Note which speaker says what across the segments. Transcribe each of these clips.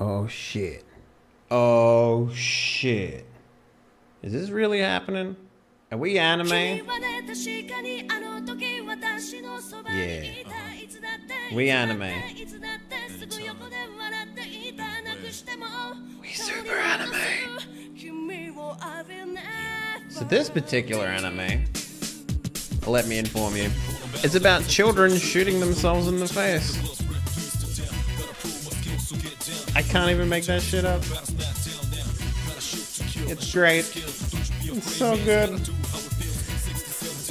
Speaker 1: Oh shit. Oh shit. Is this really happening? Are we anime? Yeah. We anime. We super anime. So this particular anime, let me inform you, it's about children shooting themselves in the face. I can't even make that shit up. It's great. It's so good.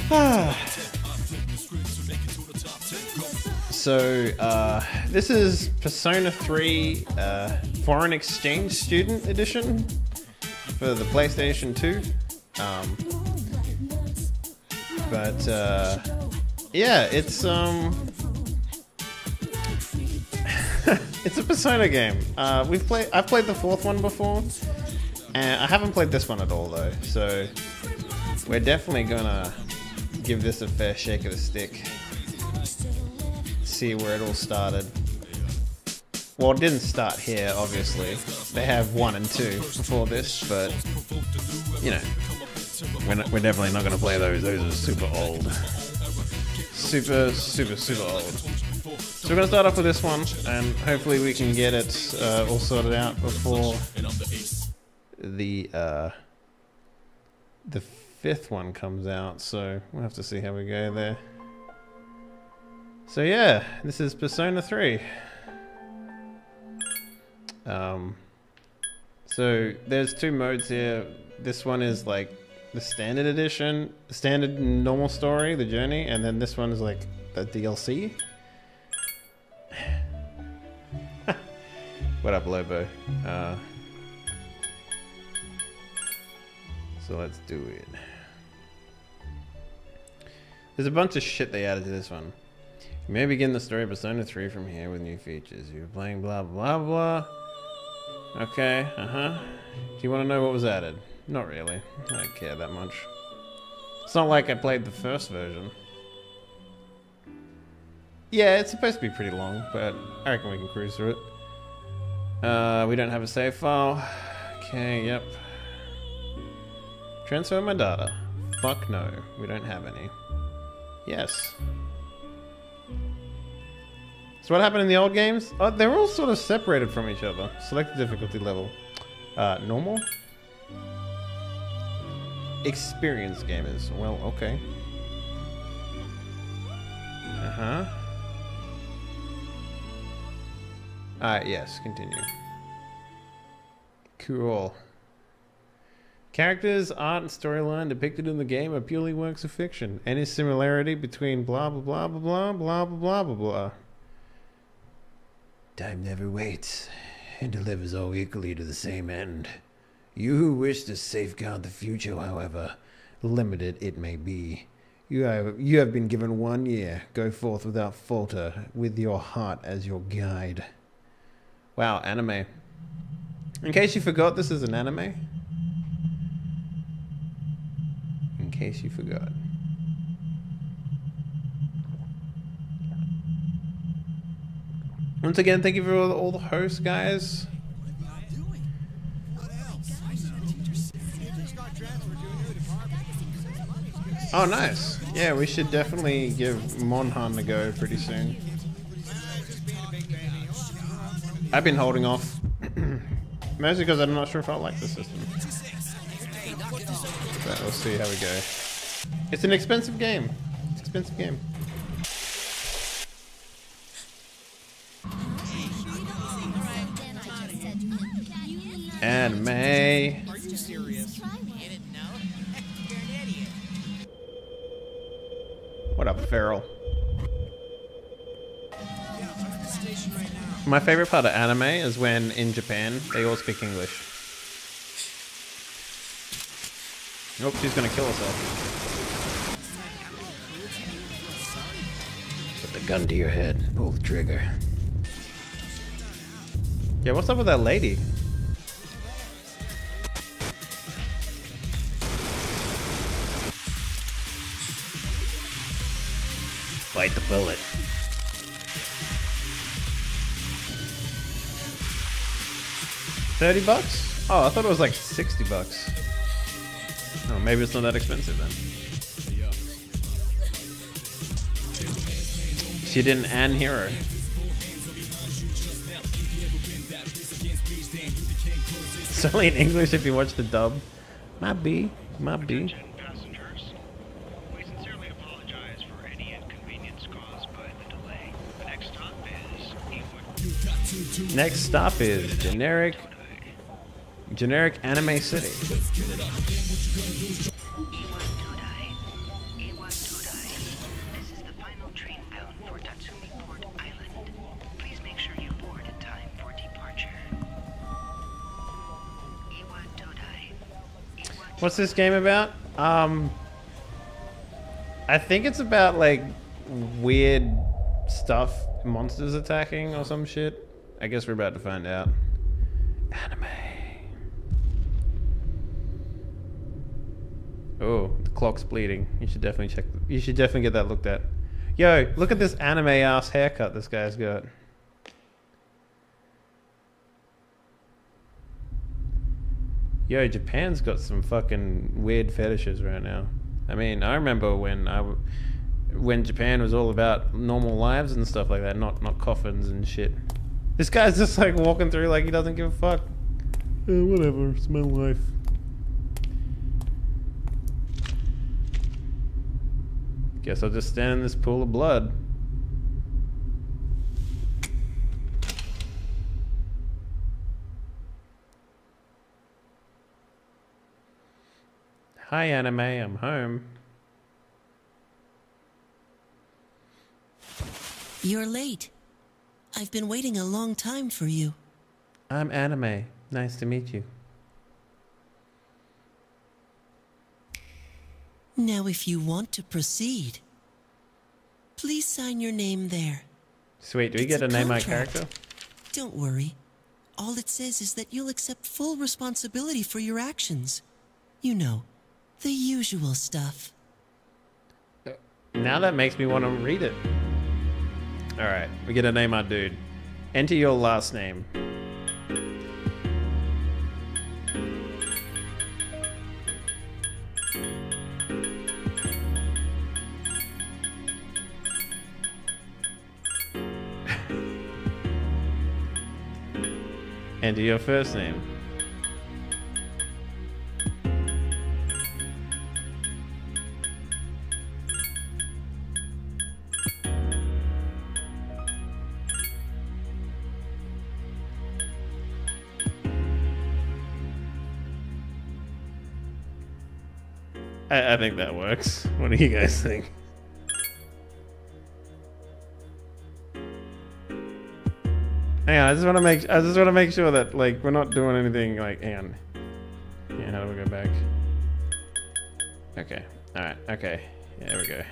Speaker 1: so, uh, this is Persona 3 uh, Foreign Exchange Student Edition for the PlayStation 2. Um, but, uh, yeah, it's, um, it's a Persona game. Uh, we've played. I've played the fourth one before, and I haven't played this one at all though. So we're definitely gonna give this a fair shake of the stick. See where it all started. Well, it didn't start here, obviously. They have one and two before this, but you know, we're, not, we're definitely not gonna play those. Those are super old. Super, super, super old. So we're going to start off with this one, and hopefully we can get it uh, all sorted out before the uh, the fifth one comes out. So we'll have to see how we go there. So yeah, this is Persona 3. Um, so there's two modes here. This one is like the standard edition, standard normal story, the journey, and then this one is like the DLC. What up, Lobo? Uh, so let's do it. There's a bunch of shit they added to this one. You may begin the story of Persona 3 from here with new features. You're playing blah blah blah. Okay, uh-huh. Do you want to know what was added? Not really. I don't care that much. It's not like I played the first version. Yeah, it's supposed to be pretty long, but I reckon we can cruise through it. Uh, we don't have a save file. Okay, yep. Transfer my data. Fuck no, we don't have any. Yes. So what happened in the old games? Oh, they're all sort of separated from each other. Select the difficulty level. Uh, normal? Experienced gamers. Well, okay. Uh-huh. Alright, yes, continue. Cool. Characters, art, and storyline depicted in the game are purely works of fiction. Any similarity between blah blah blah blah blah blah blah blah blah blah. Time never waits and delivers all equally to the same end. You who wish to safeguard the future, however, limited it may be. You have, you have been given one year. Go forth without falter, with your heart as your guide. Wow, anime. In case you forgot, this is an anime. In case you forgot. Once again, thank you for all the, all the hosts, guys. Oh, nice. Yeah, we should definitely give Monhan a go pretty soon. I've been holding off. Mostly because I'm not sure if I like the system. But we'll see how we go. It's an expensive game. It's expensive game. Anime. What up, Feral? My favorite part of anime is when in Japan they all speak English. Nope, she's gonna kill herself. Put the gun to your head, pull the trigger. Yeah, what's up with that lady? Bite the bullet. 30 bucks? Oh, I thought it was like 60 bucks. Oh, maybe it's not that expensive then. She did an Anne Hero. It's only in English if you watch the dub. Might be, might be.
Speaker 2: Next stop is
Speaker 1: generic, generic anime city. What's this game about? Um, I think it's about like weird stuff, monsters attacking or some shit. I guess we're about to find out. Anime. Oh, the clock's bleeding. You should definitely check. You should definitely get that looked at. Yo, look at this anime ass haircut this guy's got. Yo, Japan's got some fucking weird fetishes right now. I mean, I remember when I, when Japan was all about normal lives and stuff like that, not not coffins and shit. This guy's just like walking through like he doesn't give a fuck. Eh, whatever, it's my life. Guess I'll just stand in this pool of blood. Hi, anime. I'm home.
Speaker 3: You're late. I've been waiting a long time for you.
Speaker 1: I'm anime. Nice to meet you.
Speaker 3: Now, if you want to proceed, please sign your name there.
Speaker 1: Sweet. Do we
Speaker 3: It's
Speaker 1: get to
Speaker 3: a
Speaker 1: name
Speaker 3: contract.
Speaker 1: character?
Speaker 3: Don't worry. All it says is that you'll accept full responsibility for your actions. You know, the usual stuff.
Speaker 1: Now that makes me want to read it. All right, we get to name our dude. Enter your last name. Enter your first name. I, I think that works. What do you guys think? Hang on, I just want to make I just want to make sure that like we're not doing anything like hang on. Yeah, how do we go back? Okay. All right. Okay. Yeah, there we go.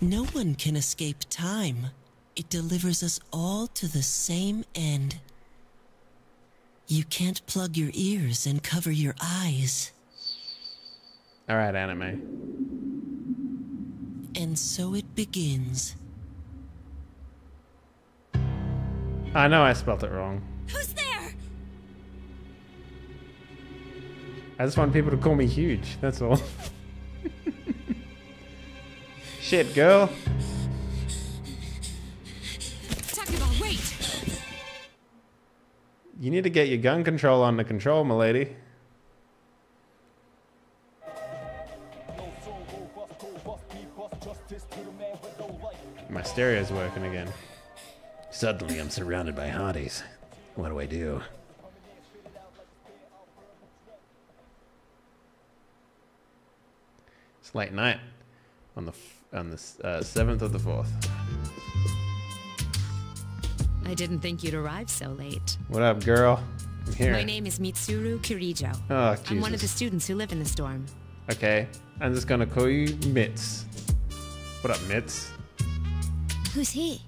Speaker 3: No one can escape time. It delivers us all to the same end. You can't plug your ears and cover your eyes.
Speaker 1: All right, anime.
Speaker 3: And so it begins.
Speaker 1: I know I spelled it wrong.
Speaker 4: Who's there?
Speaker 1: I just want people to call me huge. That's all. Shit, girl.
Speaker 4: Takeba, wait!
Speaker 1: You need to get your gun control under control, milady. My stereo's working again. Suddenly, I'm surrounded by hotties. What do I do? It's late night on the on the uh, seventh of the fourth.
Speaker 4: I didn't think you'd arrive so late.
Speaker 1: What up, girl? I'm here.
Speaker 4: My name is Mitsuru Kirijo.
Speaker 1: Oh, Jesus.
Speaker 4: I'm one of the students who live in the dorm.
Speaker 1: Okay, I'm just gonna call you Mitz. What up, Mitz?
Speaker 4: Who's he?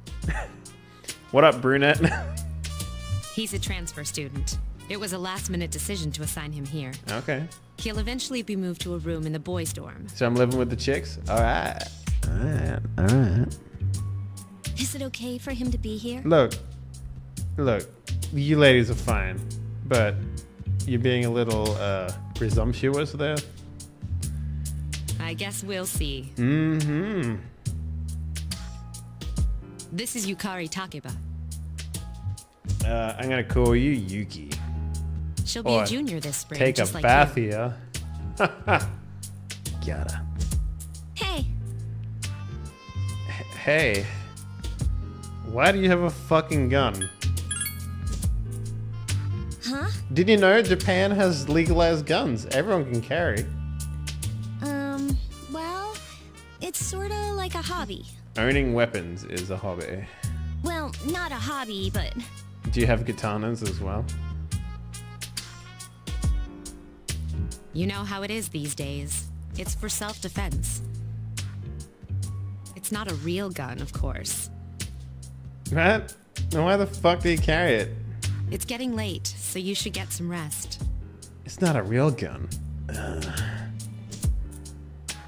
Speaker 1: What up, brunette?
Speaker 4: He's a transfer student. It was a last minute decision to assign him here.
Speaker 1: okay,
Speaker 4: He'll eventually be moved to a room in the boys' dorm.
Speaker 1: so I'm living with the chicks. All right, all right, all right.
Speaker 5: Is it okay for him to be here?
Speaker 1: Look, look, you ladies are fine, but you're being a little uh, presumptuous there.
Speaker 4: I guess we'll see.
Speaker 1: Mm-hmm.
Speaker 4: This is Yukari Takeba.
Speaker 1: Uh, I'm gonna call you Yuki.
Speaker 4: She'll be
Speaker 1: Or
Speaker 4: a junior this spring.
Speaker 1: Take a
Speaker 4: like
Speaker 1: bath
Speaker 4: you.
Speaker 1: here. Gotta.
Speaker 5: Hey,
Speaker 1: Hey, why do you have a fucking gun?
Speaker 5: huh?
Speaker 1: Did you know Japan has legalized guns? Everyone can carry.
Speaker 5: Um, well, it's sorta like a hobby.
Speaker 1: Owning weapons is a hobby.
Speaker 5: Well, not a hobby, but
Speaker 1: Do you have katanas as well?
Speaker 4: You know how it is these days. It's for self-defense. It's not a real gun, of course.
Speaker 1: What? Then why the fuck do you carry it?
Speaker 4: It's getting late, so you should get some rest.
Speaker 1: It's not a real gun.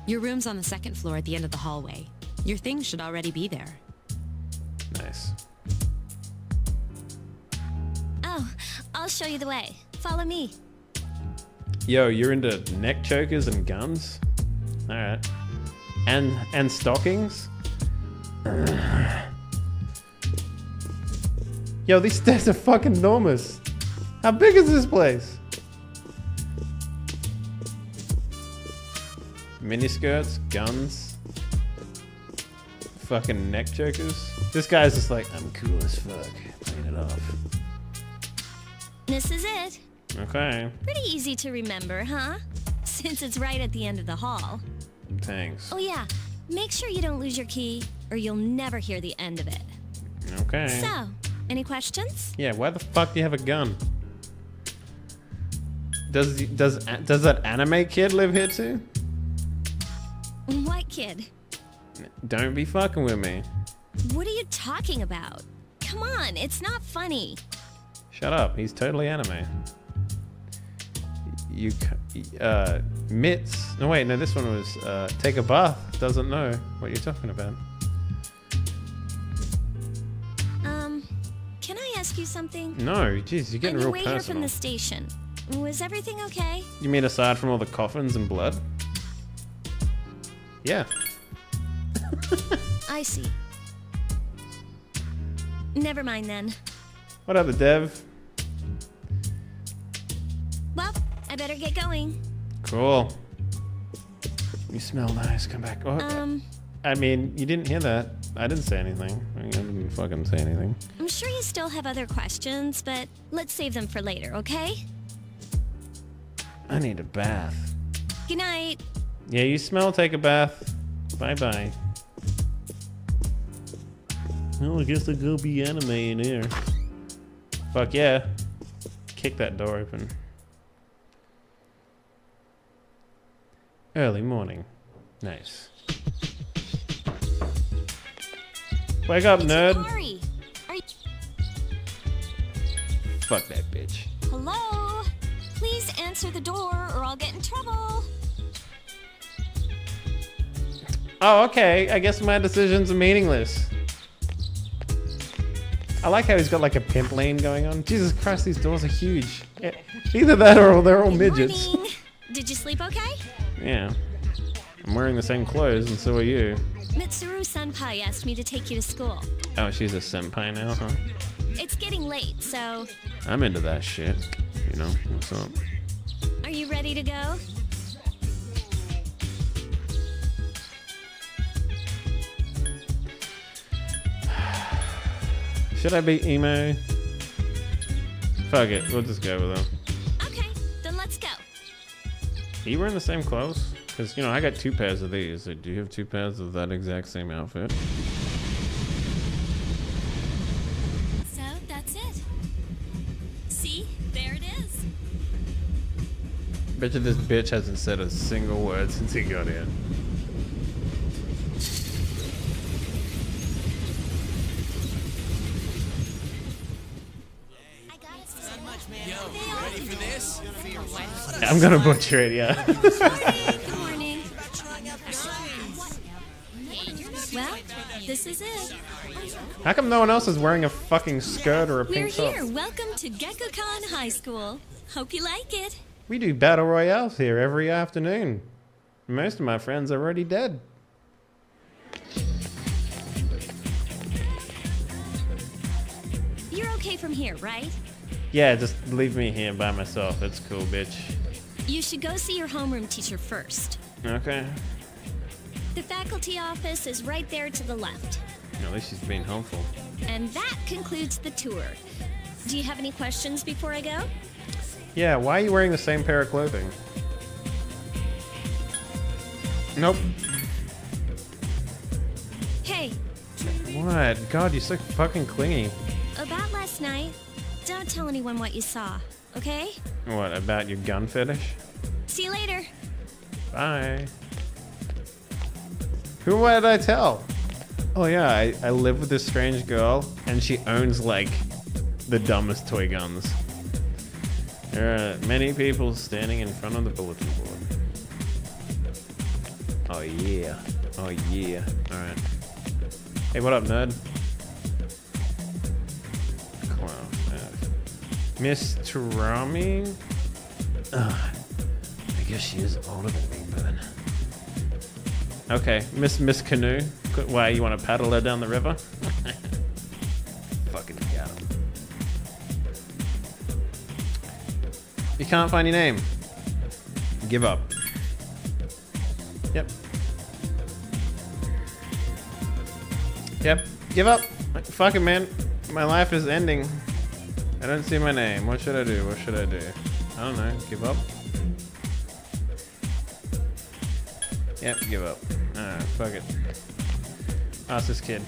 Speaker 4: Your room's on the second floor at the end of the hallway. Your things should already be there.
Speaker 1: Nice.
Speaker 5: oh, I'll show you the way. Follow me.
Speaker 1: Yo, you're into neck chokers and guns? Alright. And and stockings? Yo, these stairs are fucking enormous. How big is this place? Miniskirts, guns, fucking neck chokers. This guy's just like, I'm cool as fuck. Playing it off.
Speaker 5: This is it.
Speaker 1: Okay,
Speaker 5: Pretty easy to remember, huh? Since it's right at the end of the hall.
Speaker 1: thanks.
Speaker 5: Oh, yeah. Make sure you don't lose your key, or you'll never hear the end of it.
Speaker 1: Okay.
Speaker 5: So, any questions?
Speaker 1: Yeah, why the fuck do you have a gun? Does does does that anime kid live here too?
Speaker 5: What kid?
Speaker 1: Don't be fucking with me.
Speaker 5: What are you talking about? Come on, it's not funny.
Speaker 1: Shut up. He's totally anime. You, uh, Mitz. No wait, no. This one was uh, take a bath. Doesn't know what you're talking about.
Speaker 5: Um, can I ask you something?
Speaker 1: No, jeez, you're getting
Speaker 5: your
Speaker 1: real
Speaker 5: way here from the station, was everything okay?
Speaker 1: You mean aside from all the coffins and blood? Yeah.
Speaker 5: I see. Never mind then.
Speaker 1: What up, the dev?
Speaker 5: Well, I better get going.
Speaker 1: Cool. You smell nice. Come back. Oh,
Speaker 5: Um,
Speaker 1: I mean, you didn't hear that. I didn't say anything. I, I didn't fucking say anything.
Speaker 5: I'm sure you still have other questions, but let's save them for later, okay?
Speaker 1: I need a bath.
Speaker 5: Good night.
Speaker 1: Yeah, you smell. Take a bath. Bye bye. Well, I guess I'll go be anime in here. Fuck yeah. Kick that door open. Early morning. Nice. Wake up, nerd.
Speaker 5: Sorry. Are you...
Speaker 1: Fuck that bitch.
Speaker 5: Hello? Please answer the door or I'll get in trouble.
Speaker 1: Oh, okay. I guess my decisions are meaningless. I like how he's got like a pimp lane going on. Jesus Christ, these doors are huge. Yeah, Either that or they're all
Speaker 5: Good
Speaker 1: midgets.
Speaker 5: morning. Did you sleep okay?
Speaker 1: Yeah. I'm wearing the same clothes, and so are you.
Speaker 5: Mitsuru Senpai asked me to take you to school.
Speaker 1: Oh, she's a senpai now, huh?
Speaker 5: It's getting late, so
Speaker 1: I'm into that shit. You know, what's up?
Speaker 5: are you ready to go?
Speaker 1: Should I be emo? Fuck it, we'll just go with them.
Speaker 5: Okay, then let's go.
Speaker 1: Are you wearing the same clothes? Because, you know, I got two pairs of these. So do you have two pairs of that exact same outfit?
Speaker 5: So that's it. See, there it is.
Speaker 1: Bet you this bitch hasn't said a single word since he got here.
Speaker 5: I got it. ready for this?
Speaker 1: I'm gonna butcher it, yeah.
Speaker 5: Good morning. Well, this is it.
Speaker 1: How come no one else is wearing a fucking skirt or a pink
Speaker 5: We're
Speaker 1: pink top?
Speaker 5: here. Welcome to Gekkoukan High School. Hope you like it.
Speaker 1: We do battle royales here every afternoon. Most of my friends are already dead.
Speaker 5: You're okay from here, right?
Speaker 1: Yeah, just leave me here by myself. It's cool, bitch.
Speaker 5: You should go see your homeroom teacher first.
Speaker 1: Okay.
Speaker 5: The faculty office is right there to the left.
Speaker 1: At least she's being helpful.
Speaker 5: And that concludes the tour. Do you have any questions before I go?
Speaker 1: Yeah, why are you wearing the same pair of clothing? Nope.
Speaker 5: Hey,
Speaker 1: What? God, you're so fucking clingy.
Speaker 5: about last night, don't tell anyone what you saw, okay?
Speaker 1: What, about your gun fetish?
Speaker 5: See you later.
Speaker 1: Bye. Who did I tell? Oh yeah, I, I live with this strange girl, and she owns like the dumbest toy guns. There are many people standing in front of the bulletin board. Oh yeah. Oh yeah. Alright. Hey, what up, nerd? Miss Tarami? Ugh. I guess she is older than me, but. Okay, Miss Miss Canoe. Why you want to paddle her down the river? Fucking got him. You can't find your name. Give up. Yep. Yep. Give up. Fuck it, man. My life is ending. I don't see my name. What should I do? What should I do? I don't know. Give up. Yep, give up. Alright, fuck it. Ask this kid.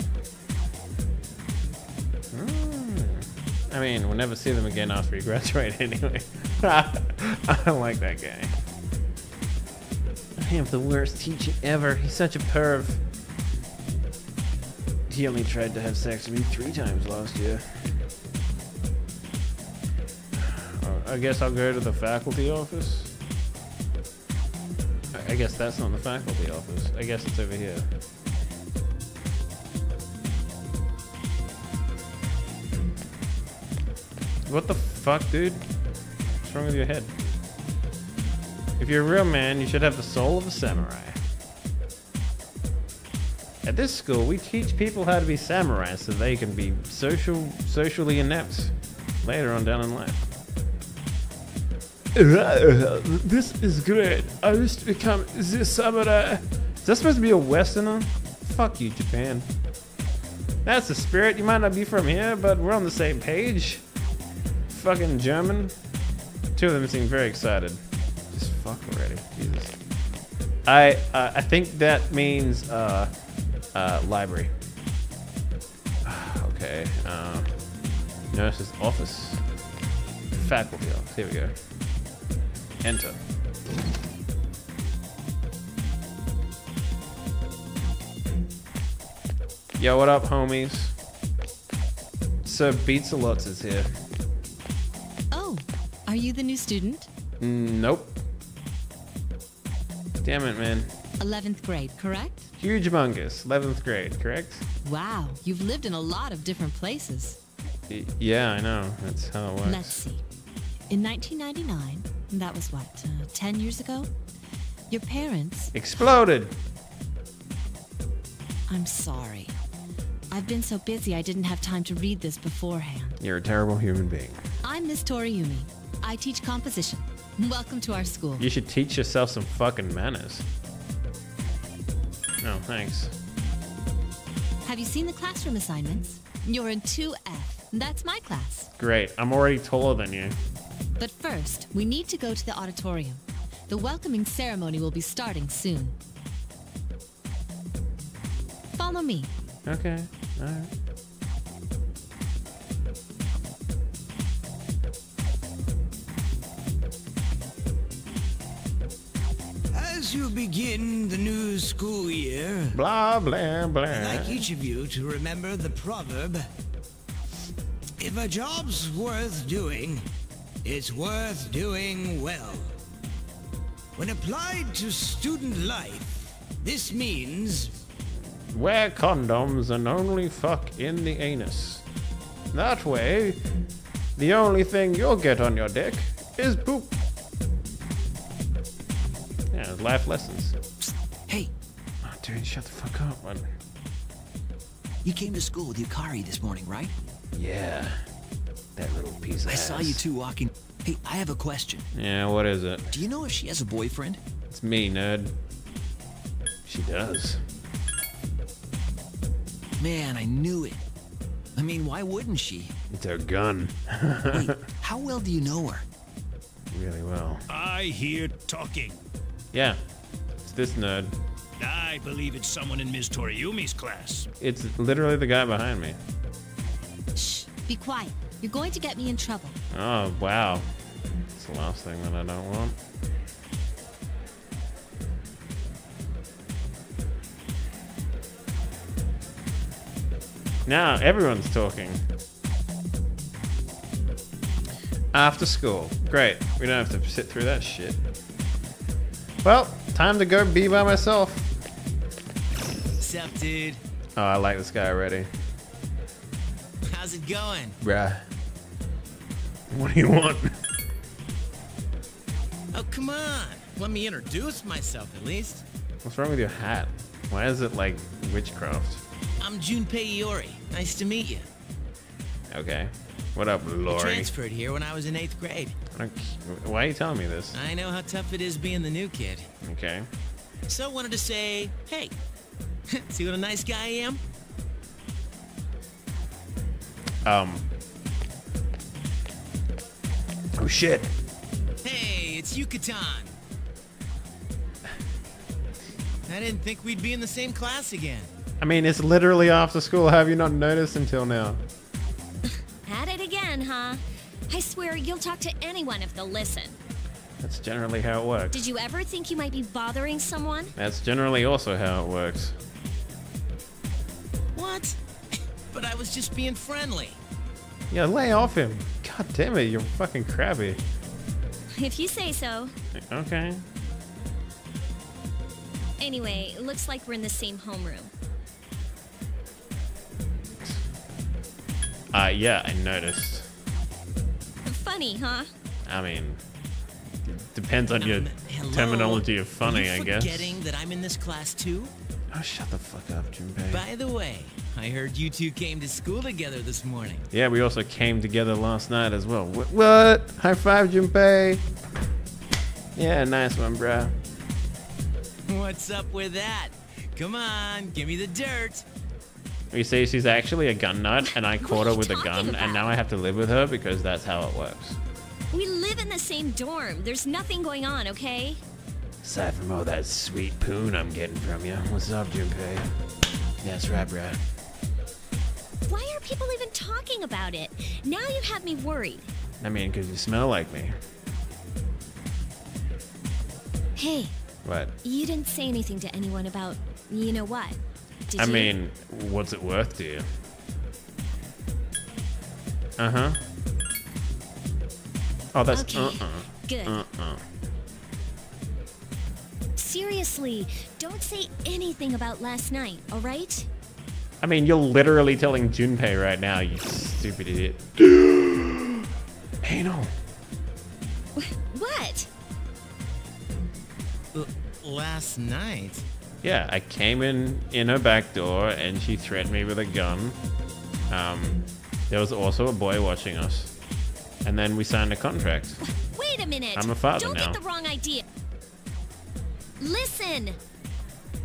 Speaker 1: Hmm. I mean, we'll never see them again after we graduate anyway. I don't like that guy. I am the worst teacher ever. He's such a perv. He only tried to have sex with me three times last year. I guess I'll go to the faculty office. I- guess that's not the faculty office. I guess it's over here. What the fuck, dude? What's wrong with your head? If you're a real man, you should have the soul of a samurai. At this school, we teach people how to be samurai so they can be social, socially inept later on down in life. This is great. I wish to become the samurai. Is that supposed to be a westerner? Fuck you, Japan. That's the spirit. You might not be from here, but we're on the same page. Fucking German. Two of them seem very excited. Just fuck already. Jesus. I uh, I think that means uh, uh, library. okay. Uh, nurse's office. Faculty office. Here we go. Enter. Yo, what up, homies? Sir Beats a Lots is here.
Speaker 6: Oh, are you the new student?
Speaker 1: Mm, nope. Damn it, man.
Speaker 6: 11th grade, correct?
Speaker 1: Huge humongous. 11th grade, correct?
Speaker 6: Wow, you've lived in a lot of different places.
Speaker 1: Y- yeah, I know. That's how it works.
Speaker 6: Let's see. In 1999, that was what, uh, 10 years ago? Your parents,
Speaker 1: Exploded!
Speaker 6: I'm sorry. I've been so busy I didn't have time to read this beforehand.
Speaker 1: You're a terrible human being.
Speaker 6: I'm Miss Toriumi. I teach composition. Welcome to our school.
Speaker 1: You should teach yourself some fucking manners. Oh, thanks.
Speaker 6: Have you seen the classroom assignments? You're in 2F. That's my class.
Speaker 1: Great. I'm already taller than you.
Speaker 6: But first, we need to go to the auditorium. The welcoming ceremony will be starting soon. Follow me.
Speaker 1: Okay. Alright.
Speaker 7: As you begin the new school year,
Speaker 1: Blah, blah, blah.
Speaker 7: I'd like each of you to remember the proverb If a job's worth doing, it's worth doing well. When applied to student life, this means
Speaker 1: wear condoms and only fuck in the anus. That way, the only thing you'll get on your dick is poop. Yeah, life lessons.
Speaker 8: Hey,
Speaker 1: Oh, dude, shut the fuck up, man.
Speaker 8: you came to school with Yukari this morning, right?
Speaker 1: Yeah, that little piece of
Speaker 8: I saw you two walking. Hey, I have a question.
Speaker 1: Yeah, what is it?
Speaker 8: Do you know if she has a boyfriend?
Speaker 1: It's me, nerd. She does.
Speaker 8: Man, I knew it. I mean, why wouldn't she?
Speaker 1: It's her gun.
Speaker 8: Wait, how well do you know her?
Speaker 1: really well.
Speaker 7: I hear talking.
Speaker 1: Yeah, it's this nerd.
Speaker 7: I believe it's someone in Ms. Toriumi's class.
Speaker 1: It's literally the guy behind me.
Speaker 6: Shh, be quiet. You're going to get me in trouble.
Speaker 1: Oh, wow. It's the last thing that I don't want. Now everyone's talking. After school. Great. We don't have to sit through that shit. Well, time to go be by myself.
Speaker 9: Sup, dude?
Speaker 1: Oh, I like this guy already.
Speaker 9: How's it going?
Speaker 1: Bruh. What do you want?
Speaker 9: Oh, come on. Let me introduce myself at least.
Speaker 1: What's wrong with your hat? Why is it like witchcraft?
Speaker 9: I'm Junpei Iori. Nice to meet you.
Speaker 1: Okay. What up,
Speaker 9: I
Speaker 1: Lori?
Speaker 9: transferred here when I was in eighth grade.
Speaker 1: I Why are you telling me this?
Speaker 9: I know how tough it is being the new kid.
Speaker 1: Okay.
Speaker 9: So wanted to say, hey, see what a nice guy I am?
Speaker 1: Um. Oh shit.
Speaker 9: Hey, it's Yucatan. I didn't think we'd be in the same class again.
Speaker 1: I mean, it's literally after school. Have you not noticed until now?
Speaker 5: At it again, huh? I swear you'll talk to anyone if they'll listen.
Speaker 1: That's generally how it works.
Speaker 5: Did you ever think you might be bothering someone?
Speaker 1: That's generally also how it works.
Speaker 9: What? But I was just being friendly.
Speaker 1: Yeah, lay off him. God damn it, you're fucking crabby.
Speaker 5: If you say so.
Speaker 1: Okay.
Speaker 5: Anyway, it looks like we're in the same homeroom.
Speaker 1: Uh, yeah, I noticed.
Speaker 5: Funny, huh?
Speaker 1: I mean, depends on your
Speaker 9: Um, hello?
Speaker 1: terminology of funny,
Speaker 9: Are
Speaker 1: I
Speaker 9: you
Speaker 1: guess.
Speaker 9: forgetting that I'm in this class too?
Speaker 1: Oh, shut the fuck up, Junpei.
Speaker 9: By the way, I heard you two came to school together this morning.
Speaker 1: Yeah, we also came together last night as well. What? what? High five, Junpei. Yeah, nice one, bro.
Speaker 9: What's up with that? Come on, give me the dirt.
Speaker 1: You see, she's actually a gun nut, and I caught her with a gun,
Speaker 5: about?
Speaker 1: and now I have to live with her because that's how it works.
Speaker 5: We live in the same dorm. There's nothing going on, okay?
Speaker 1: Aside from all that sweet poon I'm getting from you, what's up, Junpei? That's right, bro.
Speaker 5: Why are people even talking about it? Now you have me worried.
Speaker 1: I mean, because you smell like me.
Speaker 5: Hey,
Speaker 1: What?
Speaker 5: you didn't say anything to anyone about, you know what? Did
Speaker 1: I
Speaker 5: you?
Speaker 1: mean, what's it worth to you? Uh huh. Oh, that's
Speaker 5: Okay,
Speaker 1: uh uh.
Speaker 5: good.
Speaker 1: Uh uh.
Speaker 5: Seriously, don't say anything about last night, all right?
Speaker 1: I mean, you're literally telling Junpei right now, you stupid idiot. Anal.
Speaker 5: What?
Speaker 9: L- last night?
Speaker 1: Yeah, I came in in her back door and she threatened me with a gun. Um, there was also a boy watching us. And then we signed a contract.
Speaker 5: Wait a minute.
Speaker 1: I'm a father
Speaker 5: Don't
Speaker 1: now.
Speaker 5: get the wrong idea. Listen.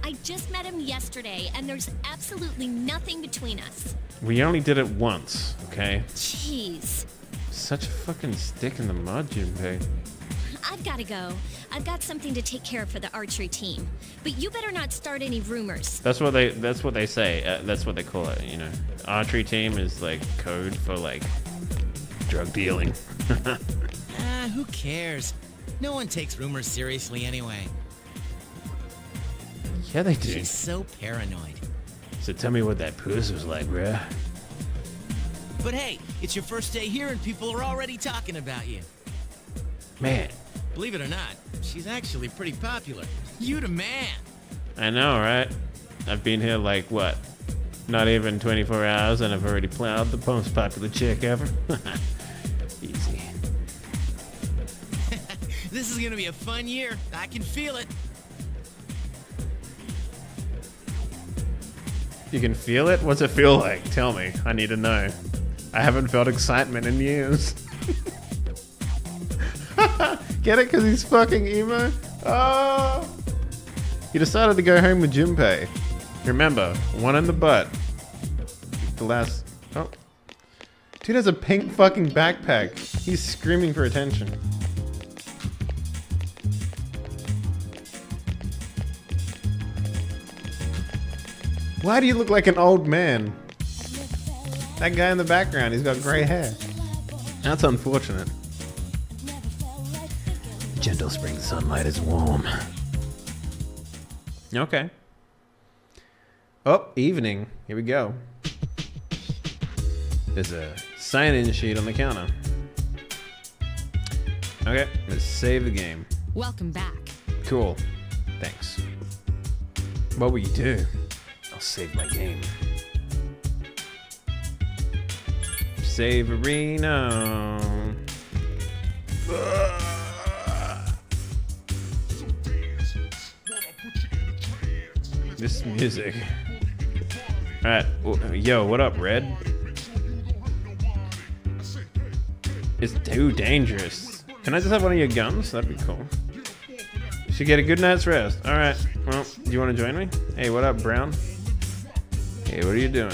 Speaker 5: I just met him yesterday, and there's absolutely nothing between us.
Speaker 1: We only did it once, okay?
Speaker 5: Jeez.
Speaker 1: Such a fucking stick in the mud, Junpei.
Speaker 5: I've got to go. I've got something to take care of for the archery team. But you better not start any rumors.
Speaker 1: That's what they. That's what they say. Uh, that's what they call it. You know, archery team is like code for like drug dealing.
Speaker 9: Ah, who cares? No one takes rumors seriously anyway.
Speaker 1: Yeah, they do.
Speaker 9: She's so paranoid.
Speaker 1: So tell me what that puss was like, bruh.
Speaker 9: But hey, it's your first day here and people are already talking about you.
Speaker 1: Man,
Speaker 9: Believe it or not, she's actually pretty popular. You the man.
Speaker 1: I know, right? I've been here like what? Not even 24 hours, and I've already plowed the most popular chick ever. Easy.
Speaker 10: This is gonna be a fun year. I can feel it.
Speaker 1: You can feel it? What's it feel like? Tell me. I need to know. I haven't felt excitement in years. Get it? Because he's fucking emo? Oh! He decided to go home with Junpei. Remember, one in the butt. The last. Oh. Dude has a pink fucking backpack. He's screaming for attention. Why do you look like an old man? That guy in the background, he's got gray hair. That's unfortunate. Gentle spring sunlight is warm. Okay. Oh, evening. Here we go. There's a sign-in sheet on the counter. Okay, let's save the game.
Speaker 4: Welcome back.
Speaker 1: Cool. Thanks. What will you do? Save my game. Saverino. This music. Alright, yo, what up, Red? It's too dangerous. Can I just have one of your guns? That'd be cool. You Should get a good night's rest. Alright, well, do you want to join me? Hey, what up, Brown? Hey, what are you doing?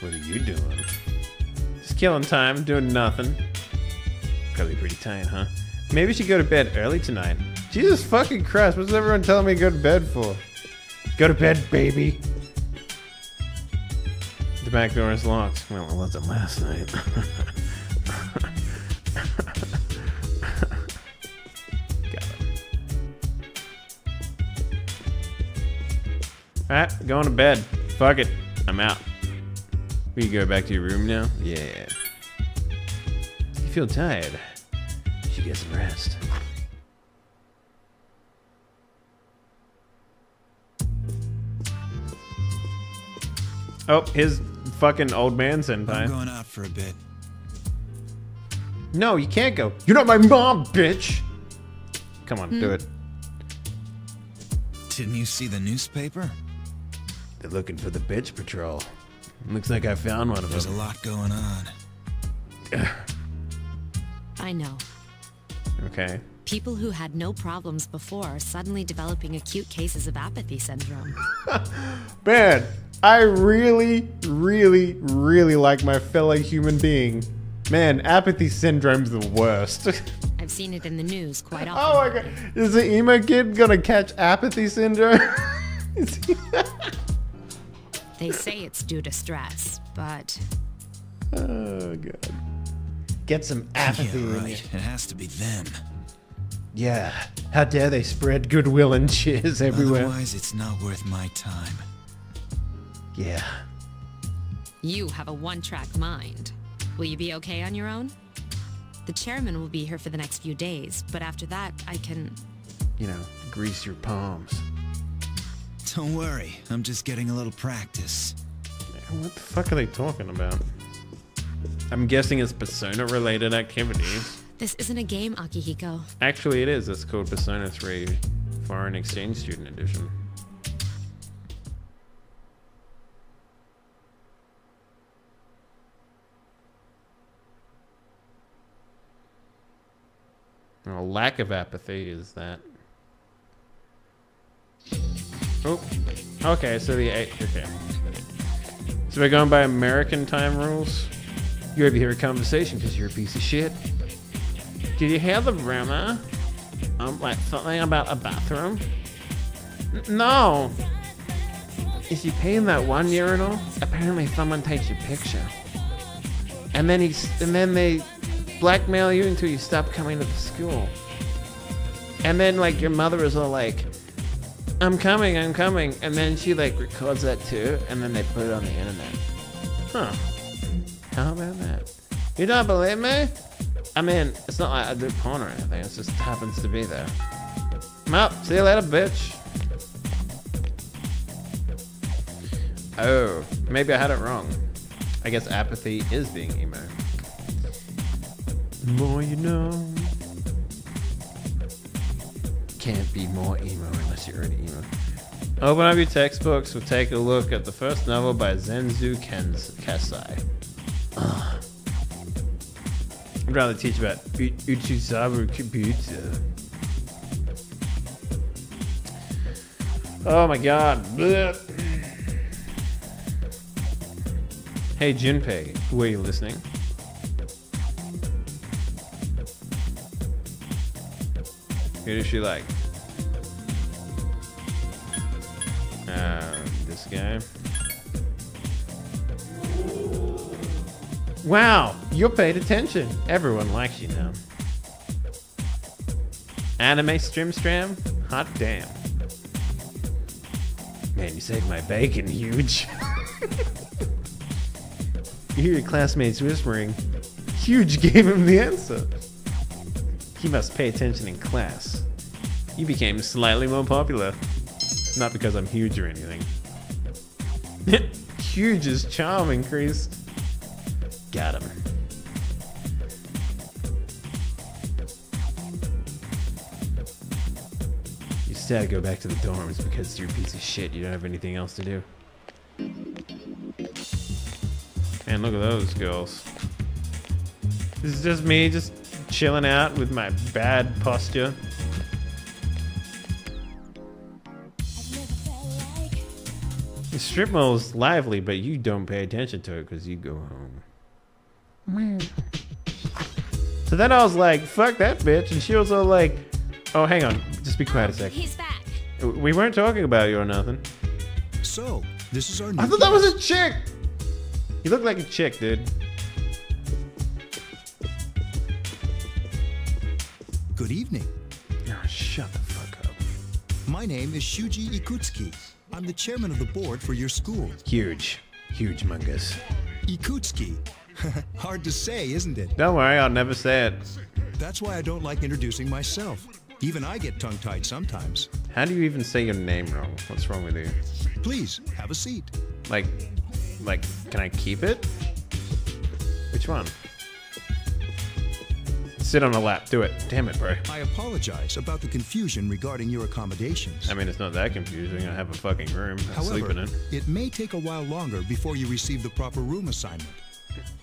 Speaker 1: What are you doing? Just killing time, doing nothing. Probably pretty tight, huh? Maybe should go to bed early tonight. Jesus fucking Christ, what's everyone telling me to go to bed for? Go to bed, baby. The back door is locked. Well, it wasn't last night. Alright, going to bed. Fuck it. I'm out. We go back to your room now? Yeah. You feel tired. You should get some rest. Oh, his fucking old man senpai.
Speaker 11: I'm going out for a bit.
Speaker 1: No, you can't go. You're not my mom, bitch. Come on, do hmm. it.
Speaker 11: Didn't you see the newspaper?
Speaker 1: They're looking for the bitch patrol. Looks like I found one of them.
Speaker 11: There's a lot going on.
Speaker 4: I know.
Speaker 1: Okay.
Speaker 4: People who had no problems before are suddenly developing acute cases of apathy syndrome.
Speaker 1: Man, I really, really, really like my fellow human being. Man, apathy syndrome's the worst.
Speaker 4: I've seen it in the news quite often.
Speaker 1: oh my god. Is the emo kid gonna catch apathy syndrome?
Speaker 4: They say it's due to stress, but
Speaker 1: oh god. Get some apathy
Speaker 11: yeah,
Speaker 1: in
Speaker 11: right. It has to be them.
Speaker 1: Yeah. How dare they spread goodwill and cheers everywhere.
Speaker 11: Otherwise, it's not worth my time.
Speaker 1: Yeah.
Speaker 4: you have a one-track mind. Will you be okay on your own? The chairman will be here for the next few days, but after that, I can...
Speaker 1: You know, grease your palms.
Speaker 11: Don't worry, I'm just getting a little practice.
Speaker 1: What the fuck are they talking about? I'm guessing it's Persona related activities.
Speaker 4: This isn't a game, Akihiko.
Speaker 1: Actually, it is. It's called Persona 3 Foreign Exchange Student Edition. A lack of apathy is that. Oh, okay. So the eight. Okay. So we're going by American time rules. You overhear a conversation because you're a piece of shit. Did you hear the rumor? Um, like something about a bathroom? N- no. Is you paying that one urinal? Apparently, someone takes your picture, and then he's and then they blackmail you until you stop coming to the school. And then like your mother is all like, "I'm coming, I'm coming," and then she like records that too, and then they put it on the internet. Huh? How about that? You don't believe me? I mean, it's not like I do porn or anything. It just happens to be there. Well, see you later, bitch. Oh, maybe I had it wrong. I guess apathy is being emo. The more you know. Can't be more emo unless you're already emo. Open up your textbooks. We'll take a look at the first novel by Zenzu Kenz Kasai. Ugh. I'd rather teach about U- Uchizaru Kibutsu. Oh my god. Blech. Hey Junpei, who are you listening? Who does she like? Uh, this guy. Wow, you paid attention. Everyone likes you now. Anime Strim Stram? Hot damn. Man, you saved my bacon, huge. you hear your classmates whispering. Huge gave him the answer. He must pay attention in class. You became slightly more popular. Not because I'm huge or anything. Huge's charm increased. Got him. You still gotta go back to the dorms because you're a piece of shit. You don't have anything else to do. And look at those girls. This is just me just chilling out with my bad posture. The strip mall's lively, but you don't pay attention to it because you go home. So then I was like, fuck that bitch. And she was all like, oh, hang on. Just be quiet a sec.
Speaker 5: He's back.
Speaker 1: We weren't talking about you or nothing.
Speaker 12: So, this is our new
Speaker 1: I thought that was a chick. You look like a chick, dude.
Speaker 12: Good evening.
Speaker 1: Oh, shut the fuck up.
Speaker 12: My name is Shuji Ikutsuki. I'm the chairman of the board for your school.
Speaker 1: Huge. Huge mungus.
Speaker 12: Ikutsuki. Hard to say, isn't it?
Speaker 1: Don't worry, I'll never say it.
Speaker 12: That's why I don't like introducing myself. Even I get tongue tied sometimes.
Speaker 1: How do you even say your name wrong? What's wrong with you?
Speaker 12: Please, have a seat.
Speaker 1: Like, like, can I keep it? Which one? Sit on the lap. Do it. Damn it, bro.
Speaker 12: I apologize about the confusion regarding your accommodations.
Speaker 1: I mean, it's not that confusing. I have a fucking room. I sleep in
Speaker 12: However,
Speaker 1: it.
Speaker 12: it may take a while longer before you receive the proper room assignment.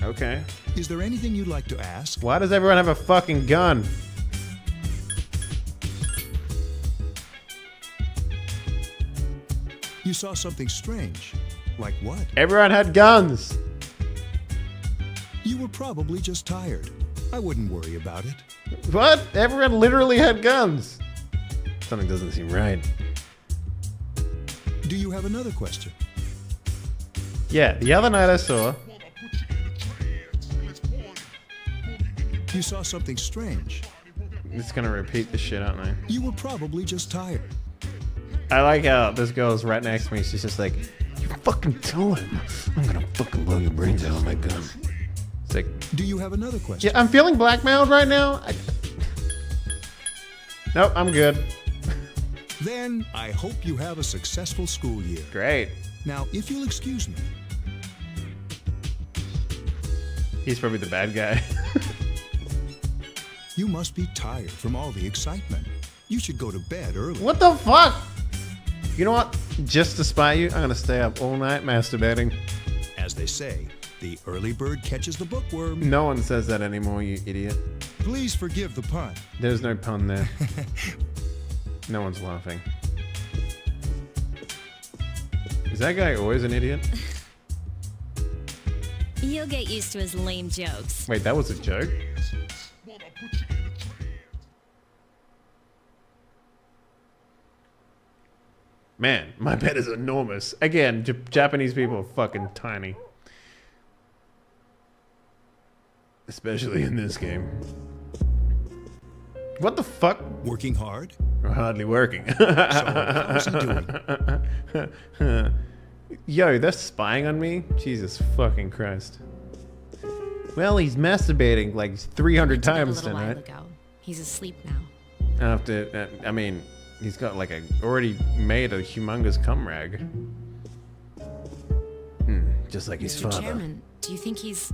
Speaker 1: Okay.
Speaker 12: Is there anything you'd like to ask?
Speaker 1: Why does everyone have a fucking gun?
Speaker 12: You saw something strange. Like what?
Speaker 1: Everyone had guns.
Speaker 12: You were probably just tired. I wouldn't worry about it.
Speaker 1: What? Everyone literally had guns. Something doesn't seem right.
Speaker 12: Do you have another question?
Speaker 1: Yeah, the other night I saw.
Speaker 12: You saw something strange.
Speaker 1: It's gonna repeat the shit, aren't I?
Speaker 12: You were probably just tired.
Speaker 1: I like how this girl's right next to me. She's just like, you fucking tell him. I'm gonna fucking blow your brains out with my gun. It's like,
Speaker 12: Do you have another question?
Speaker 1: yeah, I'm feeling blackmailed right now. I... Nope, I'm good.
Speaker 12: Then I hope you have a successful school year.
Speaker 1: Great.
Speaker 12: Now, if you'll excuse me,
Speaker 1: He's probably the bad guy.
Speaker 12: you must be tired from all the excitement. You should go to bed early.
Speaker 1: what the fuck? You know what? Just to spite you, I'm gonna stay up all night masturbating.
Speaker 12: As they say, the early bird catches the bookworm.
Speaker 1: No one says that anymore, you idiot.
Speaker 12: Please forgive the pun.
Speaker 1: There's no pun there. no one's laughing. Is that guy always an idiot?
Speaker 5: You'll get used to his lame jokes.
Speaker 1: Wait, that was a joke? Man, my bed is enormous. Again, J- Japanese people are fucking tiny. Especially in this game. What the fuck?
Speaker 12: Working hard?
Speaker 1: We're hardly working.
Speaker 12: how's he
Speaker 1: doing? Yo, they're spying on me? Jesus fucking Christ. Well, he's masturbating like 300 times
Speaker 4: little
Speaker 1: tonight.
Speaker 4: ago. He's asleep now.
Speaker 1: I have to. Uh, I mean, he's got like a already made a humongous cum rag. just like his
Speaker 4: Mr.
Speaker 1: father.
Speaker 4: Chairman, do you think he's...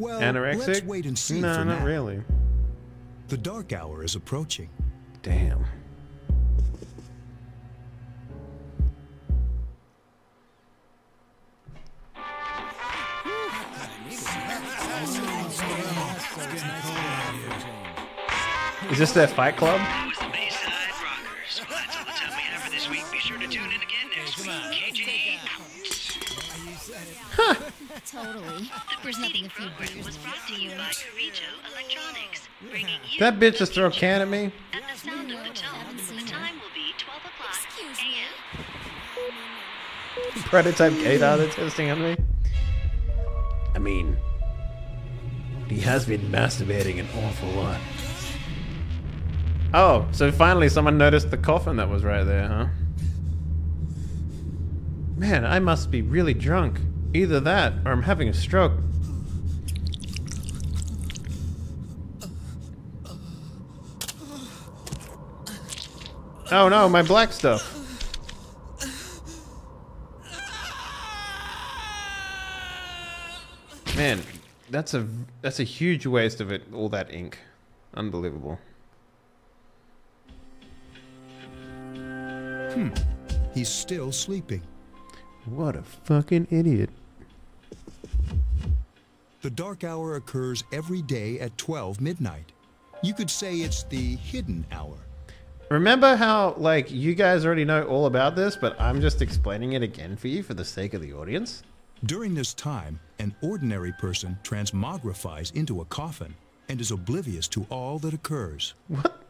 Speaker 12: Well,
Speaker 1: Anorexic?
Speaker 12: let's wait and see
Speaker 1: No, not
Speaker 12: now.
Speaker 1: really.
Speaker 12: The dark hour is approaching.
Speaker 1: Damn. Is this their fight club?
Speaker 2: That was the Bayside Rockers. Well, that's all the time we have for this week. Be sure to tune in again next week. KJ out.
Speaker 5: Totally.
Speaker 13: The preceding program was brought to you by Carito Electronics, bringing you
Speaker 1: That bitch just throw a can at me.
Speaker 13: at the sound of the tone. The time will be 12 o'clock a.m.
Speaker 1: Prototype gator they're testing on me. I mean, he has been masturbating an awful lot. Oh, so finally someone noticed the coffin that was right there, huh? Man, I must be really drunk. Either that, or I'm having a stroke. Oh no, my black stuff. Man, that's a that's a huge waste of it. All that ink, unbelievable.
Speaker 12: Hmm. He's still sleeping.
Speaker 1: What a fucking idiot.
Speaker 12: The dark hour occurs every day at 12 midnight. You could say it's the hidden hour.
Speaker 1: Remember how like you guys already know all about this, but I'm just explaining it again for you for the sake of the audience.
Speaker 12: During this time, an ordinary person transmogrifies into a coffin and is oblivious to all that occurs. What?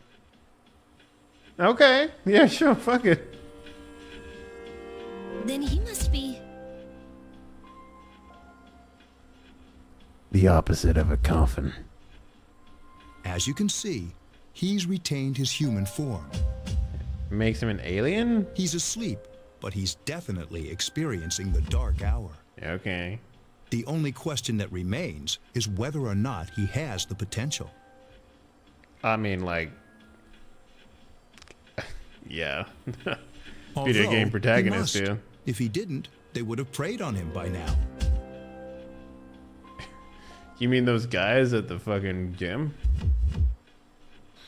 Speaker 1: Okay, yeah, sure, fuck it.
Speaker 5: Then he must be.
Speaker 1: The opposite of a coffin.
Speaker 12: As you can see, he's retained his human form.
Speaker 1: Makes him an alien?
Speaker 12: He's asleep, but he's definitely experiencing the dark hour.
Speaker 1: Okay.
Speaker 12: The only question that remains is whether or not he has the potential.
Speaker 1: I mean, like, yeah, video game protagonist here.
Speaker 12: If he didn't, they would have preyed on him by now.
Speaker 1: You mean those guys at the fucking gym?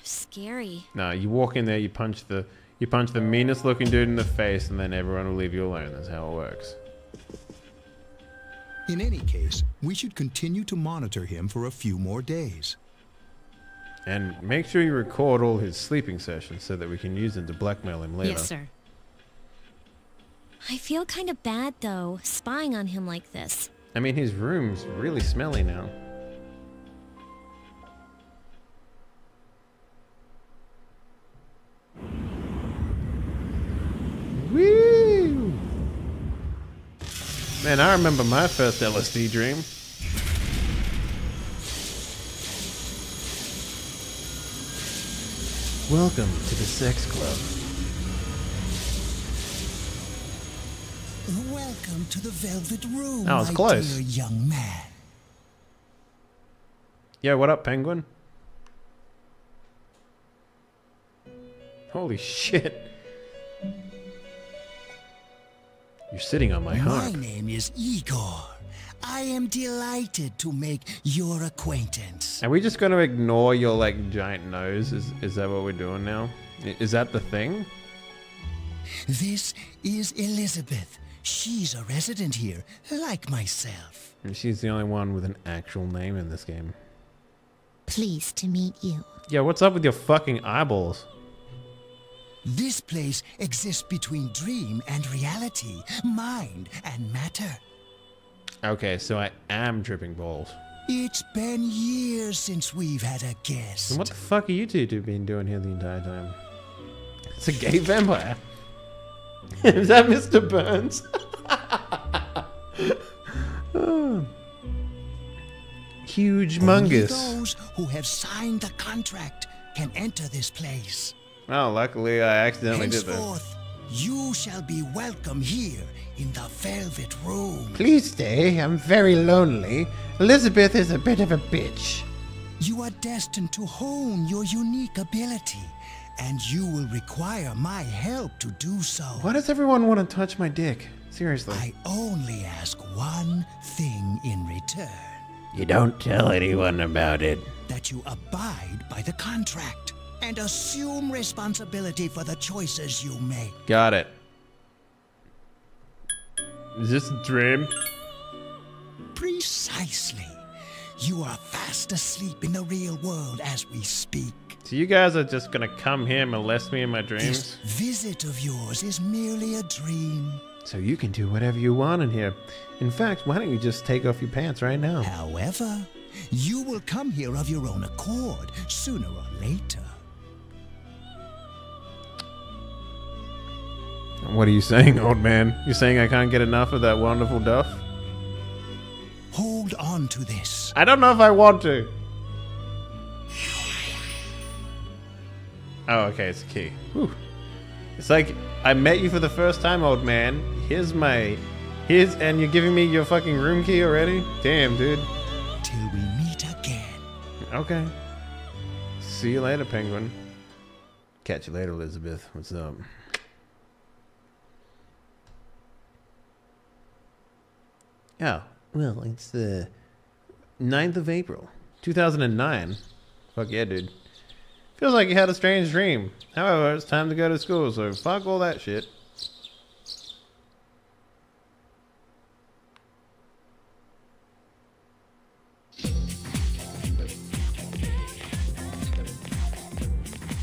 Speaker 5: Scary.
Speaker 1: No, you walk in there, you punch the you punch the meanest looking dude in the face, and then everyone will leave you alone. That's how it works.
Speaker 12: In any case, we should continue to monitor him for a few more days.
Speaker 1: And make sure you record all his sleeping sessions so that we can use them to blackmail him later.
Speaker 4: Yes, sir.
Speaker 5: I feel kind of bad though, spying on him like this.
Speaker 1: I mean, his room's really smelly now. Woo! Man, I remember my first LSD dream. Welcome to the sex club.
Speaker 7: Welcome to the Velvet Room,
Speaker 1: That was
Speaker 7: my
Speaker 1: close.
Speaker 7: dear young man.
Speaker 1: Yo, what up, penguin? Holy shit. You're sitting on my
Speaker 7: heart.
Speaker 1: My
Speaker 7: name is Igor. I am delighted to make your acquaintance.
Speaker 1: Are we just gonna ignore your like giant nose? Is is that what we're doing now? Is that the thing?
Speaker 7: This is Elizabeth. She's a resident here, like myself.
Speaker 1: And she's the only one with an actual name in this game.
Speaker 5: Pleased to meet you.
Speaker 1: Yeah, what's up with your fucking eyeballs?
Speaker 7: This place exists between dream and reality, mind and matter.
Speaker 1: Okay, so I am dripping balls.
Speaker 7: It's been years since we've had a guest.
Speaker 1: And what the fuck are you two been doing here the entire time? It's a gay vampire. Is that Mr. Burns? Oh. Huge
Speaker 7: Only those who have signed the contract can enter this place.
Speaker 1: Oh, luckily I accidentally did that.
Speaker 7: Henceforth, you shall be welcome here in the Velvet Room.
Speaker 1: Please stay. I'm very lonely. Elizabeth is a bit of a bitch.
Speaker 7: You are destined to hone your unique ability, and you will require my help to do so.
Speaker 1: Why does everyone want to touch my dick? Seriously.
Speaker 7: I only ask one thing in return
Speaker 1: You don't tell anyone about it.
Speaker 7: that you abide by the contract and assume responsibility for the choices you make.
Speaker 1: Got it. Is this a dream?
Speaker 7: Precisely. You are fast asleep in the real world as we speak.
Speaker 1: So you guys are just gonna come here and molest me in my dreams?
Speaker 7: This
Speaker 1: dreams?
Speaker 7: visit of yours is merely a dream.
Speaker 1: So you can do whatever you want in here. In fact, why don't you just take off your pants right now?
Speaker 7: However, you will come here of your own accord sooner or later.
Speaker 1: What are you saying, old man? You're saying I can't get enough of that wonderful duff?
Speaker 7: Hold on to this.
Speaker 1: I don't know if I want to. Oh, okay, it's a key. Whew. It's like I met you for the first time, old man. Here's my, here's, and you're giving me your fucking room key already? Damn, dude.
Speaker 7: Till we meet again.
Speaker 1: Okay. See you later, penguin. Catch you later, Elizabeth. What's up? Oh, well, it's uh, the 9th of April, 2009. Fuck yeah, dude. Feels like you had a strange dream. However, it's time to go to school, so fuck all that shit.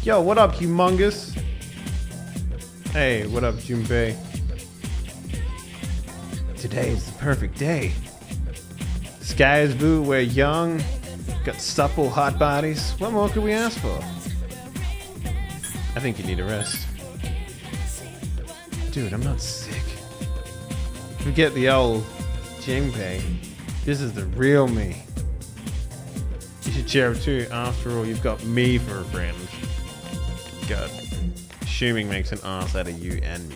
Speaker 1: Yo, what up, humongous? Hey, what up, Junpei? Today is the perfect day. Sky is blue, we're young, got supple hot bodies. What more could we ask for? I think you need a rest. Dude, I'm not sick. Forget the old Junpei. This is the real me. You should cheer up too. After all, you've got me for a friend. God. Assuming makes an ass out of you and me,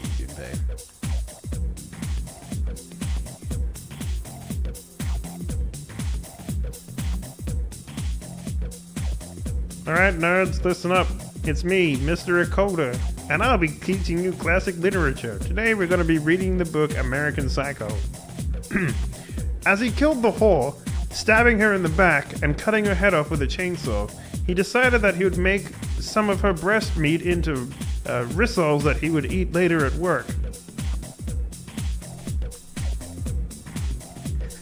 Speaker 14: Alright, nerds, listen up. It's me, Mr. Ekoda, and I'll be teaching you classic literature. Today we're going to be reading the book American Psycho. As he killed the whore, stabbing her in the back and cutting her head off with a chainsaw, he decided that he would make some of her breast meat into uh, rissoles that he would eat later at work.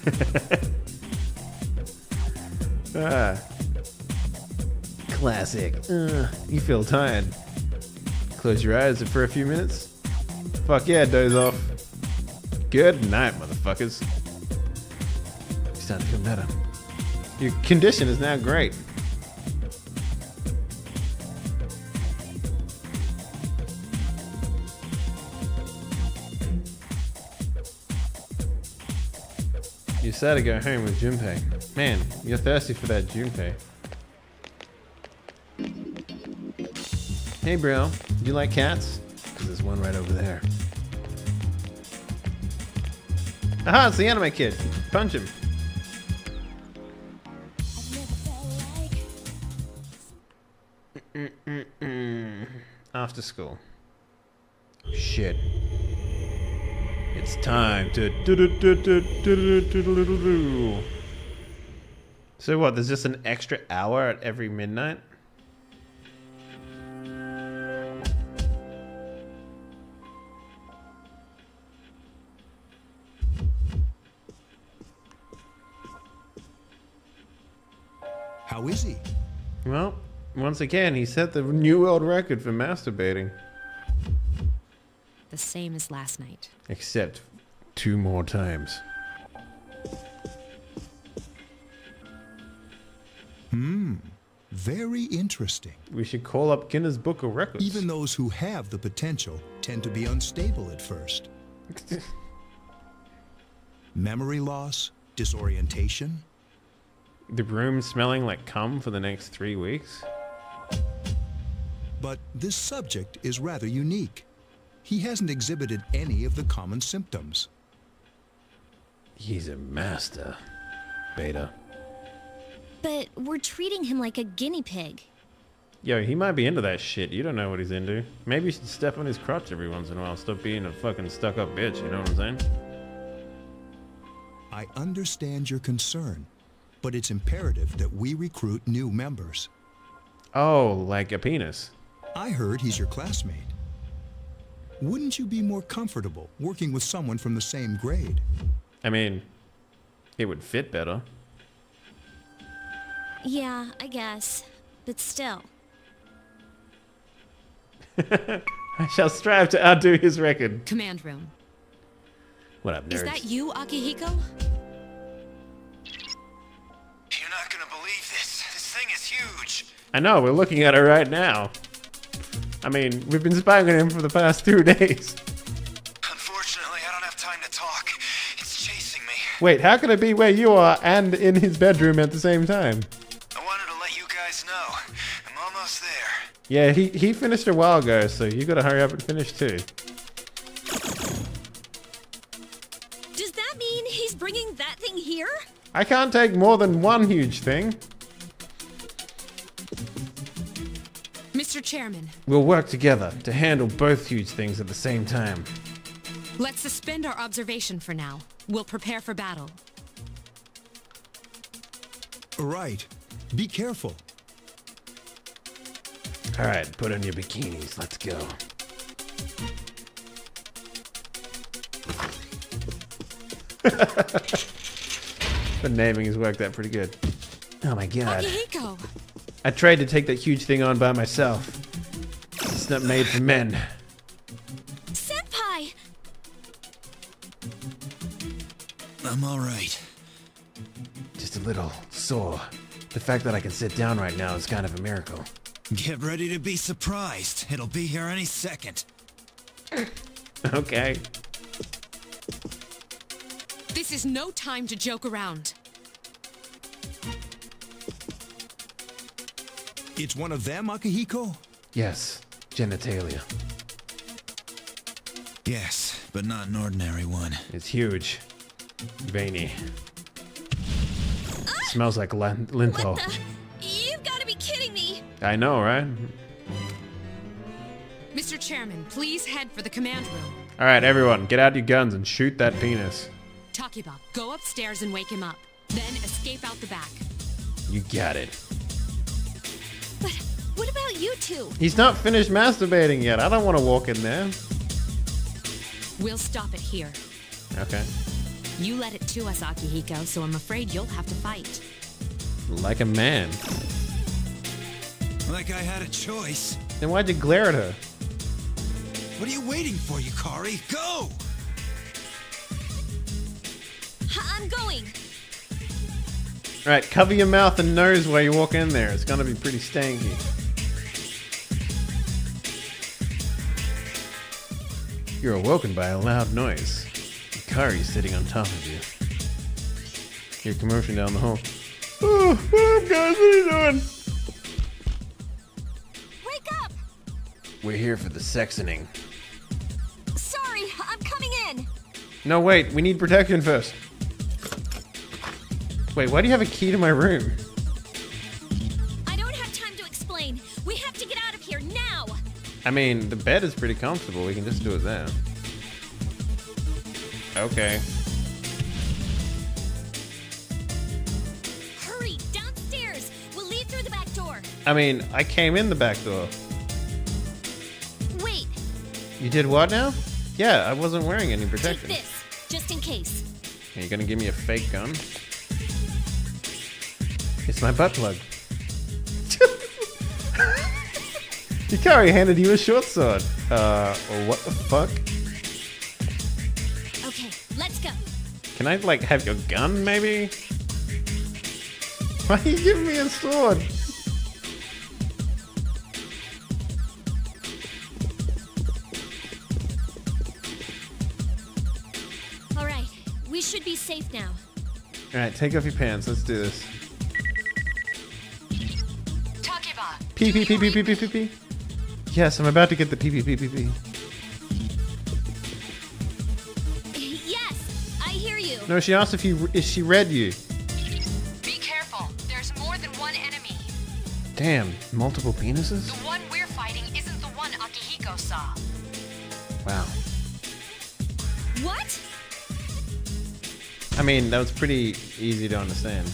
Speaker 1: Ah. Classic. Uh, you feel tired. Close your eyes for a few minutes. Fuck yeah, doze off. Good night, motherfuckers. You starting to feel better. Your condition is now great. You decided to go home with Junpei. Man, you're thirsty for that Junpei. Hey, bro, do you like cats? Because there's one right over there. Aha, it's the anime kid. Punch him. After school. Shit. It's time to. So, what, there's just an extra hour at every midnight?
Speaker 12: How is he?
Speaker 1: Well, once again, he set the new world record for masturbating.
Speaker 4: The same as last night.
Speaker 1: Except two more times.
Speaker 12: Hmm. Very interesting.
Speaker 1: We should call up Guinness Book of Records.
Speaker 12: Even those who have the potential tend to be unstable at first. Memory loss, disorientation.
Speaker 1: The room smelling like cum for the next three weeks?
Speaker 12: But this subject is rather unique. He hasn't exhibited any of the common symptoms.
Speaker 1: He's a master. Beta.
Speaker 5: But we're treating him like a guinea pig.
Speaker 1: Yo, he might be into that shit. You don't know what he's into. Maybe you should step on his crotch every once in a while. Stop being a fucking stuck up bitch. You know what I'm saying?
Speaker 12: I understand your concern, but it's imperative that we recruit new members.
Speaker 1: Oh, like a penis.
Speaker 12: I heard he's your classmate. Wouldn't you be more comfortable working with someone from the same grade?
Speaker 1: I mean, it would fit better.
Speaker 5: Yeah, I guess. But still.
Speaker 1: I shall strive to outdo his record.
Speaker 4: Command room.
Speaker 1: What up, nerds?
Speaker 4: Is that you, Akihiko?
Speaker 11: You're not gonna believe this. This thing is huge.
Speaker 1: I know, we're looking at it right now. I mean, we've been spying on him for the past two days.
Speaker 11: Unfortunately, I don't have time to talk. It's chasing me.
Speaker 1: Wait, how can it be where you are and in his bedroom at the same time?
Speaker 11: I wanted to let you guys know. I'm almost there.
Speaker 1: Yeah, he, he finished a while ago, so you gotta hurry up and finish too. I can't take more than one huge thing.
Speaker 4: Mr. Chairman,
Speaker 1: We'll work together to handle both huge things at the same time.
Speaker 4: let's suspend our observation for now. We'll prepare for battle.
Speaker 12: Right. Be careful.
Speaker 1: Alright, put on your bikinis. Let's go. the naming has worked out pretty good. Oh my god.
Speaker 4: Akihiko!
Speaker 1: I tried to take that huge thing on by myself. It's not made for men.
Speaker 5: Senpai!
Speaker 11: I'm alright.
Speaker 1: Just a little sore. The fact that I can sit down right now is kind of a miracle.
Speaker 11: Get ready to be surprised. It'll be here any second.
Speaker 1: Okay.
Speaker 4: This is no time to joke around.
Speaker 12: It's one of them, Akihiko?
Speaker 1: Yes, genitalia.
Speaker 11: Yes, but not an ordinary one.
Speaker 1: It's huge. Veiny. Smells like lin- lintel.
Speaker 5: You've got to be kidding me!
Speaker 1: I know, right?
Speaker 4: Mr. Chairman, please head for the command room.
Speaker 1: Alright, everyone, get out your guns and shoot that penis.
Speaker 4: Takeba, go upstairs and wake him up. Then escape out the back.
Speaker 1: You got it.
Speaker 5: But what about you two?
Speaker 1: He's not finished masturbating yet. I don't want to walk in there.
Speaker 4: We'll stop it here.
Speaker 1: Okay.
Speaker 4: You let it to us, Akihiko, so I'm afraid you'll have to fight.
Speaker 1: Like a man.
Speaker 11: Like I had a choice.
Speaker 1: Then why'd you glare at her?
Speaker 11: What are you waiting for, Yukari? Go!
Speaker 5: I'm going!
Speaker 1: Alright, cover your mouth and nose while you walk in there. It's gonna be pretty stanky. You're awoken by a loud noise. Yukari's sitting on top of you. Hear commotion down the hall. Oh, what up, guys? What are you doing?
Speaker 5: Wake up!
Speaker 1: We're here for the sexoning.
Speaker 5: Sorry, I'm coming in!
Speaker 1: No, wait. We need protection first. Wait, why do you have a key to my room?
Speaker 5: I don't have time to explain. We have to get out of here now!
Speaker 1: I mean, the bed is pretty comfortable. We can just do it there. Okay.
Speaker 5: Hurry, downstairs! We'll leave through the back door.
Speaker 1: I mean, I came in the back door.
Speaker 5: Wait,
Speaker 1: You did what now? Yeah, I wasn't wearing any
Speaker 5: take
Speaker 1: protection.
Speaker 5: this, just in case.
Speaker 1: Are you gonna give me a fake gun? It's my butt plug. Yukari handed you a short sword. Uh, what the fuck?
Speaker 5: Okay, let's go.
Speaker 1: Can I, like, have your gun, maybe? Why are you giving me a sword?
Speaker 5: Alright, we should be safe now.
Speaker 1: Alright, take off your pants. Let's do this. Pee pee pee pee pee pee pee pee. Yes, I'm about to get the pee pee pee pee pee.
Speaker 5: yes, I hear you.
Speaker 1: No, she asked if you if she read you.
Speaker 4: Be careful. There's more than one enemy.
Speaker 1: Damn, multiple penises?
Speaker 15: The one we're fighting isn't the one Akihiko saw.
Speaker 1: Wow.
Speaker 5: What?
Speaker 1: I mean, that was pretty easy to understand.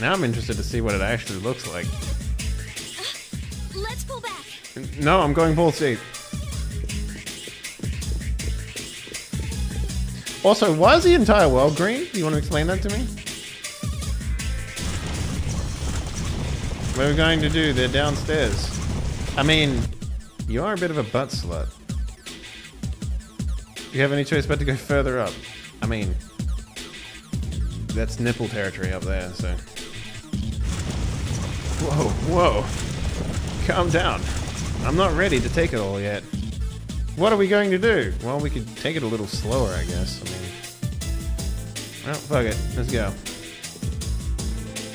Speaker 1: Now I'm interested to see what it actually looks like.
Speaker 5: Let's pull back.
Speaker 1: No, I'm going full state. Also, why is the entire world green? Do you want to explain that to me? What are we going to do? They're downstairs. I mean, you are a bit of a butt slut. You have any choice but to go further up. I mean, that's nipple territory up there, so. Whoa, whoa. Calm down. I'm not ready to take it all yet. What are we going to do? Well, we could take it a little slower, I guess. I mean, well, fuck it. Let's go.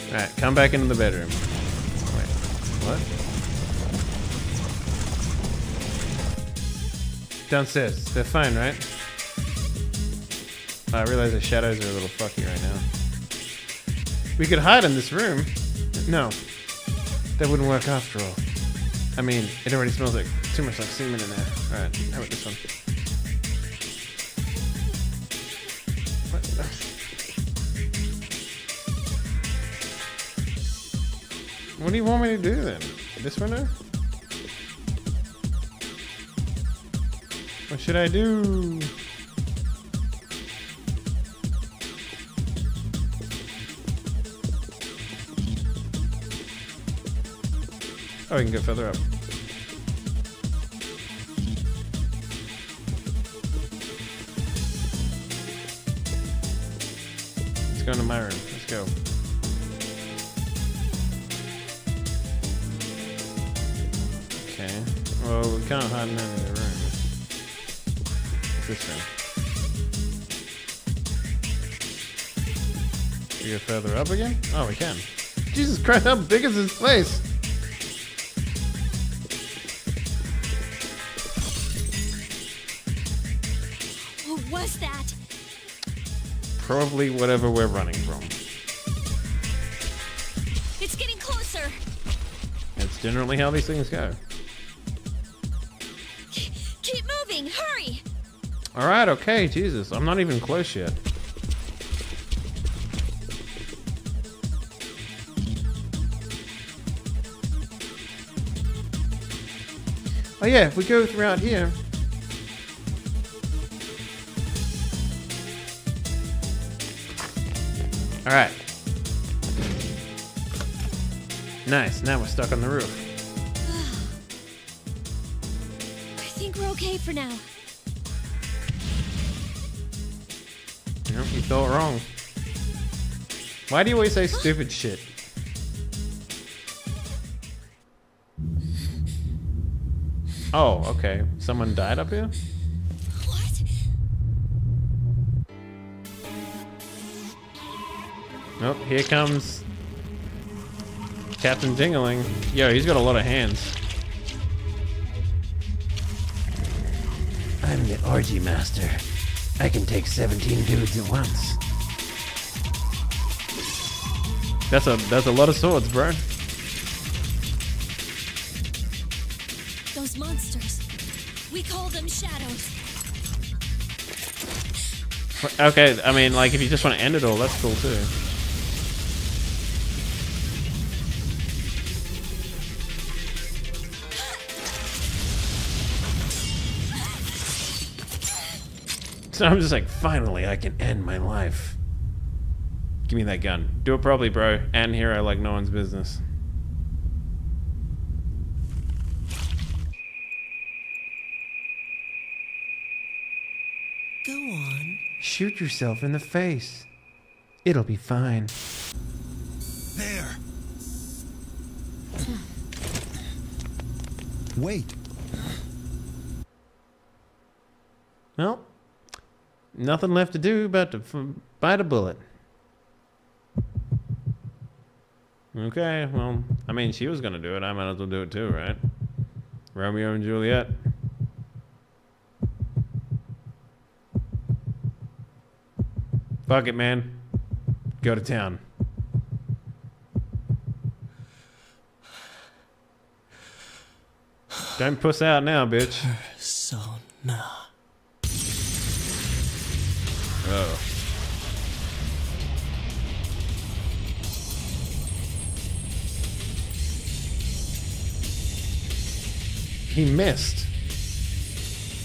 Speaker 1: Alright, come back into the bedroom. Wait, what? Downstairs. They're fine, right? Oh, I realize the shadows are a little fucky right now. We could hide in this room. No. That wouldn't work after all. I mean, it already smells like too much like semen in there. Alright, how about this one? What? What do you want me to do then? This window? What should I do? Oh, we can go further up. Let's go into my room. Let's go. Okay. Well, we can't hide in any of the rooms. This room. We go further up again? Oh, we can. Jesus Christ, how big is this place? Probably whatever we're running from.
Speaker 5: It's getting closer.
Speaker 1: That's generally how these things go.
Speaker 5: Keep moving. Hurry.
Speaker 1: Alright, okay, Jesus. I'm not even close yet. Oh yeah, if we go throughout here. Nice, now we're stuck on the roof.
Speaker 5: I think we're okay for now.
Speaker 1: Nope, you thought wrong. Why do you always say stupid shit? Oh, okay. Someone died up here? What? Nope, here comes Captain Dingling. Yo, he's got a lot of hands.
Speaker 16: I'm the orgy master. I can take 17 dudes at once.
Speaker 1: That's a that's a lot of swords, bro.
Speaker 5: Those monsters. We call them shadows.
Speaker 1: Okay, I mean, like, if you just want to end it all, that's cool too. So I'm just like, finally, I can end my life. Give me that gun. Do it properly, bro. And hero like no one's business.
Speaker 3: Go on.
Speaker 1: Shoot yourself in the face. It'll be fine.
Speaker 12: There. Wait.
Speaker 1: Well, nothing left to do but to bite a bullet. Okay, well, I mean, she was going to do it. I might as well do it too, right? Romeo and Juliet. Fuck it, man. Go to town. Don't puss out now, bitch.
Speaker 3: Persona.
Speaker 1: Oh. He missed.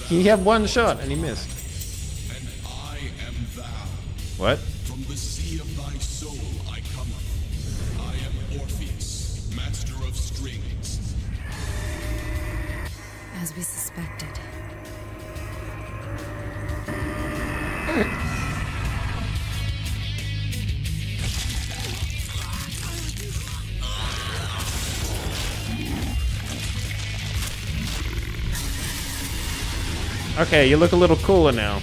Speaker 1: He had one shot and he missed.
Speaker 17: And I am thou.
Speaker 1: What? Okay, you look a little cooler now.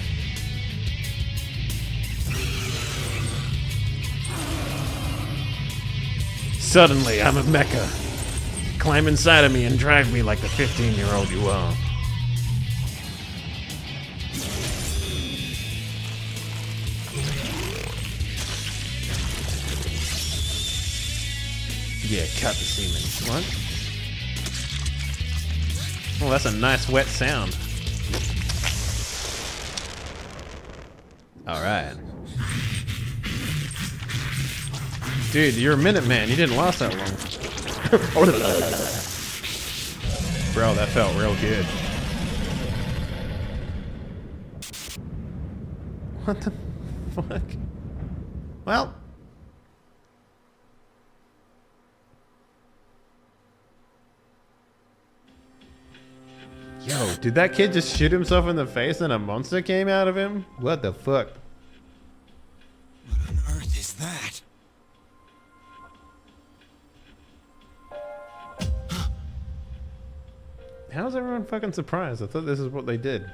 Speaker 1: Suddenly, I'm a mecha. Climb inside of me and drive me like the 15 year old you are. Yeah, cut the semen. What? Oh, that's a nice wet sound. Alright. Dude, you're a minute man. You didn't last that long. Bro, that felt real good. What the fuck? Well. Yo, did that kid just shoot himself in the face and a monster came out of him? What the fuck?
Speaker 7: That?
Speaker 1: How's everyone fucking surprised? I thought this is what they did.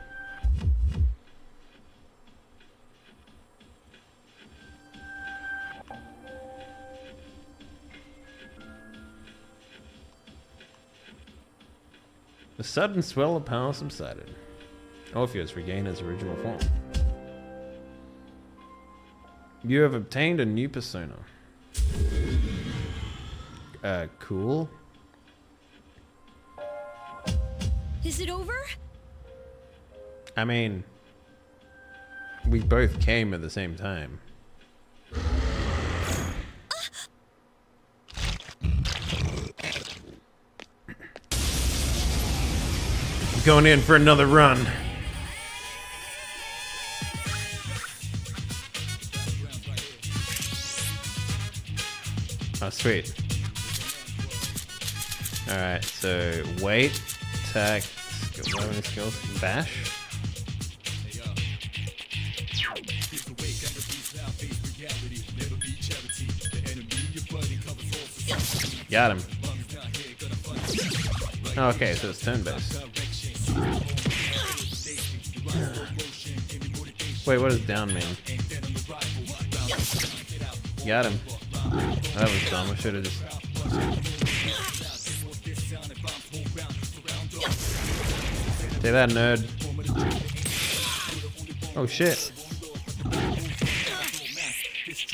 Speaker 1: The sudden swell of power subsided. Orpheus regained his original form. You have obtained a new persona. Uh, cool.
Speaker 5: Is it over?
Speaker 1: I mean, we both came at the same time. Going in for another run. Sweet. Alright, so weight, attack, skill, skills, bash. Got him. Okay, so it's turn based. Wait, what does down mean? Got him. That was dumb. I should have just. Say that, nerd. Oh shit.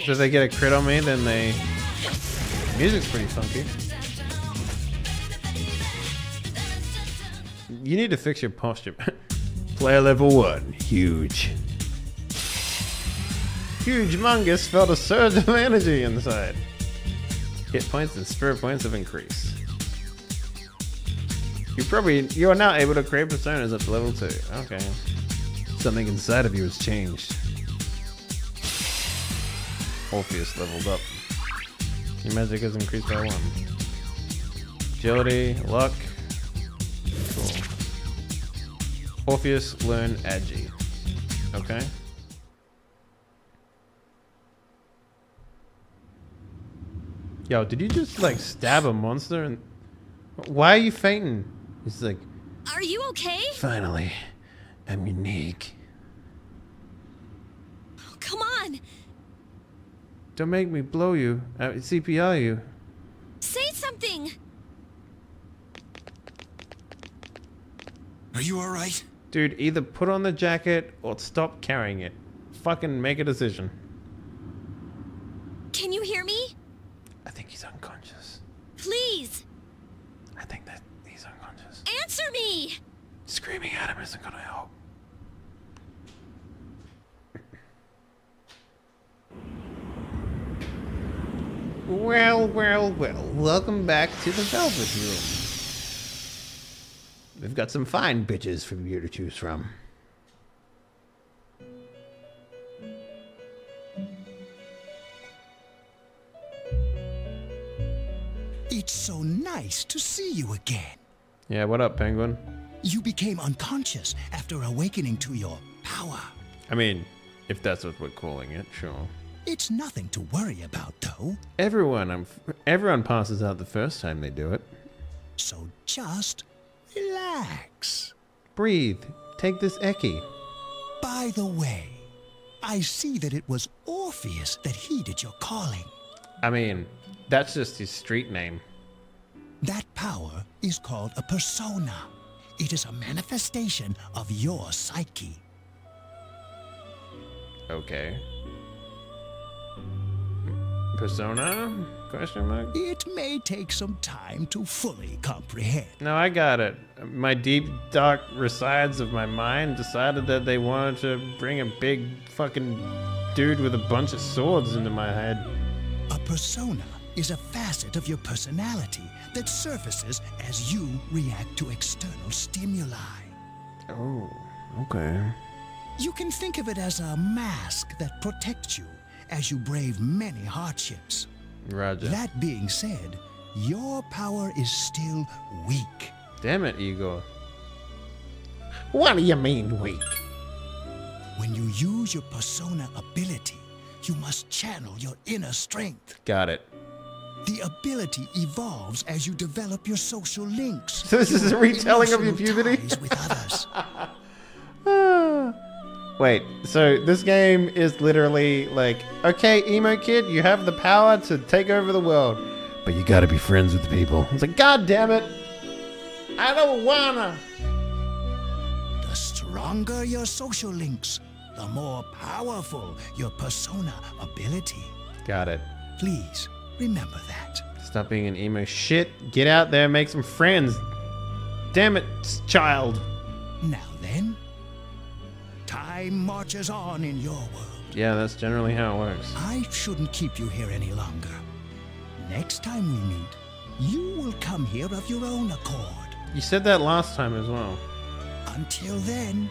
Speaker 1: So if they get a crit on me, then they. Music's pretty funky. You need to fix your posture. Player level 1. Huge. Huge Mungus felt a surge of energy inside. Hit points and spirit points have increased. You probably you are now able to create personas up to level 2. Okay. Something inside of you has changed. Orpheus leveled up. Your magic has increased by one. Agility, luck. Cool. Orpheus learn Agi. Okay. Yo, did you just like stab a monster and why are you fainting? He's like,
Speaker 5: Are you okay?
Speaker 1: finally, I'm unique.
Speaker 5: Come on.
Speaker 1: Don't make me blow you. Uh, CPR you.
Speaker 5: Say something.
Speaker 7: Are you alright?
Speaker 1: Dude, either put on the jacket or stop carrying it. Fucking make a decision.
Speaker 5: Can you hear me?
Speaker 1: I think he's unconscious.
Speaker 5: Please.
Speaker 1: I think that he's unconscious.
Speaker 5: Answer me.
Speaker 1: at him isn't gonna help. Well, well, well. Back to the Velvet Room. We've got some fine bitches for you to choose from.
Speaker 7: It's so nice to see you again.
Speaker 1: Yeah, what up, Penguin?
Speaker 7: You became unconscious after awakening to your power.
Speaker 1: I mean, if that's what we're calling it, sure.
Speaker 7: It's nothing to worry about, though.
Speaker 1: Everyone, I'm, everyone passes out the first time they do it.
Speaker 7: So just relax.
Speaker 1: Breathe. Take this Eki.
Speaker 7: By the way, I see that it was Orpheus that heeded your calling.
Speaker 1: I mean, that's just his street name.
Speaker 7: That power is called a persona. It is a manifestation of your psyche.
Speaker 1: Okay. Persona? Question mark?
Speaker 7: It may take some time to fully comprehend.
Speaker 1: No, I got it. My deep, dark resides of my mind decided that they wanted to bring a big fucking dude with a bunch of swords into my head.
Speaker 7: A persona is a facet of your personality that surfaces as you react to external stimuli.
Speaker 1: Oh, okay.
Speaker 7: You can think of it as a mask that protects you as you brave many hardships.
Speaker 1: Roger.
Speaker 7: That being said, your power is still weak.
Speaker 1: Damn it, Igor. What do you mean weak?
Speaker 7: When you use your persona ability, you must channel your inner strength.
Speaker 1: Got it.
Speaker 7: The ability evolves as you develop your social links.
Speaker 1: So this is a retelling of your puberty?
Speaker 7: ties with others.
Speaker 1: Wait, so this game is literally like, okay, emo kid, you have the power to take over the world, but you gotta be friends with the people. It's like, god damn it, I don't wanna.
Speaker 7: The stronger your social links, the more powerful your persona ability.
Speaker 1: Got it.
Speaker 7: Please remember that.
Speaker 1: Stop being an emo shit. Get out there, make some friends. Damn it, child.
Speaker 7: Now then, time marches on in your world.
Speaker 1: Yeah, that's generally how it works.
Speaker 7: I shouldn't keep you here any longer. Next time we meet, you will come here of your own accord.
Speaker 1: You said that last time as well.
Speaker 7: Until then,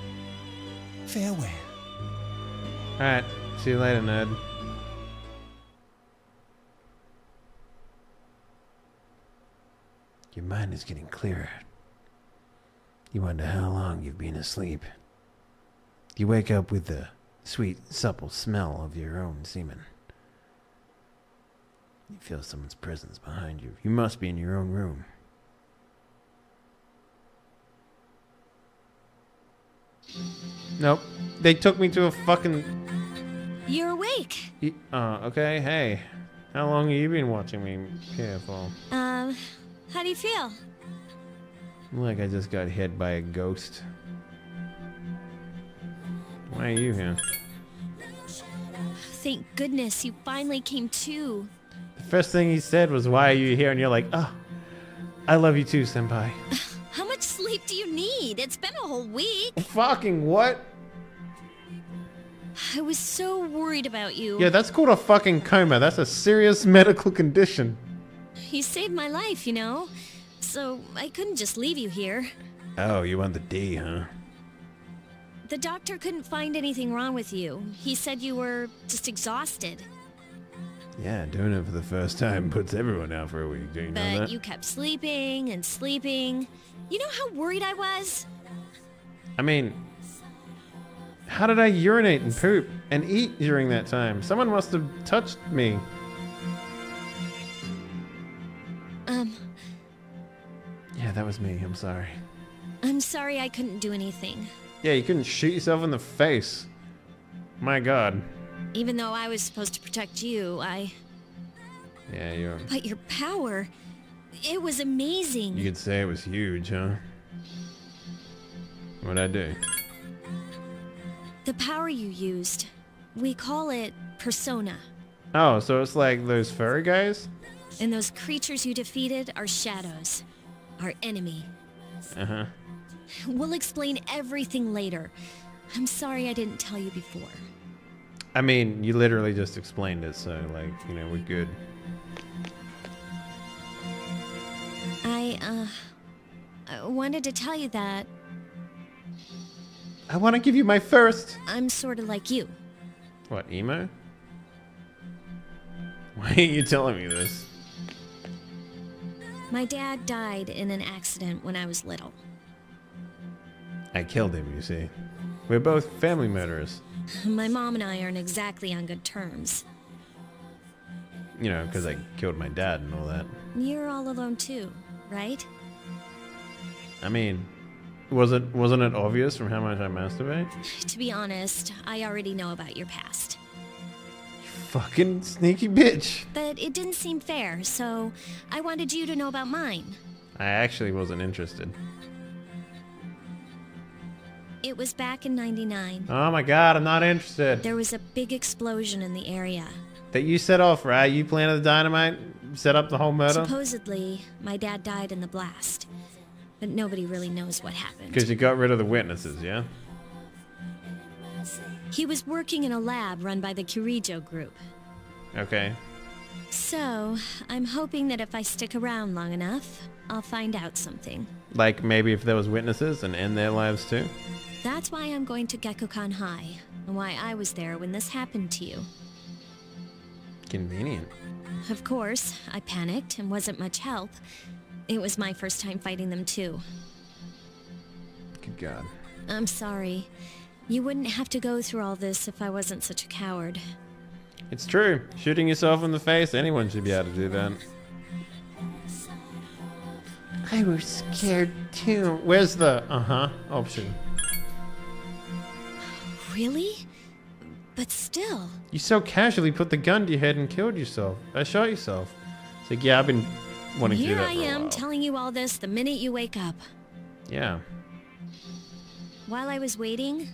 Speaker 7: farewell.
Speaker 1: Alright, see you later, nerd. Your mind is getting clearer. You wonder how long you've been asleep. You wake up with the sweet, supple smell of your own semen. You feel someone's presence behind you. You must be in your own room. Nope. They took me to a fucking.
Speaker 5: You're awake.
Speaker 1: E- Uh, okay, hey. How long have you been watching me for?
Speaker 5: Um, how do you feel?
Speaker 1: Like I just got hit by a ghost. Why are you here?
Speaker 5: Thank goodness you finally came to.
Speaker 1: The first thing he said was, Why are you here? And you're like, Oh, I love you too, Senpai.
Speaker 5: How much sleep do you need? It's been a whole week.
Speaker 1: Fucking what?
Speaker 5: I was so worried about you.
Speaker 1: Yeah, that's called a fucking coma. That's a serious medical condition.
Speaker 5: You saved my life, you know? So I couldn't just leave you here.
Speaker 1: Oh, you want the D, huh?
Speaker 5: The doctor couldn't find anything wrong with you. He said you were just exhausted.
Speaker 1: Yeah, doing it for the first time puts everyone out for a week. Do you know
Speaker 5: But
Speaker 1: that?
Speaker 5: you kept sleeping and sleeping. You know how worried I was?
Speaker 1: I mean, how did I urinate and poop and eat during that time? Someone must have touched me.
Speaker 5: Um,
Speaker 1: Yeah, that was me. I'm sorry.
Speaker 5: I'm sorry I couldn't do anything.
Speaker 1: Yeah, you couldn't shoot yourself in the face. My god.
Speaker 5: Even though I was supposed to protect you, I.
Speaker 1: Yeah, you're...
Speaker 5: But your power. It was amazing.
Speaker 1: you could say it was huge, huh? What'd I do?
Speaker 5: The power you used. We call it persona.
Speaker 1: Oh, so it's like those furry guys?
Speaker 5: And those creatures you defeated are shadows. Our enemy.
Speaker 1: Uh huh.
Speaker 5: We'll explain everything later. I'm sorry I didn't tell you before.
Speaker 1: I mean, you literally just explained it, so like, you know, we're good.
Speaker 5: I, uh, I wanted to tell you that
Speaker 1: I want to give you my first.
Speaker 5: I'm sort of like you.
Speaker 1: What, emo? Why are you telling me this?
Speaker 5: My dad died in an accident when I was little.
Speaker 1: I killed him, you see. We're both family murderers.
Speaker 5: My mom and I aren't exactly on good terms.
Speaker 1: You know, because I killed my dad and all that.
Speaker 5: You're all alone too, right?
Speaker 1: I mean, wasn't wasn't it obvious from how much I masturbate?
Speaker 5: To be honest, I already know about your past.
Speaker 1: Fucking sneaky bitch.
Speaker 5: But it didn't seem fair, so I wanted you to know about mine.
Speaker 1: I actually wasn't interested.
Speaker 5: It was back in 99.
Speaker 1: Oh my god, I'm not interested.
Speaker 5: There was a big explosion in the area.
Speaker 1: That you set off, right? You planted the dynamite, set up the whole murder?
Speaker 5: Supposedly, my dad died in the blast. But nobody really knows what happened.
Speaker 1: Because you got rid of the witnesses, yeah?
Speaker 5: He was working in a lab run by the Kirijo group.
Speaker 1: Okay.
Speaker 5: So, I'm hoping that if I stick around long enough, I'll find out something.
Speaker 1: Like maybe if there was witnesses and end their lives too?
Speaker 5: That's why I'm going to Gekkoukan High, and why I was there when this happened to you.
Speaker 1: Convenient.
Speaker 5: Of course, I panicked and wasn't much help. It was my first time fighting them too.
Speaker 1: Good God.
Speaker 5: I'm sorry. You wouldn't have to go through all this if I wasn't such a coward.
Speaker 1: It's true. Shooting yourself in the face, anyone should be able to do that. I was scared too. Where's the uh-huh option?
Speaker 5: Really? But still.
Speaker 1: You so casually put the gun to your head and killed yourself. I shot yourself. It's like, yeah, I've been wanting to do
Speaker 5: Here
Speaker 1: that
Speaker 5: I
Speaker 1: for a
Speaker 5: am telling you all this the minute you wake up.
Speaker 1: Yeah.
Speaker 5: While I was waiting,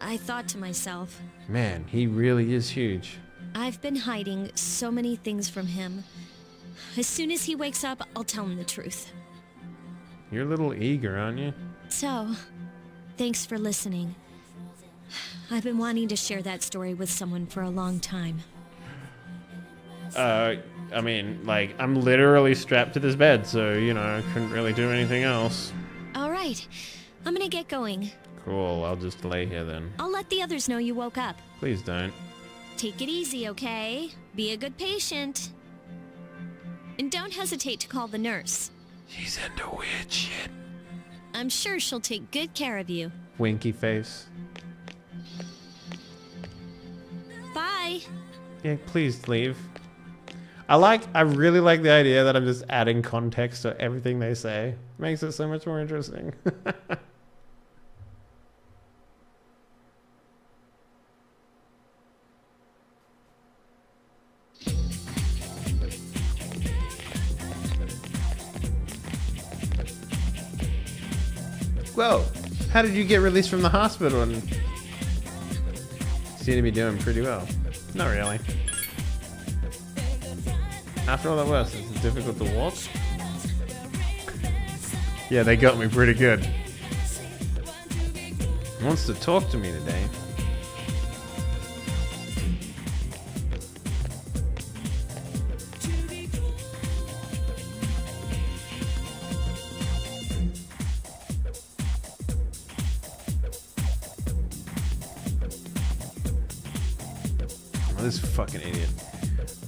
Speaker 5: I thought to myself,
Speaker 1: Man, he really is huge.
Speaker 5: I've been hiding so many things from him. As soon as he wakes up, I'll tell him the truth.
Speaker 1: You're a little eager, aren't you?
Speaker 5: So, thanks for listening. I've been wanting to share that story with someone for a long time.
Speaker 1: Uh, I mean, like, I'm literally strapped to this bed, so, you know, I couldn't really do anything else.
Speaker 5: All right, I'm gonna get going.
Speaker 1: Cool, I'll just lay here then.
Speaker 5: I'll let the others know you woke up.
Speaker 1: Please don't.
Speaker 5: Take it easy, okay? Be a good patient. And don't hesitate to call the nurse.
Speaker 1: She's into weird shit.
Speaker 5: I'm sure she'll take good care of you.
Speaker 1: Winky face.
Speaker 5: Bye.
Speaker 1: Yeah, please leave. I like, I really like the idea that I'm just adding context to everything they say. Makes it so much more interesting. Whoa, how did you get released from the hospital and seem to be doing pretty well? Not really. After all that was, it's difficult to walk. Yeah, they got me pretty good. Wants to talk to me today.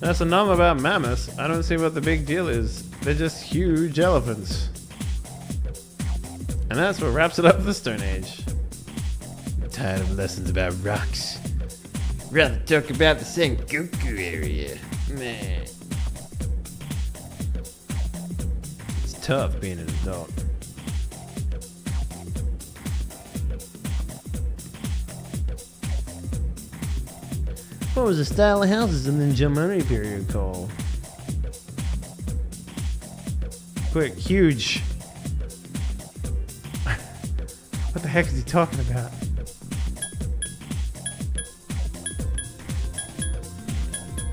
Speaker 1: That's enough about mammoths. I don't see what the big deal is. They're just huge elephants. And that's what wraps it up for the Stone Age. I'm tired of lessons about rocks. Rather talk about the Sengoku area. Man. It's tough being an adult. What was the style of houses in the Jomoni period called? Quick, huge. what the heck is he talking about?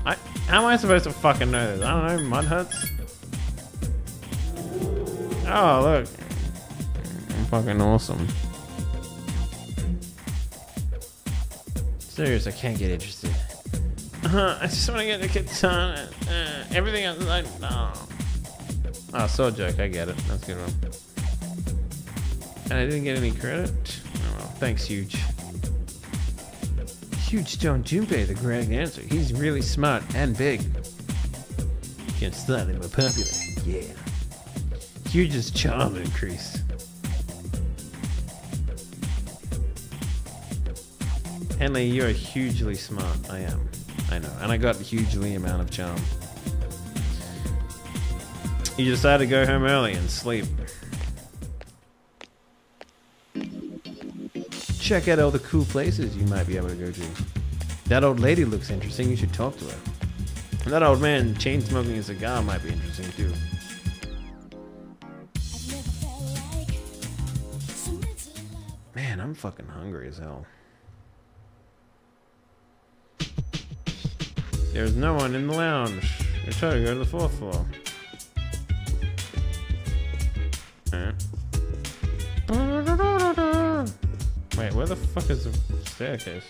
Speaker 1: I, how am I supposed to fucking know this? I don't know, mud huts? Oh, look. I'm fucking awesome. Serious, I can't get interested. Uh, I just want to get a katana. Uh, everything else, like, no. Oh, so joke. I get it. That's good one. And I didn't get any credit. Oh well, thanks, huge. Huge Stone Junpei, the correct answer. He's really smart and big. Can slightly more popular. Yeah. Huge's charm increase. Henley, you're hugely smart. I am. I know. And I got hugely amount of charm. You decided to go home early and sleep. Check out all the cool places you might be able to go to. That old lady looks interesting. You should talk to her. And that old man chain smoking a cigar might be interesting too. Man, I'm fucking hungry as hell. There's no one in the lounge. I try to go to the fourth floor. Wait, where the fuck is the staircase?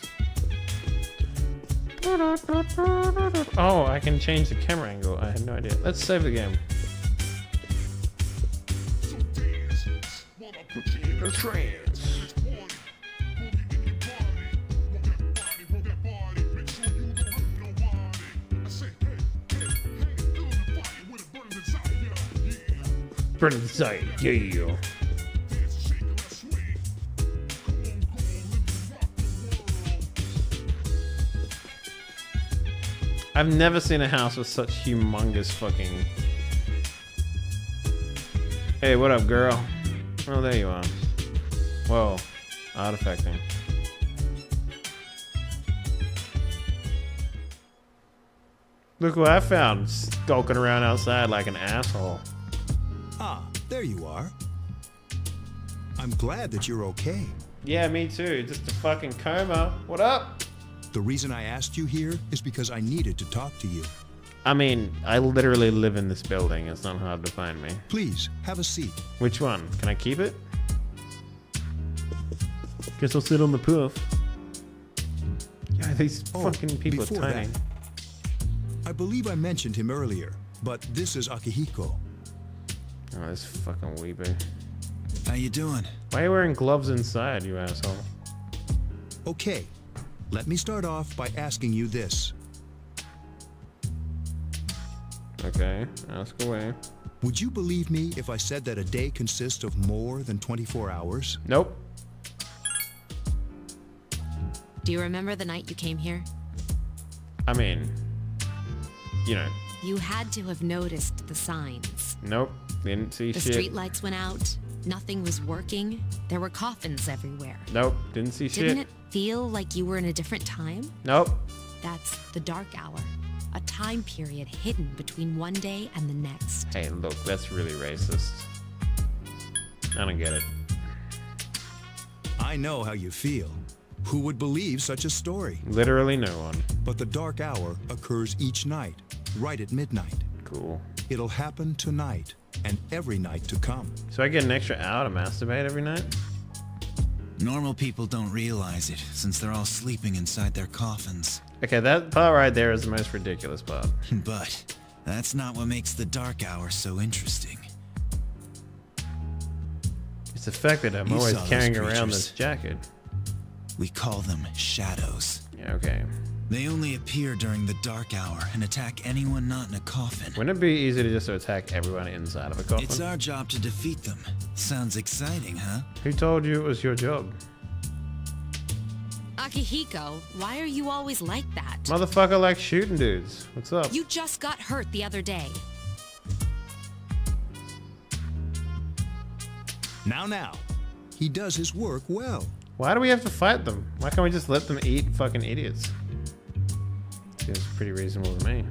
Speaker 1: Oh, I can change the camera angle. I had no idea. Let's save the game. Trance. Burn inside, yeah. I've never seen a house with such humongous fucking. Hey, what up, girl? Oh, there you are. Whoa, artifacting. Look what I found, skulking around outside like an asshole.
Speaker 12: There you are. I'm glad that you're okay.
Speaker 1: Yeah, me too. Just a fucking coma. What up?
Speaker 12: The reason I asked you here is because I needed to talk to you.
Speaker 1: I mean, I literally live in this building. It's not hard to find me.
Speaker 12: Please, have a seat.
Speaker 1: Which one? Can I keep it? Guess I'll sit on the poof. Yeah, these
Speaker 12: Oh,
Speaker 1: fucking people are tiny.
Speaker 12: that, I believe I mentioned him earlier, but this is Akihiko.
Speaker 1: Oh, this fucking weeper.
Speaker 10: How you doing?
Speaker 1: Why are you wearing gloves inside, you asshole?
Speaker 12: Okay, let me start off by asking you this.
Speaker 1: Okay, ask away.
Speaker 12: Would you believe me if I said that a day consists of more than 24 hours?
Speaker 1: Nope.
Speaker 4: Do you remember the night you came here?
Speaker 1: I mean, you know,
Speaker 4: You had to have noticed the signs.
Speaker 1: nope. Didn't see
Speaker 4: The
Speaker 1: shit.
Speaker 4: streetlights went out. Nothing was working. There were coffins everywhere.
Speaker 1: Nope. Didn't see shit.
Speaker 4: Didn't it feel like you were in a different time?
Speaker 1: Nope.
Speaker 4: That's the dark hour, a time period hidden between one day and the next.
Speaker 1: Hey, look, that's really racist. I don't get it.
Speaker 12: I know how you feel. Who would believe such a story?
Speaker 1: Literally no one.
Speaker 12: But the dark hour occurs each night, right at midnight.
Speaker 1: Cool.
Speaker 12: It'll happen tonight and every night to come.
Speaker 1: So I get an extra hour to masturbate every night?
Speaker 10: Normal people don't realize it, since they're all sleeping inside their coffins.
Speaker 1: Okay, that part right there is the most ridiculous part.
Speaker 10: But that's not what makes the dark hour so interesting.
Speaker 1: It's the fact that I'm
Speaker 10: You
Speaker 1: always carrying around this jacket.
Speaker 10: We call them shadows.
Speaker 1: Yeah, okay.
Speaker 10: They only appear during the dark hour and attack anyone not in a coffin.
Speaker 1: Wouldn't it be easy to just attack everyone inside of a coffin?
Speaker 10: It's our job to defeat them. Sounds exciting, huh?
Speaker 1: Who told you it was your job?
Speaker 4: Akihiko, why are you always like that?
Speaker 1: Motherfucker like shooting dudes. What's up?
Speaker 4: You just got hurt the other day.
Speaker 12: Now, now. He does his work well.
Speaker 1: Why do we have to fight them? Why can't we just let them eat fucking idiots? Seems pretty reasonable to me.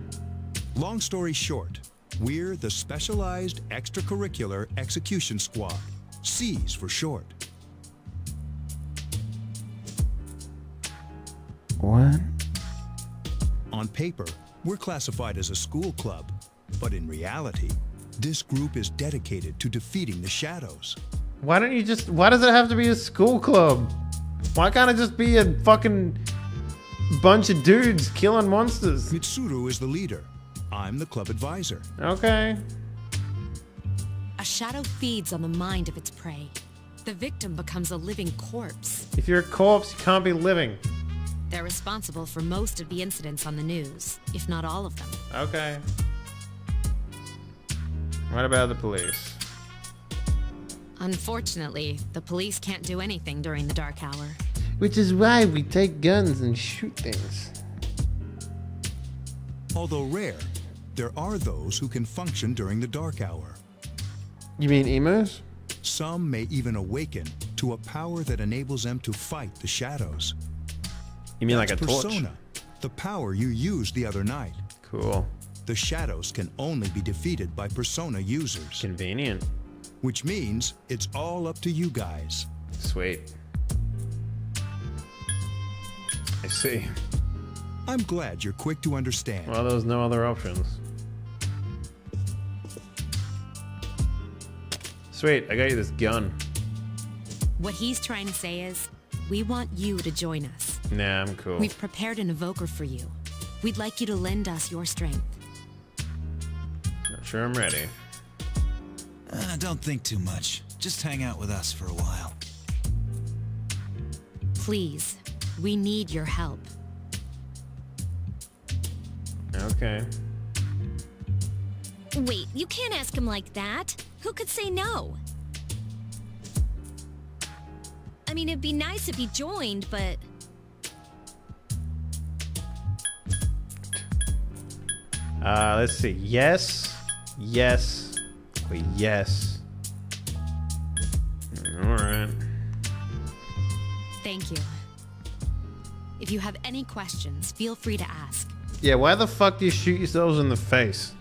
Speaker 12: Long story short, we're the Specialized Extracurricular Execution Squad, SEES for short.
Speaker 1: What?
Speaker 12: On paper, we're classified as a school club, but in reality, this group is dedicated to defeating the shadows.
Speaker 1: Why don't you just? Why does it have to be a school club? Why can't it just be a fucking bunch of dudes killing monsters?
Speaker 12: Mitsuru is the leader. I'm the club advisor.
Speaker 1: Okay.
Speaker 4: A shadow feeds on the mind of its prey. The victim becomes a living corpse.
Speaker 1: If you're a corpse, you can't be living.
Speaker 4: They're responsible for most of the incidents on the news, if not all of them.
Speaker 1: Okay. What about the police?
Speaker 4: Unfortunately, the police can't do anything during the dark hour.
Speaker 1: Which is why we take guns and shoot things.
Speaker 12: Although rare, there are those who can function during the dark hour.
Speaker 1: You mean emos?
Speaker 12: Some may even awaken to a power that enables them to fight the shadows.
Speaker 1: You mean like
Speaker 12: That's
Speaker 1: a torch?
Speaker 12: persona, the power you used the other night.
Speaker 1: Cool.
Speaker 12: The shadows can only be defeated by persona users.
Speaker 1: Convenient.
Speaker 12: Which means it's all up to you guys.
Speaker 1: Sweet. I see.
Speaker 12: I'm glad you're quick to understand.
Speaker 1: Well, there's no other options. Sweet, I got you this gun.
Speaker 4: What he's trying to say is, we want you to join us.
Speaker 1: Nah, I'm cool.
Speaker 4: We've prepared an evoker for you. We'd like you to lend us your strength.
Speaker 1: Not sure I'm ready.
Speaker 10: Uh, don't think too much. Just hang out with us for a while.
Speaker 4: Please, we need your help.
Speaker 1: Okay.
Speaker 5: Wait, you can't ask him like that. Who could say no? I mean, it'd be nice if he joined, but
Speaker 1: Uh, let's see. Yes, yes, or yes. All right.
Speaker 4: Thank you. If you have any questions, feel free to ask.
Speaker 1: Yeah, why the fuck do you shoot yourselves in the face?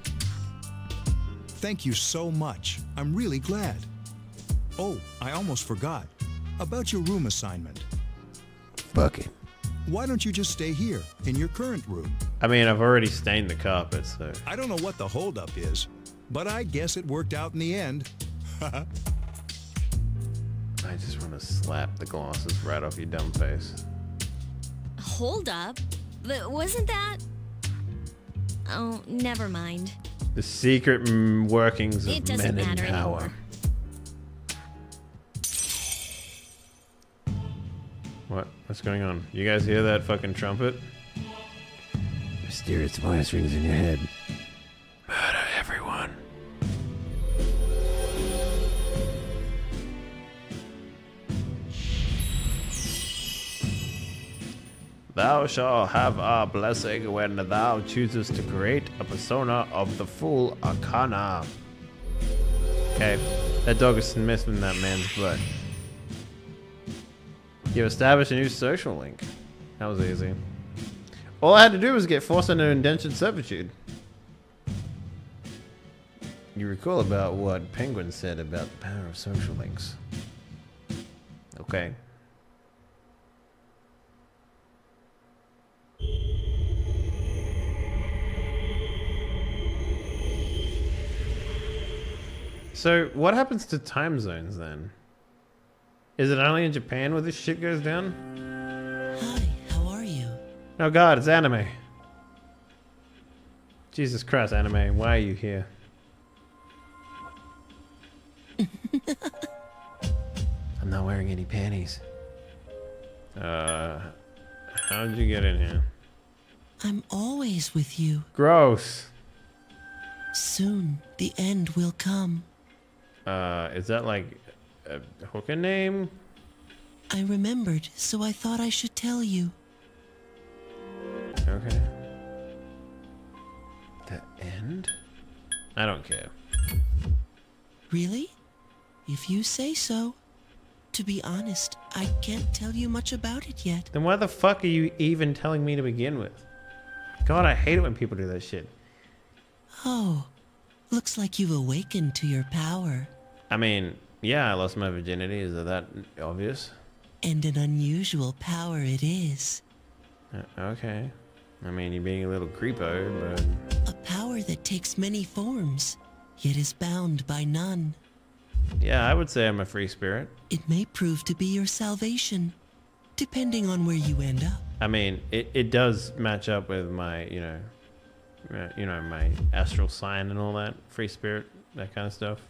Speaker 12: Thank you so much. I'm really glad. Oh, I almost forgot. About your room assignment.
Speaker 1: Fuck it.
Speaker 12: Why don't you just stay here, in your current room?
Speaker 1: I mean, I've already stained the carpet, so.
Speaker 12: I don't know what the holdup is, but I guess it worked out in the end.
Speaker 1: I just want to slap the glasses right off your dumb face.
Speaker 5: Hold up. But wasn't that? Oh, never mind.
Speaker 1: The secret workings of
Speaker 5: It doesn't
Speaker 1: men in
Speaker 5: matter
Speaker 1: power.
Speaker 5: anymore.
Speaker 1: What? What's going on? You guys hear that fucking trumpet?
Speaker 16: Mysterious voice rings in your head.
Speaker 1: Thou shalt have our blessing when thou choosest to create a persona of the Fool arcana. Okay, that dog is missing that man's butt. You establish a new social link. That was easy. All I had to do was get forced into indentured servitude. You recall about what Penguin said about the power of social links. Okay. So, what happens to time zones then? Is it only in Japan where this shit goes down?
Speaker 3: Hi, how are you?
Speaker 1: Oh god, it's anime. Jesus Christ, anime, why are you here? I'm not wearing any panties. Uh, how did you get in here?
Speaker 3: I'm always with you.
Speaker 1: Gross.
Speaker 3: Soon, the end will come.
Speaker 1: Uh, is that like a hooker name?
Speaker 3: I remembered, so I thought I should tell you.
Speaker 1: Okay. The end? I don't care.
Speaker 3: Really? If you say so. To be honest, I can't tell you much about it yet.
Speaker 1: Then why the fuck are you even telling me to begin with? God, I hate it when people do that shit.
Speaker 3: Oh, looks like you've awakened to your power.
Speaker 1: I mean, yeah, I lost my virginity. Is that obvious?
Speaker 3: And an unusual power it is.
Speaker 1: Uh, okay. I mean, you're being a little creepo, but
Speaker 3: A power that takes many forms, yet is bound by none.
Speaker 1: Yeah, I would say I'm a free spirit.
Speaker 3: It may prove to be your salvation, depending on where you end up.
Speaker 1: I mean, it, it does match up with my, you know, Uh, you know, my astral sign and all that, free spirit, that kind of stuff.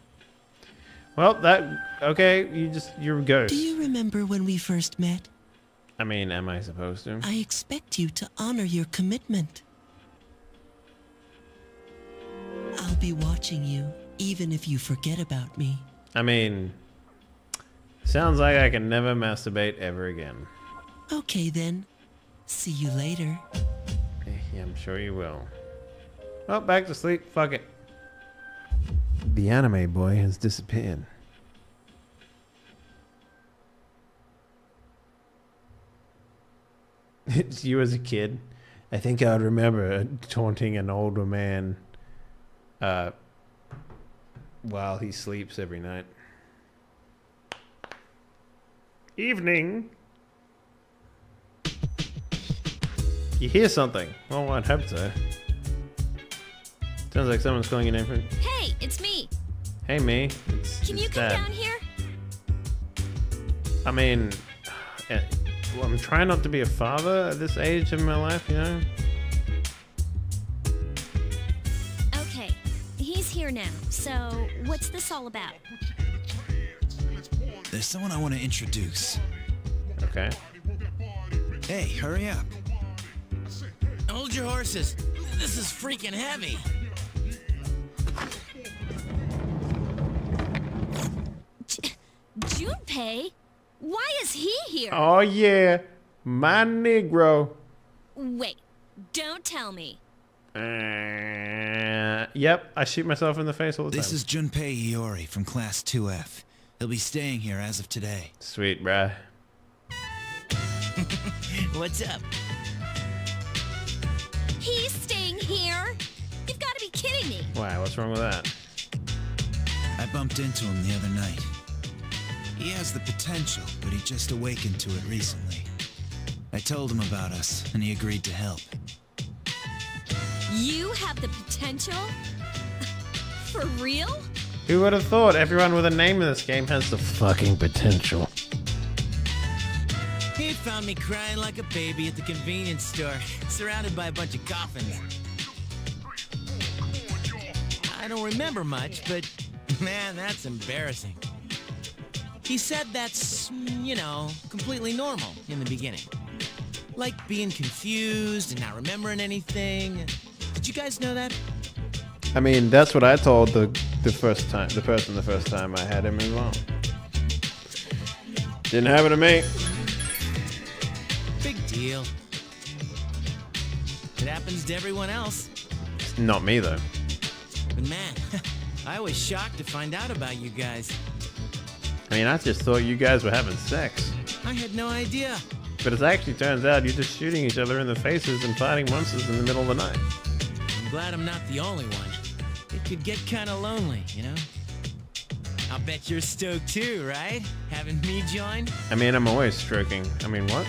Speaker 1: Well, that okay. You just you're a ghost.
Speaker 3: Do you remember when we first met?
Speaker 1: I mean, am I supposed to?
Speaker 3: I expect you to honor your commitment. I'll be watching you, even if you forget about me.
Speaker 1: I mean, sounds like I can never masturbate ever again.
Speaker 3: Okay then. See you later.
Speaker 1: Eh, yeah, I'm sure you will. Oh, back to sleep. Fuck it. The anime boy has disappeared. It's you as a kid. I think I would remember taunting an older man uh, while he sleeps every night.
Speaker 14: Evening.
Speaker 1: You hear something? Well, I'd hope so. Sounds like someone's calling your name. For...
Speaker 5: Hey, it's me.
Speaker 1: Hey, me. It's,
Speaker 5: Can
Speaker 1: it's
Speaker 5: you come
Speaker 1: Dad.
Speaker 5: down here?
Speaker 1: I mean, eh, well, I'm trying not to be a father at this age in my life, you know?
Speaker 5: Okay, he's here now. So, what's this all about?
Speaker 10: There's someone I want to introduce.
Speaker 1: Okay.
Speaker 10: Hey, hurry up.
Speaker 9: Hold your horses. This is freaking heavy.
Speaker 5: Junpei? Why is he here?
Speaker 1: Oh, yeah. My Negro.
Speaker 5: Wait, don't tell me.
Speaker 1: Uh, yep, I shoot myself in the face all the
Speaker 10: This
Speaker 1: time.
Speaker 10: This is Junpei Iori from Class 2F. He'll be staying here as of today.
Speaker 1: Sweet, bruh.
Speaker 9: What's up?
Speaker 5: He's staying here? Kidding me.
Speaker 1: Why? What's wrong with that?
Speaker 10: I bumped into him the other night. He has the potential, but he just awakened to it recently. I told him about us, and he agreed to help.
Speaker 5: You have the potential? For real?
Speaker 1: Who would have thought everyone with a name in this game has the fucking potential?
Speaker 9: He found me crying like a baby at the convenience store, surrounded by a bunch of coffins. I don't remember much, but man, that's embarrassing. He said that's, you know, completely normal in the beginning. Like being confused and not remembering anything. Did you guys know that?
Speaker 1: I mean, that's what I told the the first time, the person the first time I had him well. Didn't happen to me.
Speaker 9: Big deal. It happens to everyone else.
Speaker 1: Not me though.
Speaker 9: But man, I was shocked to find out about you guys.
Speaker 1: I mean, I just thought you guys were having sex,
Speaker 9: I had no idea.
Speaker 1: but it actually turns out you're just shooting each other in the faces and fighting monsters in the middle of the night.
Speaker 9: I'm glad I'm not the only one. It could get kind of lonely, you know? I'll bet you're stoked too, right? Having me join?
Speaker 1: I mean, I'm always stroking. I mean, what?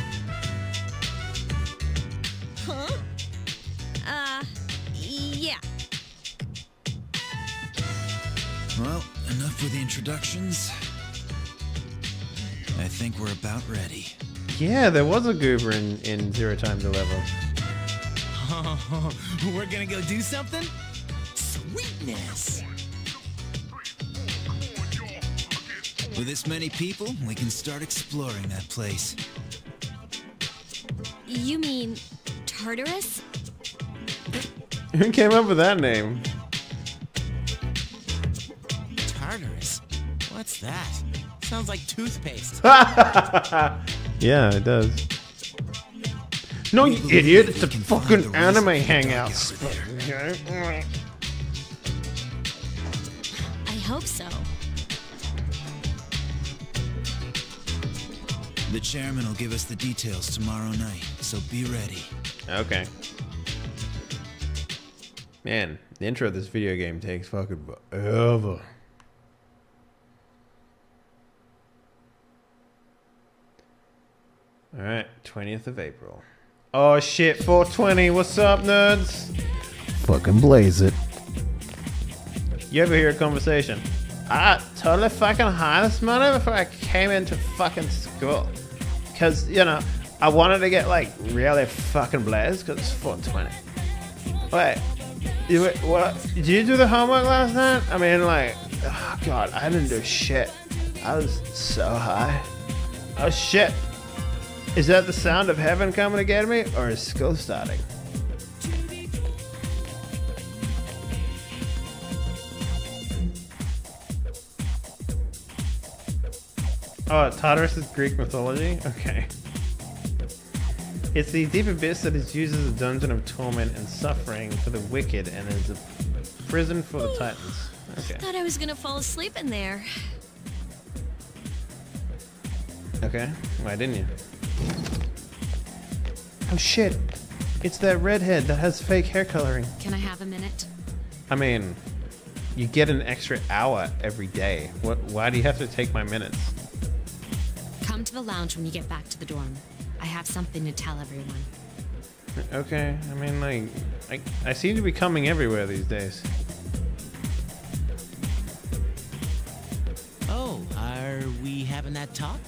Speaker 10: Enough with the introductions. I think we're about ready.
Speaker 1: Yeah, there was a goober in, in Zero Time Dilemma.
Speaker 9: We're gonna go do something? Sweetness!
Speaker 10: With this many people, we can start exploring that place.
Speaker 5: You mean Tartarus?
Speaker 1: Who came up with that name?
Speaker 9: What's that? Sounds like toothpaste.
Speaker 1: yeah, it does. No, you idiot! It's a fucking anime hangout.
Speaker 5: I hope so.
Speaker 10: The chairman will give us the details tomorrow night, so be ready.
Speaker 1: Okay. Man, the intro of this video game takes fucking forever. Alright, 20th of April. Oh shit, 420, what's up, nerds? Fucking blaze it. You ever hear a conversation? I totally fucking high this morning before I came into fucking school. Cause, you know, I wanted to get like really fucking blazed because it's 420. Wait, you, what? Did you do the homework last night? I mean, like, oh god, I didn't do shit. I was so high. Oh shit. Is that the sound of heaven coming to get me, or is school starting? Oh, Tartarus is Greek mythology? Okay. It's the deep abyss that is used as a dungeon of torment and suffering for the wicked and is a prison for the titans. Okay.
Speaker 5: Thought I was gonna fall asleep in there.
Speaker 1: Okay. Why didn't you? Oh shit! It's that redhead that has fake hair coloring.
Speaker 4: Can I have a minute?
Speaker 1: I mean, you get an extra hour every day. What? Why do you have to take my minutes?
Speaker 4: Come to the lounge when you get back to the dorm. I have something to tell everyone.
Speaker 1: Okay. I mean, like, I, I seem to be coming everywhere these days.
Speaker 9: Oh, are we having that talk?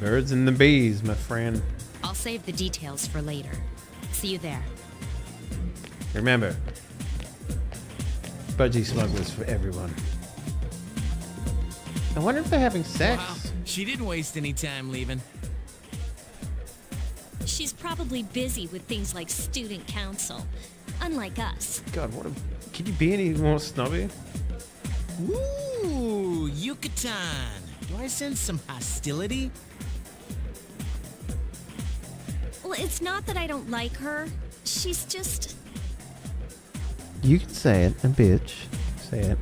Speaker 1: Birds and the bees, my friend.
Speaker 4: I'll save the details for later. See you there.
Speaker 1: Remember, budgie smugglers for everyone. I wonder if they're having sex.
Speaker 9: Wow, she didn't waste any time leaving.
Speaker 5: She's probably busy with things like student council. Unlike us.
Speaker 1: God, what a. Can you be any more snobby?
Speaker 9: Ooh, Yuka-tan. Do I sense some hostility?
Speaker 5: Well, it's not that I don't like her. She's just.
Speaker 1: You can say it, a bitch. Say it.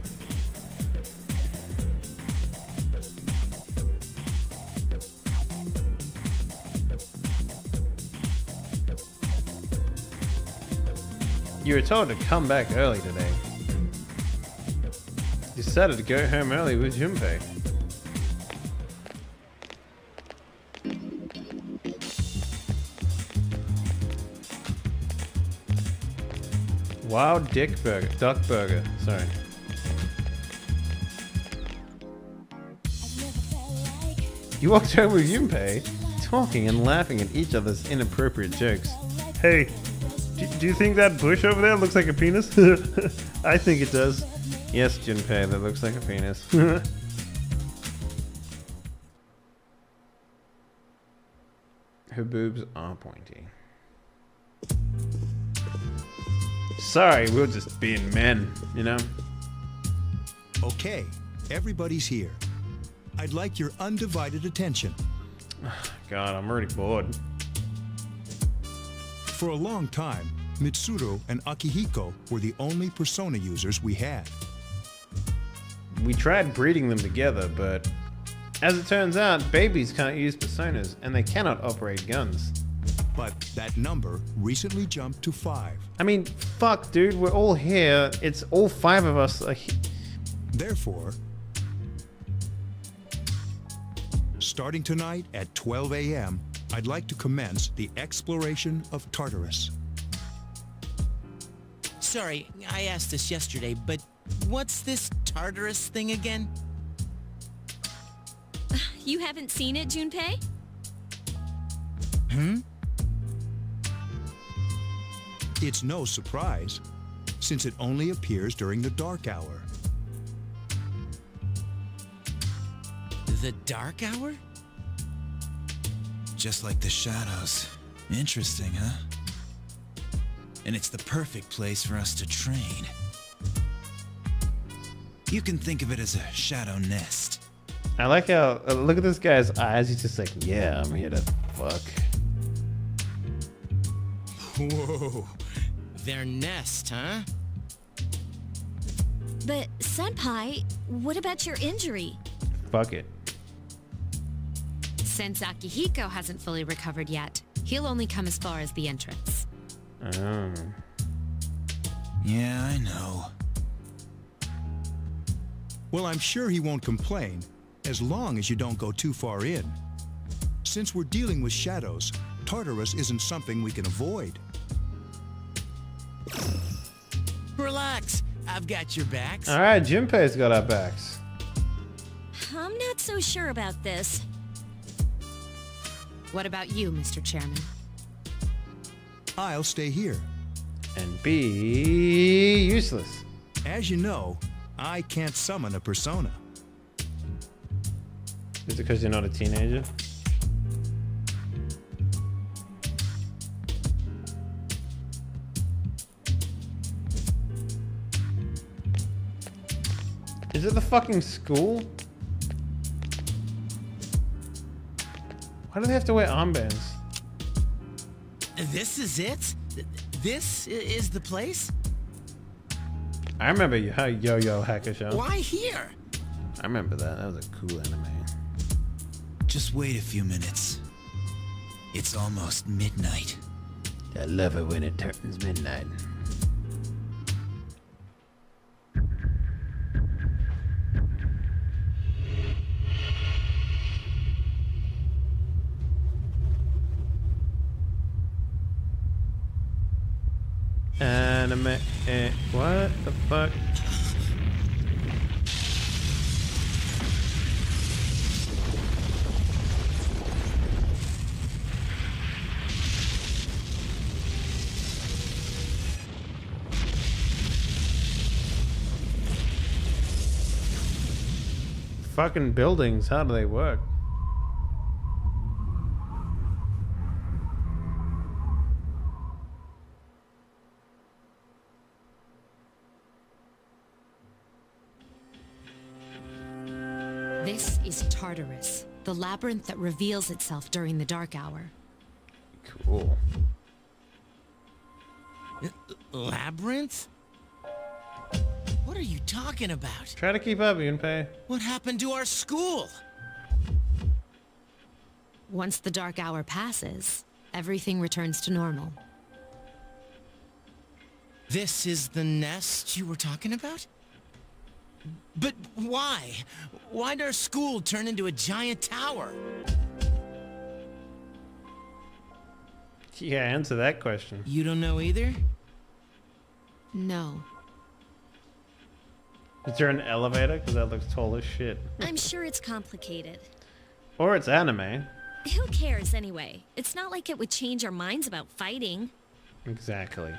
Speaker 1: You were told to come back early today. You decided to go home early with Junpei. Wild Dick Burger. Duck Burger. Sorry. You walked home with Junpei, talking and laughing at each other's inappropriate jokes.
Speaker 14: Hey, do, do you think that bush over there looks like a penis? I think it does.
Speaker 1: Yes, Junpei, that looks like a penis. Her boobs are pointy. Sorry, we're just being men, you know?
Speaker 12: Okay, everybody's here. I'd like your undivided attention.
Speaker 1: God, I'm already bored.
Speaker 12: For a long time, Mitsuru and Akihiko were the only persona users we had.
Speaker 1: We tried breeding them together, but as it turns out, babies can't use personas and they cannot operate guns.
Speaker 12: But that number recently jumped to five.
Speaker 1: I mean, fuck, dude, we're all here. It's all five of us.
Speaker 12: Therefore, starting tonight at 12 a.m., I'd like to commence the exploration of Tartarus.
Speaker 9: Sorry, I asked this yesterday, but what's this Tartarus thing again?
Speaker 5: You haven't seen it, Junpei?
Speaker 12: Hmm? It's no surprise, since it only appears during the dark hour.
Speaker 9: The dark hour?
Speaker 10: Just like the shadows. Interesting, huh? And it's the perfect place for us to train. You can think of it as a shadow nest.
Speaker 1: I like how, uh, look at this guy's eyes. He's just like, yeah, I'm here to fuck.
Speaker 9: Whoa. Their nest, huh?
Speaker 5: But, Senpai, what about your injury?
Speaker 1: Fuck it.
Speaker 4: Since Akihiko hasn't fully recovered yet, he'll only come as far as the entrance.
Speaker 1: Oh.
Speaker 10: Yeah, I know.
Speaker 12: Well, I'm sure he won't complain, as long as you don't go too far in. Since we're dealing with shadows, Tartarus isn't something we can avoid.
Speaker 9: Relax, I've got your backs.
Speaker 1: All right, Junpei's got our backs.
Speaker 5: I'm not so sure about this.
Speaker 4: What about you, Mr. Chairman?
Speaker 12: I'll stay here.
Speaker 1: And be useless.
Speaker 12: As you know, I can't summon a persona.
Speaker 1: Is it because you're not a teenager? Is it the fucking school? Why do they have to wear armbands?
Speaker 9: This is it? This is the place?
Speaker 1: I remember Yu Yu Hakusho.
Speaker 9: Why here?
Speaker 1: I remember that. That was a cool anime.
Speaker 10: Just wait a few minutes. It's almost midnight.
Speaker 16: I love it when it turns midnight.
Speaker 1: Anime. Eh, what the fuck? Fucking buildings, how do they work?
Speaker 4: Labyrinth that reveals itself during the dark hour.
Speaker 1: Cool.
Speaker 9: Labyrinth? What are you talking about?
Speaker 1: Try to keep up, Junpei.
Speaker 9: What happened to our school?
Speaker 4: Once the dark hour passes, everything returns to normal.
Speaker 9: This is the nest you were talking about? But why? Why'd our school turn into a giant tower?
Speaker 1: Yeah, answer that question.
Speaker 9: You don't know either?
Speaker 4: No.
Speaker 1: Is there an elevator? Because that looks tall as shit.
Speaker 5: I'm sure it's complicated.
Speaker 1: Or it's anime.
Speaker 5: Who cares anyway? It's not like it would change our minds about fighting.
Speaker 1: Exactly.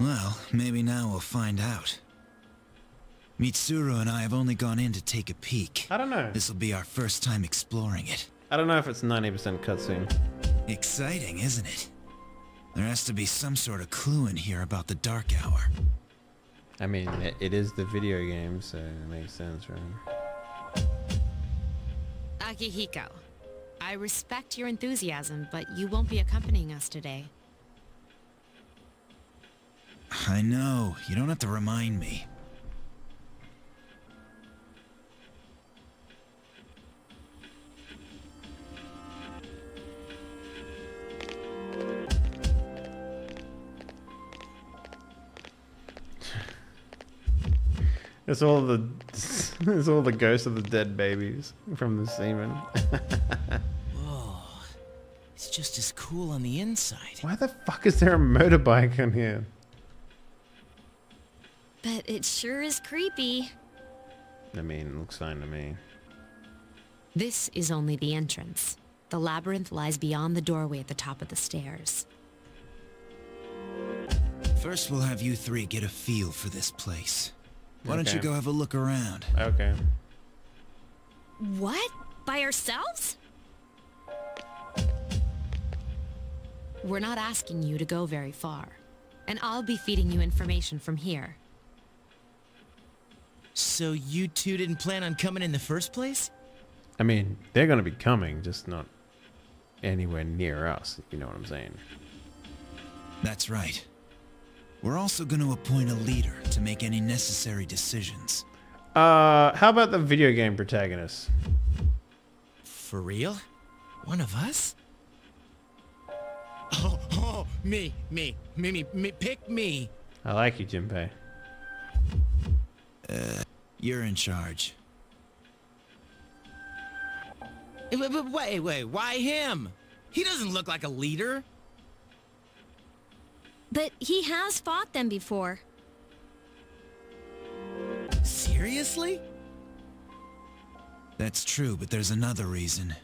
Speaker 10: Well, maybe now we'll find out. Mitsuru and I have only gone in to take a peek.
Speaker 1: I don't know.
Speaker 10: This'll be our first time exploring it.
Speaker 1: I don't know if it's 90% cutscene.
Speaker 10: Exciting, isn't it? There has to be some sort of clue in here about the Dark Hour.
Speaker 1: I mean, it, it is the video game, so it makes sense, right?
Speaker 4: Akihiko, I respect your enthusiasm, but you won't be accompanying us today.
Speaker 10: I know, you don't have to remind me.
Speaker 1: It's all the it's all the ghosts of the dead babies from the semen.
Speaker 9: Whoa. It's just as cool on the inside.
Speaker 1: Why the fuck is there a motorbike in here?
Speaker 5: But it sure is creepy.
Speaker 1: I mean, it looks fine to me.
Speaker 4: This is only the entrance. The labyrinth lies beyond the doorway at the top of the stairs.
Speaker 10: First, we'll have you three get a feel for this place. Why don't you go have a look around?
Speaker 1: Okay.
Speaker 5: What? By ourselves?
Speaker 4: We're not asking you to go very far, and I'll be feeding you information from here.
Speaker 9: So you two didn't plan on coming in the first place?
Speaker 1: I mean, they're gonna be coming, just not anywhere near us. if You know what I'm saying?
Speaker 10: That's right. We're also going to appoint a leader to make any necessary decisions.
Speaker 1: Uh, how about the video game protagonist?
Speaker 9: For real? One of us? Oh, oh, me, me, me, me, me, pick me.
Speaker 1: I like you, Junpei.
Speaker 10: Uh, you're in charge.
Speaker 9: Wait, wait, wait, wait, why him? He doesn't look like a leader.
Speaker 5: But he has fought them before.
Speaker 9: Seriously?
Speaker 10: That's true, but there's another reason.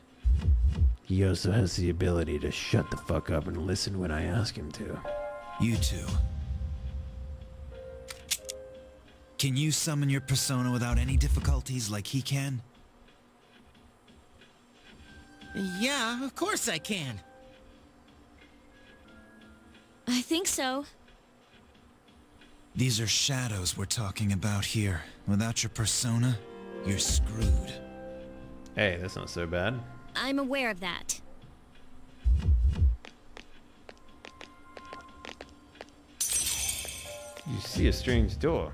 Speaker 18: He also has the ability to shut the fuck up and listen when I ask him to.
Speaker 10: You two. Can you summon your persona without any difficulties like he can?
Speaker 9: Yeah, of course I can.
Speaker 5: I think so.
Speaker 10: These are shadows we're talking about here. Without your persona, you're screwed.
Speaker 1: Hey, that's not so bad.
Speaker 5: I'm aware of that.
Speaker 1: You see a strange door.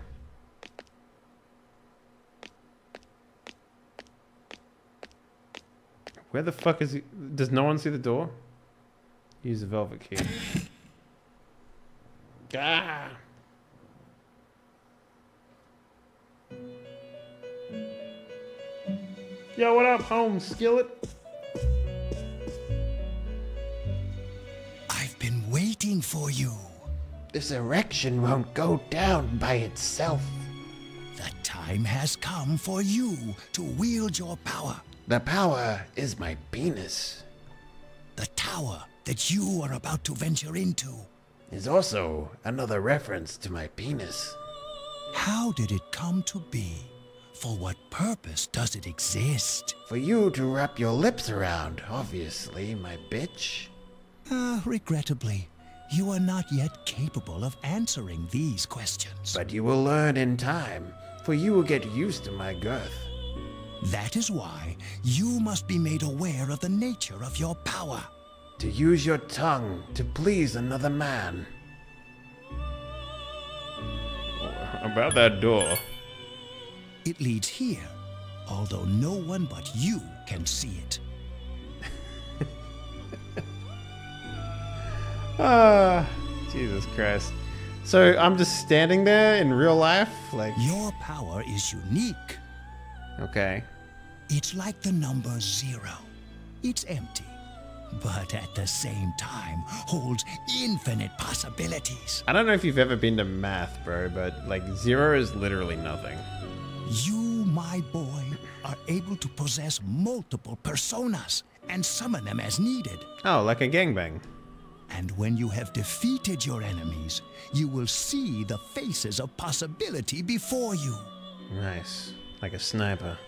Speaker 1: Where the fuck is he? Does no one see the door? Use the velvet key. Ah! Yo, what up, home skillet?
Speaker 7: I've been waiting for you.
Speaker 18: This erection won't go down by itself.
Speaker 7: The time has come for you to wield your power.
Speaker 18: The power is my penis.
Speaker 7: The tower that you are about to venture into.
Speaker 18: Is also another reference to my penis.
Speaker 7: How did it come to be? For what purpose does it exist?
Speaker 18: For you to wrap your lips around, obviously, my bitch.
Speaker 7: Ah, regrettably, you are not yet capable of answering these questions.
Speaker 18: But you will learn in time, for you will get used to my girth.
Speaker 7: That is why you must be made aware of the nature of your power.
Speaker 18: To use your tongue to please another man.
Speaker 1: About that door.
Speaker 7: It leads here, although no one but you can see it.
Speaker 1: Ah, Jesus Christ. So I'm just standing there in real life, like.
Speaker 7: Your power is unique.
Speaker 1: Okay.
Speaker 7: It's like the number zero. It's empty, but at the same time holds infinite possibilities.
Speaker 1: I don't know if you've ever been to math, bro, but like zero is literally nothing.
Speaker 7: You, my boy, are able to possess multiple personas and summon them as needed.
Speaker 1: Oh, like a gangbang.
Speaker 7: And when you have defeated your enemies, you will see the faces of possibility before you.
Speaker 1: Nice. Like a sniper.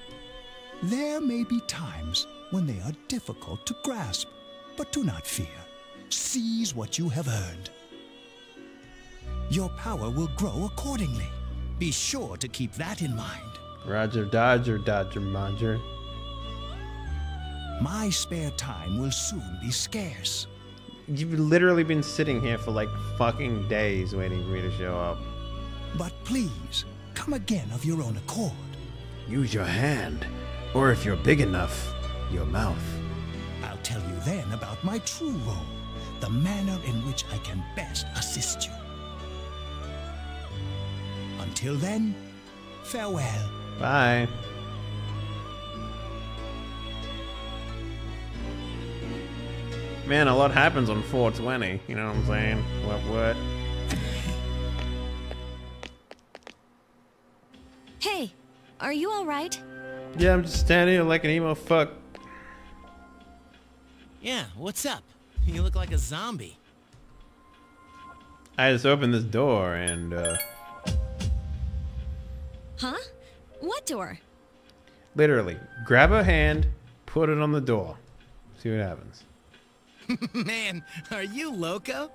Speaker 7: There may be times when they are difficult to grasp, but do not fear. Seize what you have earned. Your power will grow accordingly. Be sure to keep that in mind.
Speaker 1: Roger Dodger Dodger Roger.
Speaker 7: My spare time will soon be scarce.
Speaker 1: You've literally been sitting here for like fucking days waiting for me to show up.
Speaker 7: But please, come again of your own accord.
Speaker 18: Use your hand, or if you're big enough, your mouth.
Speaker 7: I'll tell you then about my true role, the manner in which I can best assist you. Until then, farewell.
Speaker 1: Bye. Man, a lot happens on 420. You know what I'm saying? What, what?
Speaker 5: Hey, are you alright?
Speaker 1: Yeah, I'm just standing here like an emo fuck.
Speaker 9: Yeah, what's up? You look like a zombie.
Speaker 1: I just opened this door and, uh,
Speaker 5: Huh? What door?
Speaker 1: literally, grab a hand, put it on the door. See what happens.
Speaker 9: Man, are you loco?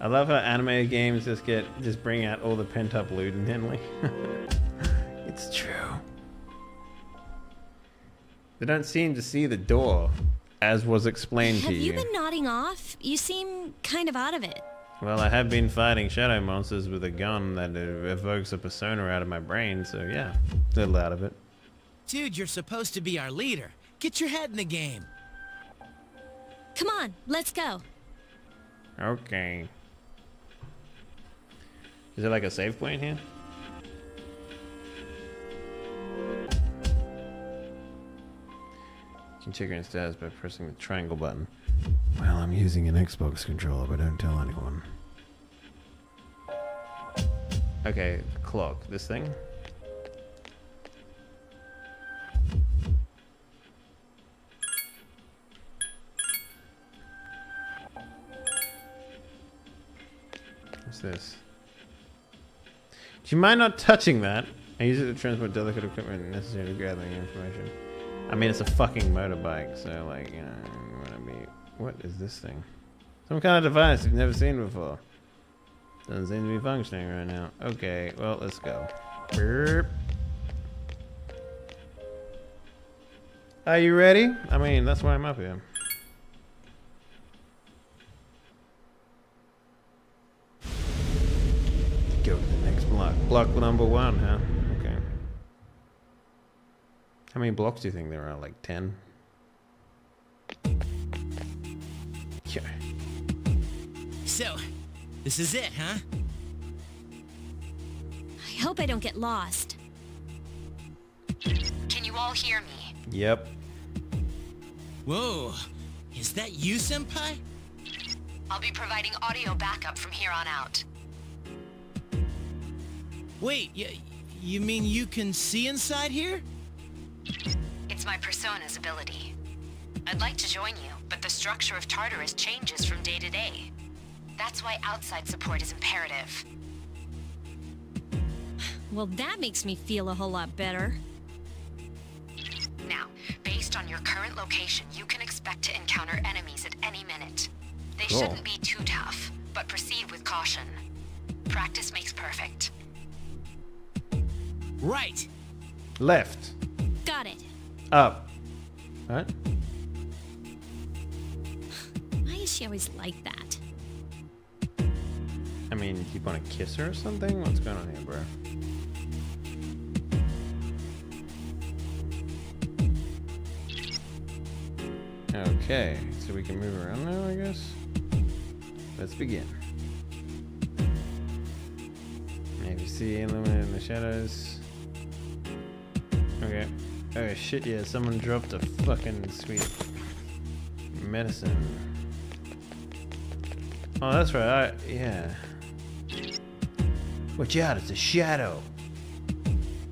Speaker 1: I love how anime games just get, just bring out all the pent up loot in Henley. it's true. They don't seem to see the door, as was explained
Speaker 5: Have
Speaker 1: to
Speaker 5: you Have you been nodding off? You seem kind of out of it.
Speaker 1: Well, I have been fighting shadow monsters with a gun that uh, evokes a persona out of my brain, so yeah, a little out of it.
Speaker 9: Dude, you're supposed to be our leader. Get your head in the game.
Speaker 5: Come on, let's go.
Speaker 1: Okay. Is there like a save point here? Can check your status by pressing the triangle button. Well, I'm using an Xbox controller, but don't tell anyone. Okay, clock. This thing? What's this? Do you mind not touching that? I use it to transport delicate equipment necessary to gather the information. I mean, it's a fucking motorbike, so like, you know, wanna be. What is this thing? Some kind of device you've never seen before. Doesn't seem to be functioning right now. Okay, well, let's go. Burp. Are you ready? I mean, that's why I'm up here. Go to the next block. Block number one, huh? Okay. How many blocks do you think there are? Like 10? Yeah.
Speaker 9: So, this is it, huh?
Speaker 5: I hope I don't get lost.
Speaker 15: Can you all hear me?
Speaker 1: Yep.
Speaker 9: Whoa, is that you, Senpai?
Speaker 15: I'll be providing audio backup from here on out.
Speaker 9: Wait, y- you mean you can see inside here?
Speaker 15: It's my persona's ability. I'd like to join you, but the structure of Tartarus changes from day to day. That's why outside support is imperative.
Speaker 5: Well, that makes me feel a whole lot better.
Speaker 15: Now, based on your current location, you can expect to encounter enemies at any minute. They
Speaker 1: Cool.
Speaker 15: shouldn't be too tough, but proceed with caution. Practice makes perfect.
Speaker 9: Right.
Speaker 1: Left.
Speaker 5: Got it. Oh.
Speaker 1: Up. Right?
Speaker 5: Why is she always like that?
Speaker 1: I mean, you want to kiss her or something? What's going on here, bro? Okay, so we can move around now, I guess. Let's begin. Maybe see illuminated in the shadows. Okay. Oh shit, yeah, someone dropped a fucking sweet medicine. Oh, that's right. I, yeah. Watch out, it's a shadow.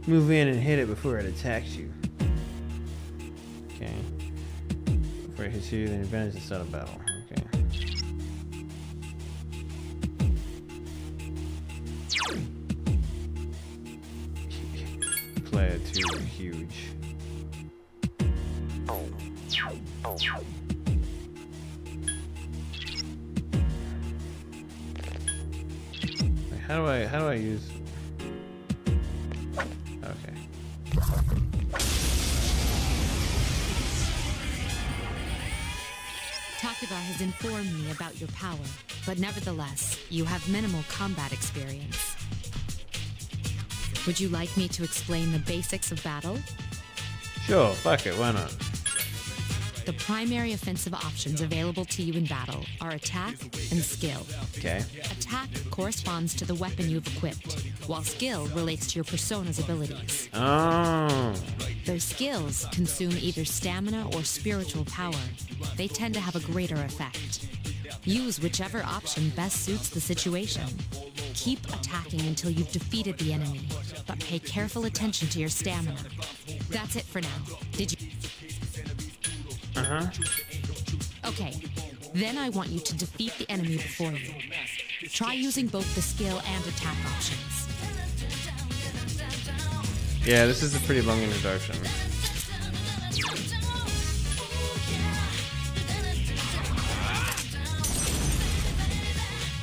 Speaker 1: Move in and hit it before it attacks you. Okay. Before it hits you, then advantage start a battle. Okay. Player 2 huge. Wait, How do I how do I use
Speaker 4: has informed me about your power, but nevertheless, you have minimal combat experience. Would you like me to explain the basics of battle?
Speaker 1: Sure, fuck it, why not?
Speaker 4: The primary offensive options available to you in battle are attack and skill.
Speaker 1: Okay.
Speaker 4: Attack corresponds to the weapon you've equipped, while skill relates to your persona's abilities.
Speaker 1: Oh.
Speaker 4: Those skills consume either stamina or spiritual power. They tend to have a greater effect. Use whichever option best suits the situation. Keep attacking until you've defeated the enemy, but pay careful attention to your stamina. That's it for now. Did you?
Speaker 1: Uh-huh.
Speaker 4: Okay. Then I want you to defeat the enemy before you. Try using both the skill and attack options.
Speaker 1: Yeah, this is a pretty long introduction.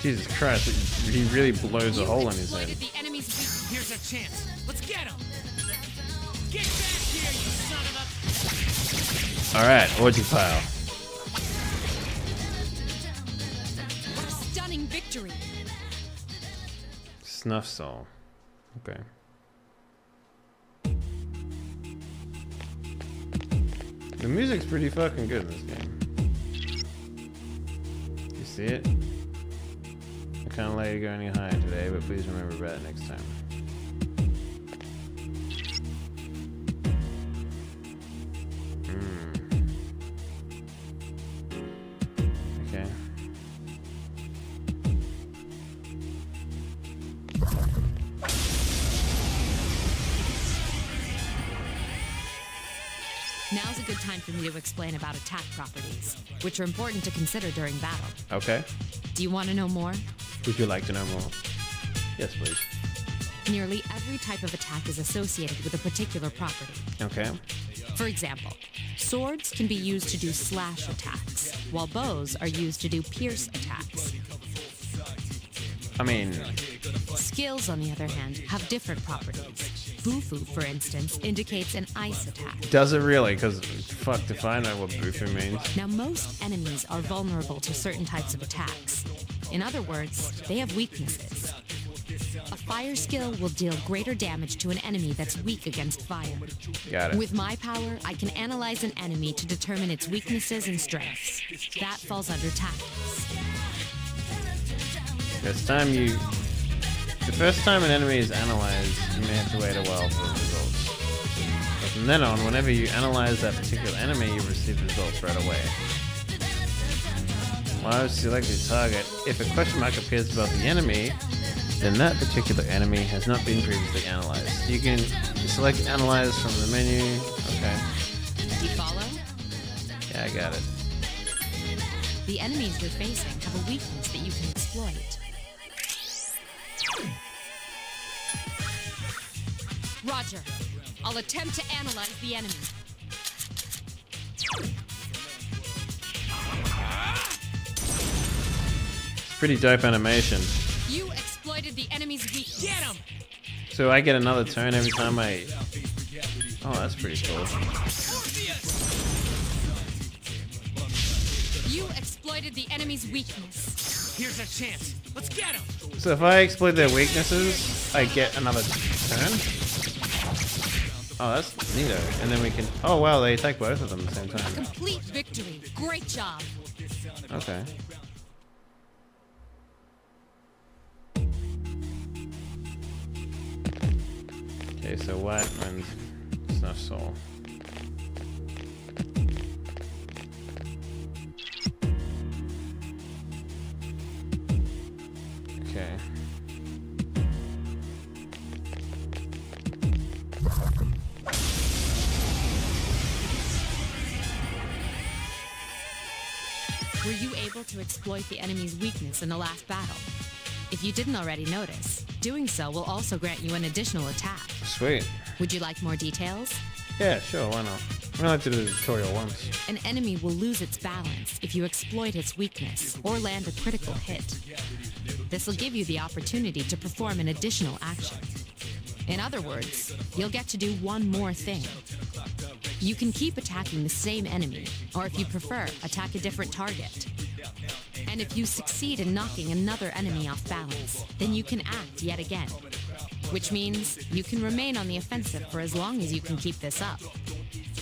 Speaker 1: Jesus Christ, he really blows a hole in his head.
Speaker 9: The enemy's weak. Here's our chance. Let's get him. Get back here, you son of a...
Speaker 1: Alright, orgy pile.
Speaker 5: Stunning victory!
Speaker 1: Snuff soul. Okay. The music's pretty fucking good in this game. You see it? I can't let you go any higher today, but please remember about it next time. Hmm.
Speaker 4: For me to explain about attack properties, which are important to consider during battle.
Speaker 1: Okay.
Speaker 4: Do you want to know more?
Speaker 1: Would you like to know more? Yes, please.
Speaker 4: Nearly every type of attack is associated with a particular property.
Speaker 1: Okay.
Speaker 4: For example, swords can be used to do slash attacks, while bows are used to do pierce attacks.
Speaker 1: I mean,
Speaker 4: Skills, on the other hand, have different properties. Bufu, for instance, indicates an ice attack.
Speaker 1: does it really? Because fuck, if I know what Bufu means.
Speaker 4: Now, most enemies are vulnerable to certain types of attacks. In other words, they have weaknesses. A fire skill will deal greater damage to an enemy that's weak against fire.
Speaker 1: Got it.
Speaker 4: With my power, I can analyze an enemy to determine its weaknesses and strengths. That falls under tactics.
Speaker 1: First time you, the first time an enemy is analyzed, you may have to wait a while for the results. But from then on, whenever you analyze that particular enemy, you receive the results right away. While selecting the target, if a question mark appears above the enemy, then that particular enemy has not been previously analyzed. You can select analyze from the menu. Okay.
Speaker 4: Do you follow?
Speaker 1: Yeah, I got it.
Speaker 4: The enemies you're facing have a weakness that you can exploit. Roger. I'll attempt to analyze the enemy.
Speaker 1: It's pretty dope animation.
Speaker 4: You exploited the enemy's weakness. Get him!
Speaker 1: So I get another turn every time I. Oh, that's pretty cool.
Speaker 4: You exploited the enemy's weakness.
Speaker 9: Here's a chance. Let's get him.
Speaker 1: So if I exploit their weaknesses, I get another turn. Oh, that's neato. And then we can. Oh wow, they attack both of them at the same time.
Speaker 4: Complete victory. Great job.
Speaker 1: Okay. Okay, so what and snuff soul. Okay.
Speaker 4: Were you able to exploit the enemy's weakness in the last battle? If you didn't already notice, doing so will also grant you an additional attack.
Speaker 1: Sweet.
Speaker 4: Would you like more details?
Speaker 1: Yeah, sure, why not? I like to do the tutorial once.
Speaker 4: An enemy will lose its balance if you exploit its weakness or land a critical hit. This will give you the opportunity to perform an additional action. In other words, you'll get to do one more thing. You can keep attacking the same enemy, or if you prefer, attack a different target. And if you succeed in knocking another enemy off balance, then you can act yet again. Which means you can remain on the offensive for as long as you can keep this up.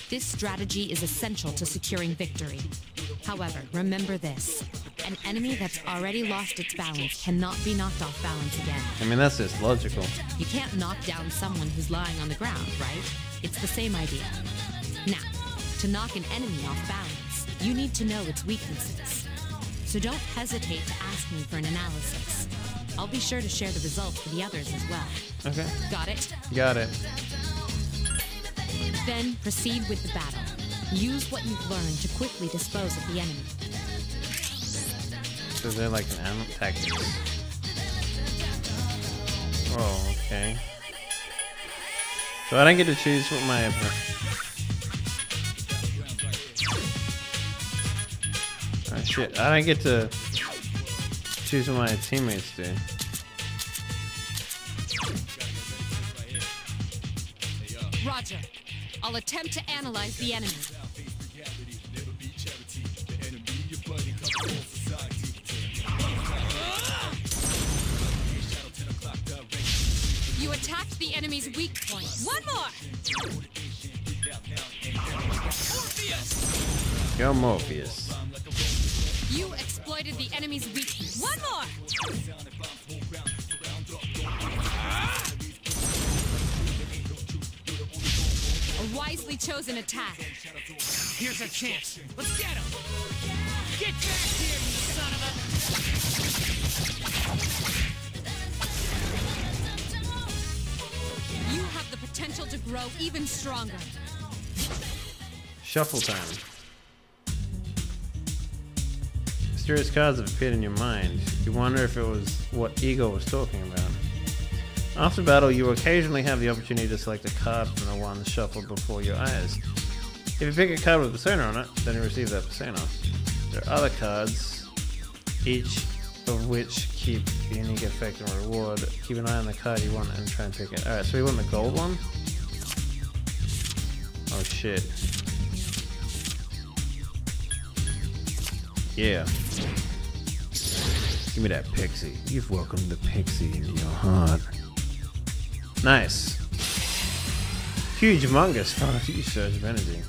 Speaker 4: This strategy is essential to securing victory. However, remember this. An enemy that's already lost its balance cannot be knocked off balance again.
Speaker 1: I mean, that's just logical.
Speaker 4: You can't knock down someone who's lying on the ground, right? It's the same idea. Now, to knock an enemy off balance, you need to know its weaknesses. So don't hesitate to ask me for an analysis. I'll be sure to share the results with the others as well.
Speaker 1: Okay.
Speaker 4: Got it?
Speaker 1: Got it.
Speaker 4: Then proceed with the battle. Use what you've learned to quickly dispose of the enemy.
Speaker 1: So they're like an animal tactics. Oh, okay. So I don't get to choose what my Oh shit, I don't get to choose what my teammates do.
Speaker 4: Roger. I'll attempt to analyze the enemy. You attacked the enemy's weak point. One more!
Speaker 1: Go Morpheus.
Speaker 4: You exploited the enemy's weakness. One more! A wisely chosen attack.
Speaker 9: Here's a chance. Let's get him. Get back here, you son of
Speaker 4: You have the potential to grow even stronger.
Speaker 1: Shuffle time. Mysterious cards have appeared in your mind. You wonder if it was what Igor was talking about. After battle, you occasionally have the opportunity to select a card from the ones shuffled before your eyes. If you pick a card with a persona on it, then you receive that persona. There are other cards, each of which keep unique effect and reward. Keep an eye on the card you want and try and pick it. Alright, so we want the gold one? Oh shit. Yeah. Give me that pixie. You've welcomed the pixie into your heart. Nice. Huge humongous for a huge surge of energy.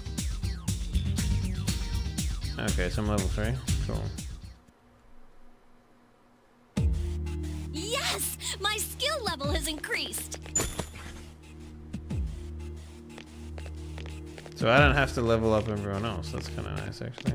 Speaker 1: Okay, so I'm level 3. Cool.
Speaker 5: Yes! My skill level has increased!
Speaker 1: So I don't have to level up everyone else. That's kind of nice, actually.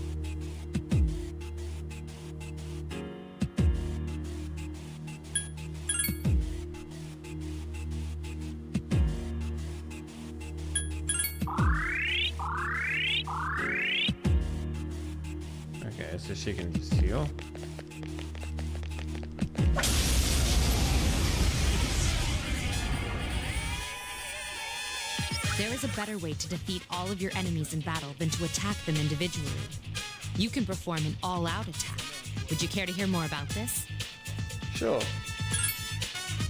Speaker 4: to defeat all of your enemies in battle than to attack them individually. You can perform an all-out attack. Would you care to hear more about this?
Speaker 1: Sure.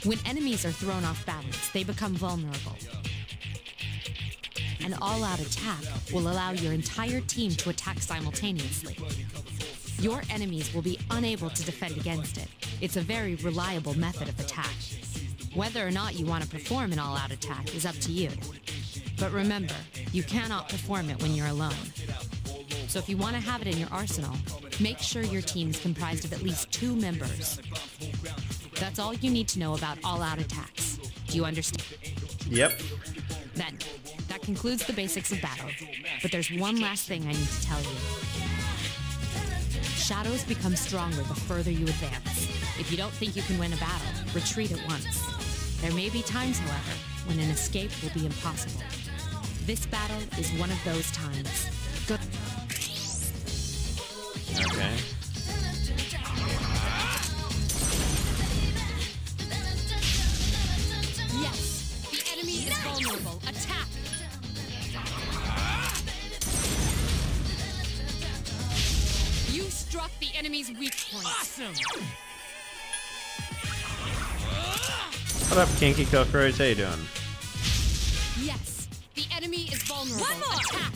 Speaker 4: When enemies are thrown off balance, they become vulnerable. An all-out attack will allow your entire team to attack simultaneously. Your enemies will be unable to defend against it. It's a very reliable method of attack. Whether or not you want to perform an all-out attack is up to you. But remember, you cannot perform it when you're alone. So if you want to have it in your arsenal, make sure your team is comprised of at least two members. That's all you need to know about all-out attacks. Do you understand?
Speaker 1: Yep.
Speaker 4: Then, that concludes the basics of battle. But there's one last thing I need to tell you. Shadows become stronger the further you advance. If you don't think you can win a battle, retreat at once. There may be times, however, when an escape will be impossible. This battle is one of those times. Good.
Speaker 1: Okay.
Speaker 4: Yes, the enemy is vulnerable. Attack! You struck the enemy's weak point. Awesome!
Speaker 1: What up, Kinky Cockroach? How you doing?
Speaker 4: Yes, the enemy is vulnerable. One more! Attack!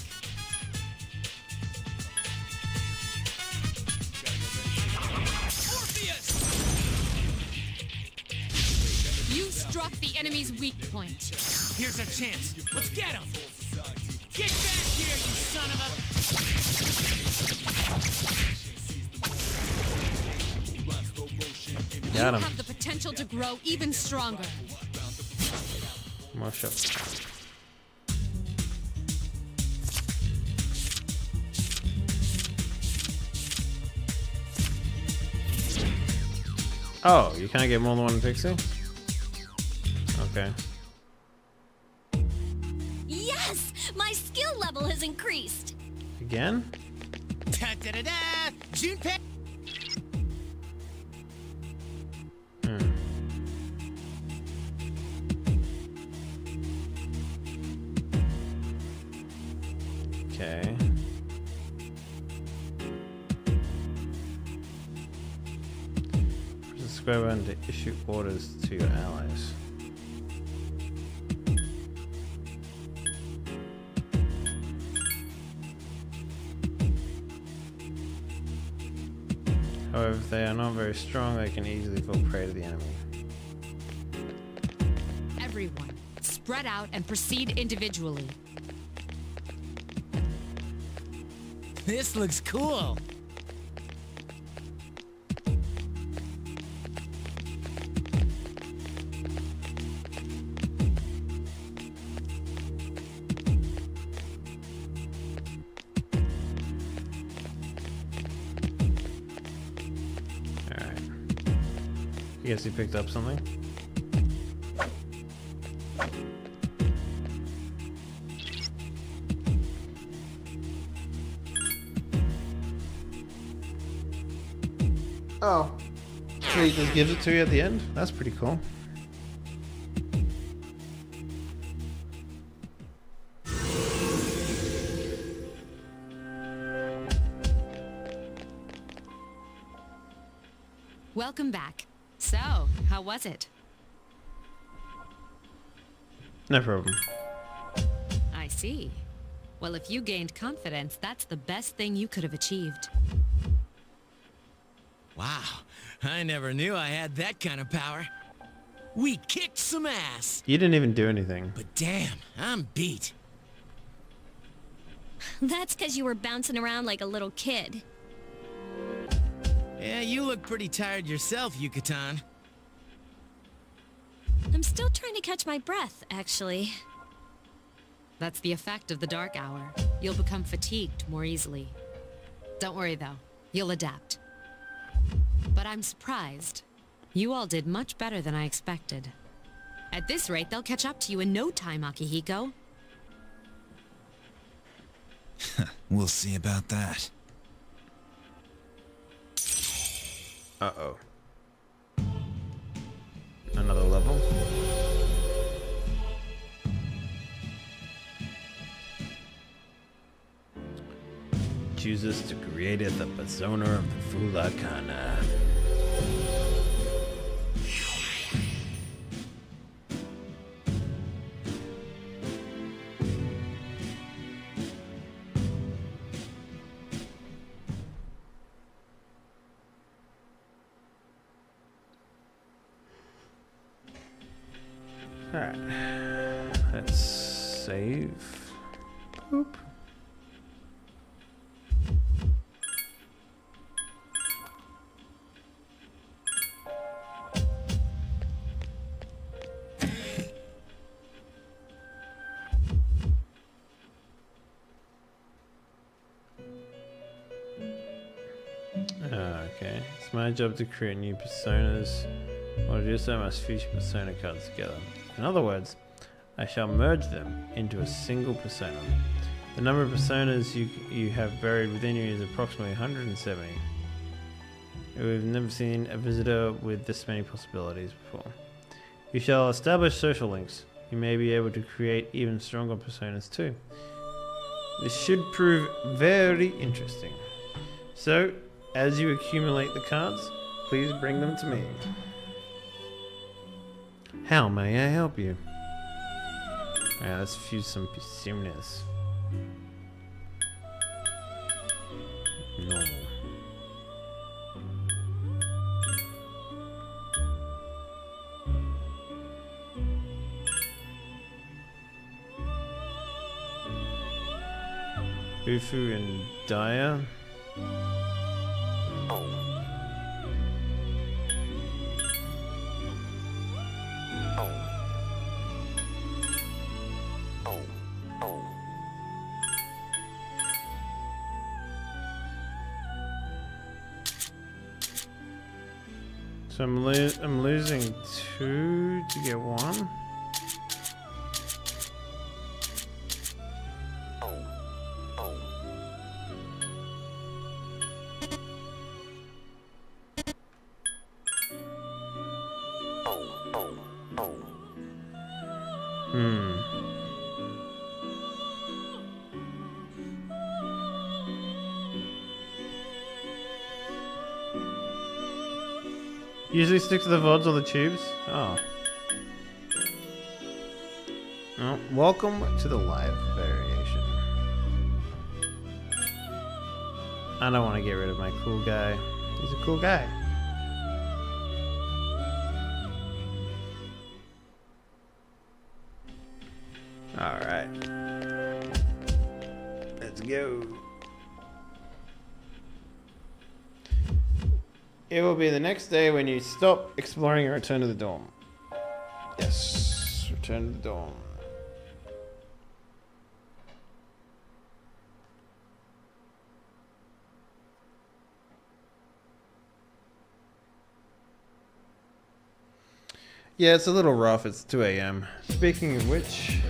Speaker 4: You struck the enemy's weak point.
Speaker 19: Here's a chance. Let's get him. Get back here, you son of a...
Speaker 1: Got
Speaker 4: you have the potential to grow even stronger.
Speaker 1: More Oh, you can't get more than one pixie? Okay.
Speaker 5: Yes! My skill level has increased!
Speaker 1: Again?
Speaker 9: Da da da da! Junpei!
Speaker 1: Hmm. Okay. Square button to issue orders to your allies. However, if they are not very strong, they can easily fall prey to the enemy.
Speaker 4: Everyone, spread out and proceed individually.
Speaker 9: This looks cool.
Speaker 1: He picked up something. Oh. So he just gives it to you at the end? That's pretty cool. No problem.
Speaker 4: I see. Well, if you gained confidence, that's the best thing you could have achieved.
Speaker 9: Wow, I never knew I had that kind of power. We kicked some ass.
Speaker 1: You didn't even do anything.
Speaker 9: But damn, I'm beat.
Speaker 5: That's because you were bouncing around like a little kid.
Speaker 9: Yeah, you look pretty tired yourself, Yuka-tan.
Speaker 5: I'm still trying to catch my breath, actually.
Speaker 4: That's the effect of the dark hour. You'll become fatigued more easily. Don't worry though, you'll adapt. But I'm surprised. You all did much better than I expected. At this rate, they'll catch up to you in no time, Akihiko.
Speaker 10: we'll see about that.
Speaker 1: Uh-oh. Another level. Chooses to createth the persona of the Fool job to create new personas. Or to do so, I must fuse persona cards together. In other words, I shall merge them into a single persona. The number of personas you, you have buried within you is approximately 170. We've never seen a visitor with this many possibilities before. You shall establish social links. You may be able to create even stronger personas too. This should prove very interesting. So, as you accumulate the cards, please bring them to me. How may I help you? Alright, let's fuse some personas. Normal. Ufu and Daya. So I'm, lo I'm losing two to get one. Stick to the VODs or the tubes? Oh. Well, welcome to the live variation. I don't want to get rid of my cool guy. He's a cool guy. Next day when you stop exploring and return to the dorm. Yes, return to the dorm. Yeah, it's a little rough. It's 2 a.m. Speaking of which,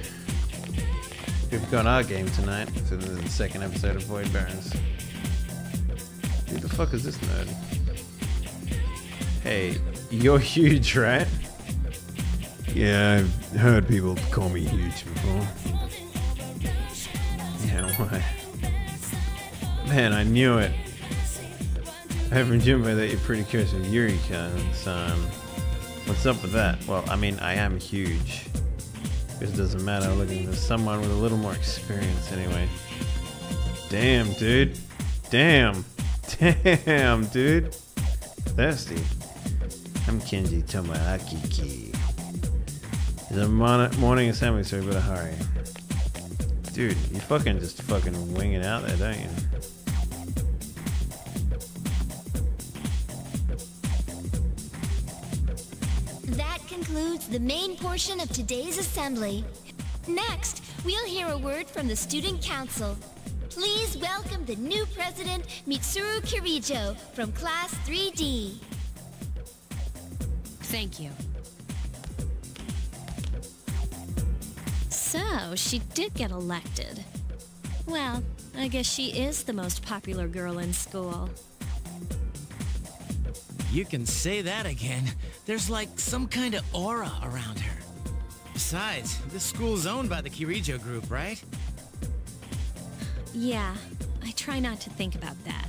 Speaker 1: we've got our game tonight for the second episode of Void Barons. Who the fuck is this nerd? Hey, you're huge, right? Yeah, I've heard people call me huge before. Yeah, why? Man, I knew it. I heard from Jimbo that you're pretty curious with Eureka, son. What's up with that? Well, I mean, I am huge. It doesn't matter looking for someone with a little more experience anyway. Damn, dude. Damn. Damn, dude. Thirsty. I'm Kenji Tomochika. A mon- morning assembly, so we better hurry. Dude, you fucking just fucking wing it out there, don't you?
Speaker 5: That concludes the main portion of today's assembly. Next, we'll hear a word from the Student Council. Please welcome the new president, Mitsuru Kirijo, from Class 3D.
Speaker 4: Thank you.
Speaker 5: So, she did get elected. Well, I guess she is the most popular girl in school.
Speaker 9: You can say that again. There's like some kind of aura around her. Besides, this school's owned by the Kirijo group, right?
Speaker 5: Yeah, I try not to think about that.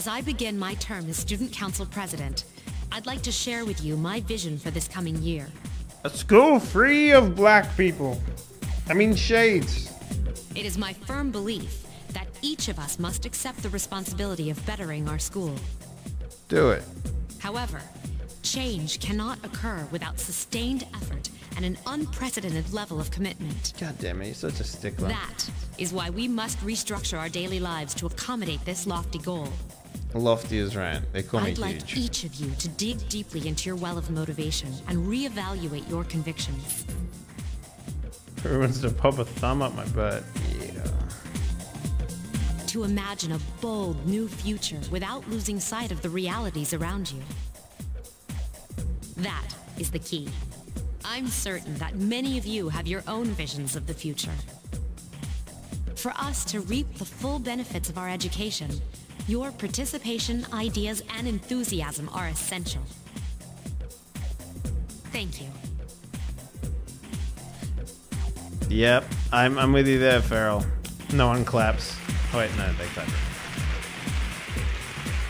Speaker 4: As I begin my term as Student Council President, I'd like to share with you my vision for this coming year.
Speaker 14: A school free of black people. I mean, shades.
Speaker 4: It is my firm belief that each of us must accept the responsibility of bettering our school.
Speaker 1: Do it.
Speaker 4: However, change cannot occur without sustained effort and an unprecedented level of commitment.
Speaker 1: God damn it, you're such a stickler.
Speaker 4: That is why we must restructure our daily lives to accommodate this lofty goal.
Speaker 1: Lofty is right. They call
Speaker 4: I'd like
Speaker 1: huge.
Speaker 4: each of you to dig deeply into your well of motivation and reevaluate your convictions.
Speaker 1: Who wants to pop a thumb up my butt? Yeah.
Speaker 4: To imagine a bold new future without losing sight of the realities around you. That is the key. I'm certain that many of you have your own visions of the future. For us to reap the full benefits of our education, your participation, ideas, and enthusiasm are essential. Thank you.
Speaker 1: Yep, I'm, I'm with you there, Farrell. No one claps. Oh, wait, no, they clap.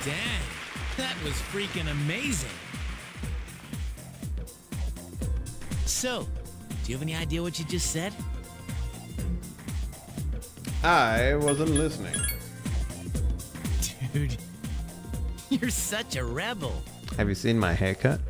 Speaker 9: Dang, that was freaking amazing. So, do you have any idea what you just said?
Speaker 1: I wasn't listening.
Speaker 9: Dude, you're such a rebel.
Speaker 1: Have you seen my haircut?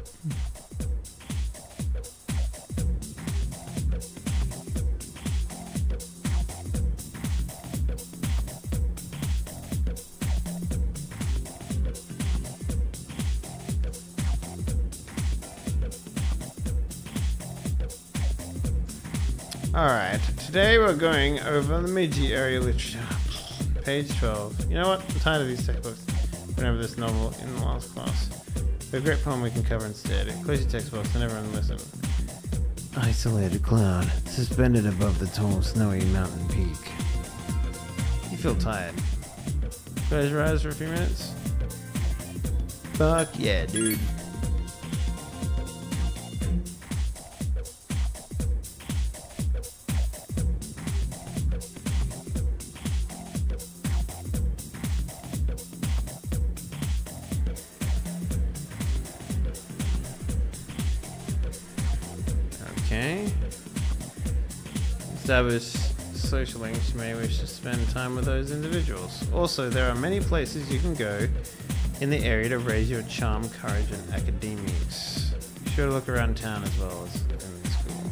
Speaker 1: Alright, today we're going over the Meiji era literature. Page 12. You know what? I'm tired of these textbooks. Went over this novel in the last class. A great poem we can cover instead. Close your textbooks and everyone listen. Isolated cloud, suspended above the tall, snowy mountain peak. You feel tired. Close your eyes for a few minutes. Fuck yeah, dude. You may wish to spend time with those individuals. Also, there are many places you can go in the area to raise your charm, courage, and academics. Be sure to look around town as well as in the school.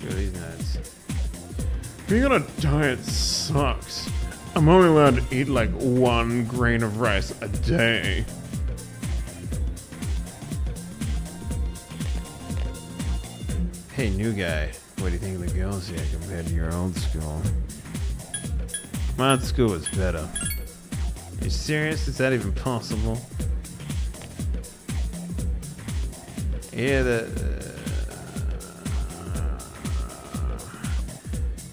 Speaker 1: Look at these nerds.
Speaker 14: Being on a diet sucks. I'm only allowed to eat like one grain of rice a day.
Speaker 1: Hey, new guy. What do you think of the girls here compared to your old school? My old school was better. You serious? Is that even possible? Yeah, the uh,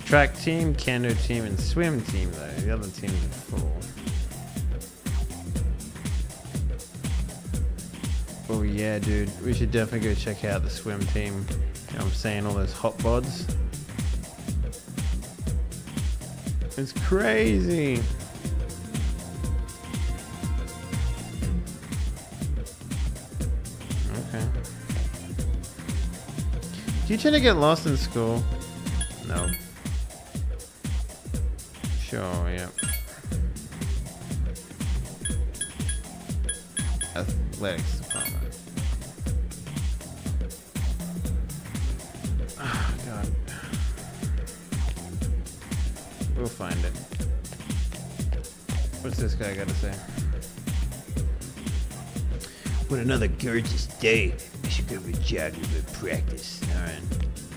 Speaker 1: track team, canoe team, and swim team though. The other teams are full. Oh yeah, dude. We should definitely go check out the swim team. You know I'm saying? All those hot bods. It's crazy. Okay. Do you tend to get lost in school? No. Sure, yeah. Athletics We'll find it. What's this guy got to say?
Speaker 16: What another gorgeous day. I should go with Jagger to practice.
Speaker 1: Alright.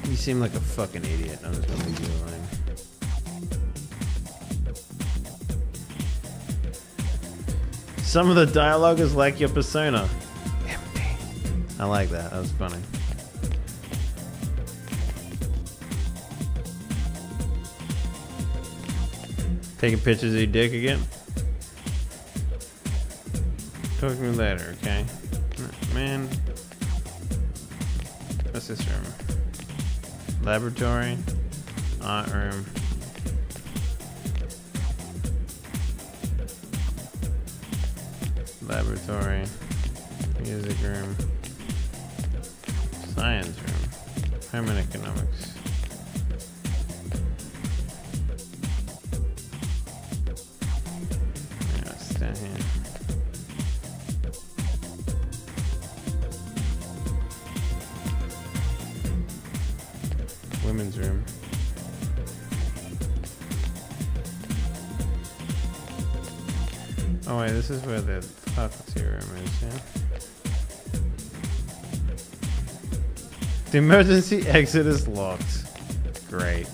Speaker 1: You seem like a fucking idiot. I'm just gonna leave you alone. Some of the dialogue is like your persona. I like that. That was funny. Taking pictures of your dick again? Talk to me later, okay? Man. What's this room? Laboratory. Art room. Laboratory. Music room. Science room. Home economics. This is where the faculty room is, yeah? The emergency exit is locked. Great.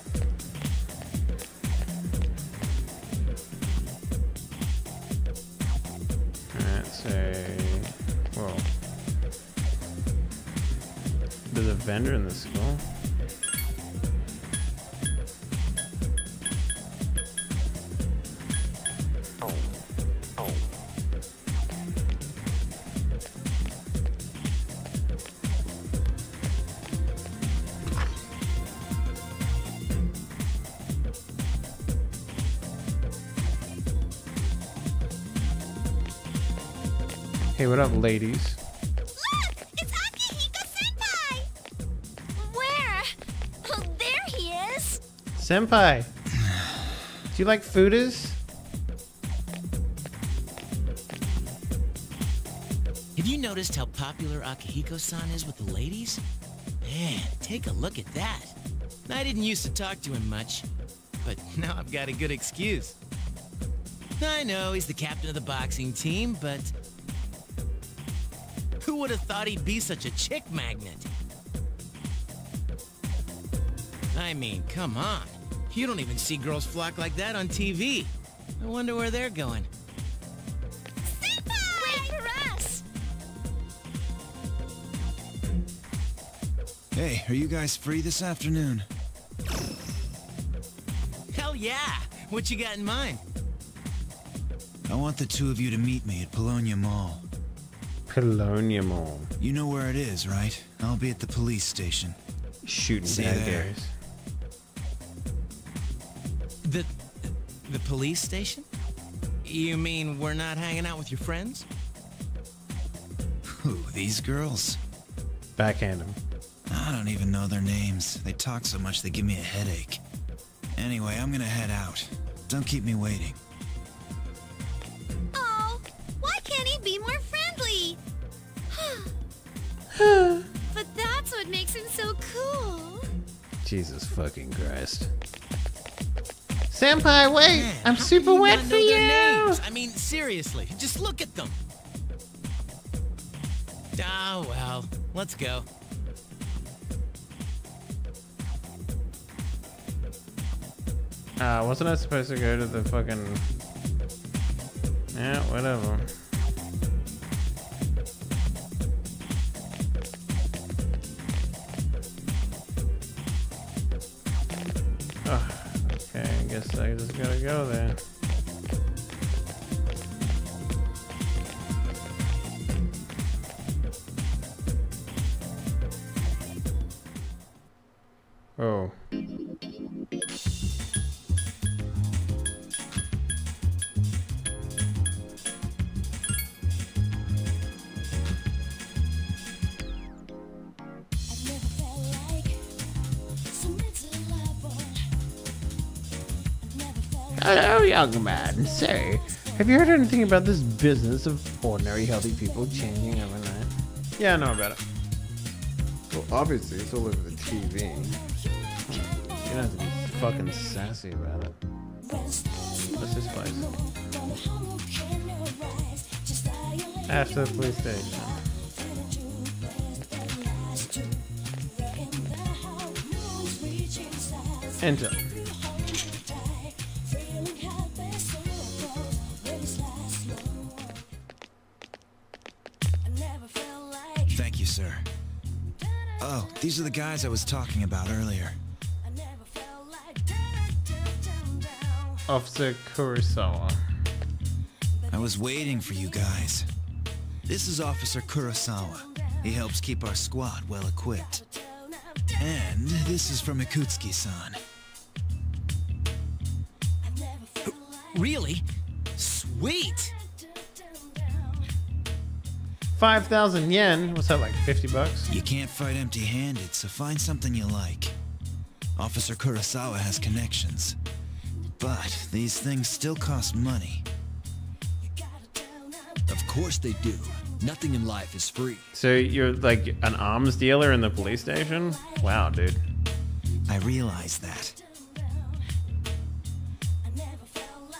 Speaker 1: Hey, what up, ladies? Look! It's Akihiko-senpai!
Speaker 5: Where? Oh, there he is.
Speaker 1: Senpai! Do you like fooders?
Speaker 9: Have you noticed how popular Akihiko-san is with the ladies? Man, take a look at that. I didn't used to talk to him much, but now I've got a good excuse. I know he's the captain of the boxing team, but who would have thought he'd be such a chick magnet? I mean, come on. You don't even see girls flock like that on TV. I wonder where they're going.
Speaker 5: Wait for us.
Speaker 10: Hey, are you guys free this afternoon?
Speaker 9: Hell yeah! What you got in mind?
Speaker 10: I want the two of you to meet me at Paulownia Mall.
Speaker 1: Paulownia Mall.
Speaker 10: You know where it is, right? I'll be at the police station.
Speaker 1: Shooting
Speaker 10: See
Speaker 1: bad
Speaker 10: there.
Speaker 1: guys.
Speaker 9: The the police station? You mean we're not hanging out with your friends?
Speaker 10: Who, these girls?
Speaker 1: Backhand them.
Speaker 10: I don't even know their names. They talk so much they give me a headache. Anyway, I'm gonna head out. Don't keep me waiting.
Speaker 1: Jesus fucking Christ. Senpai, wait!
Speaker 9: Man,
Speaker 1: I'm super wet for
Speaker 9: know
Speaker 1: you!
Speaker 9: names? I mean, seriously, just look at them. Ah, well, let's go.
Speaker 1: Uh, wasn't I supposed to go to the fucking
Speaker 14: Yeah, whatever. Just gotta go there. Young man. Say, have you heard anything about this business of ordinary healthy people changing overnight? Yeah, I know about it.
Speaker 1: Well, obviously, it's all over the TV.
Speaker 14: You don't have to be fucking sassy about it. What's this place? After the police station. Enter.
Speaker 10: These are the guys I was talking about earlier.
Speaker 14: Officer Kurosawa.
Speaker 10: I was waiting for you guys. This is Officer Kurosawa. He helps keep our squad well equipped. And this is from Ikutsuki-san.
Speaker 19: Really? Sweet!
Speaker 14: 5,000 yen? What's that, like 50 bucks?
Speaker 10: You can't fight empty-handed, so find something you like. Officer Kurosawa has connections. But these things still cost money.
Speaker 20: Of course they do. Nothing in life is free.
Speaker 14: So you're like an arms dealer in the police station? Wow, dude.
Speaker 10: I realize that.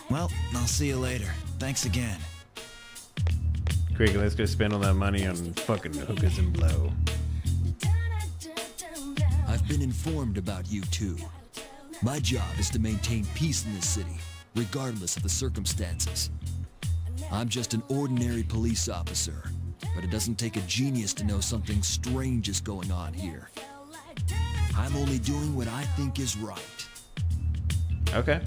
Speaker 10: Well, I'll see you later. Thanks again.
Speaker 14: Quick, let's go spend all that money on fucking hookers and blow.
Speaker 20: I've been informed about you two. My job is to maintain peace in this city, regardless of the circumstances. I'm just an ordinary police officer, but it doesn't take a genius to know something strange is going on here. I'm only doing what I think is right.
Speaker 14: Okay.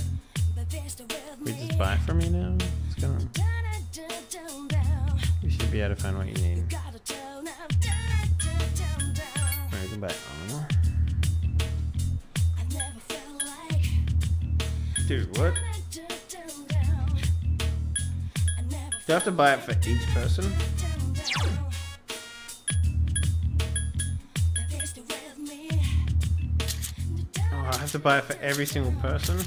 Speaker 14: We just buy from you now? What's going on? Should be able to find what you need. Alright, armor. Dude, what? Do I have to buy it for each person? Oh, I have to buy it for every single person?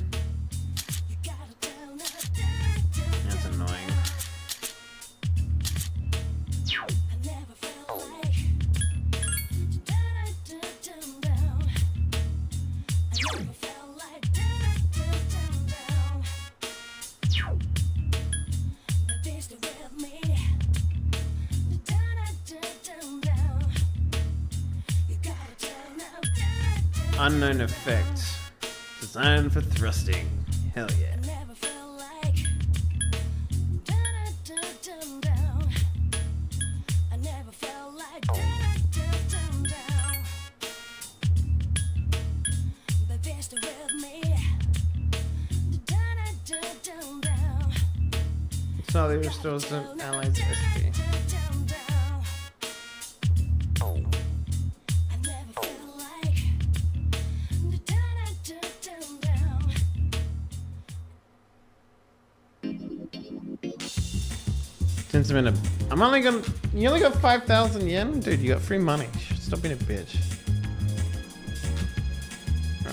Speaker 14: I'm only gonna. You only got five thousand yen, dude. You got free money. Stop being a bitch.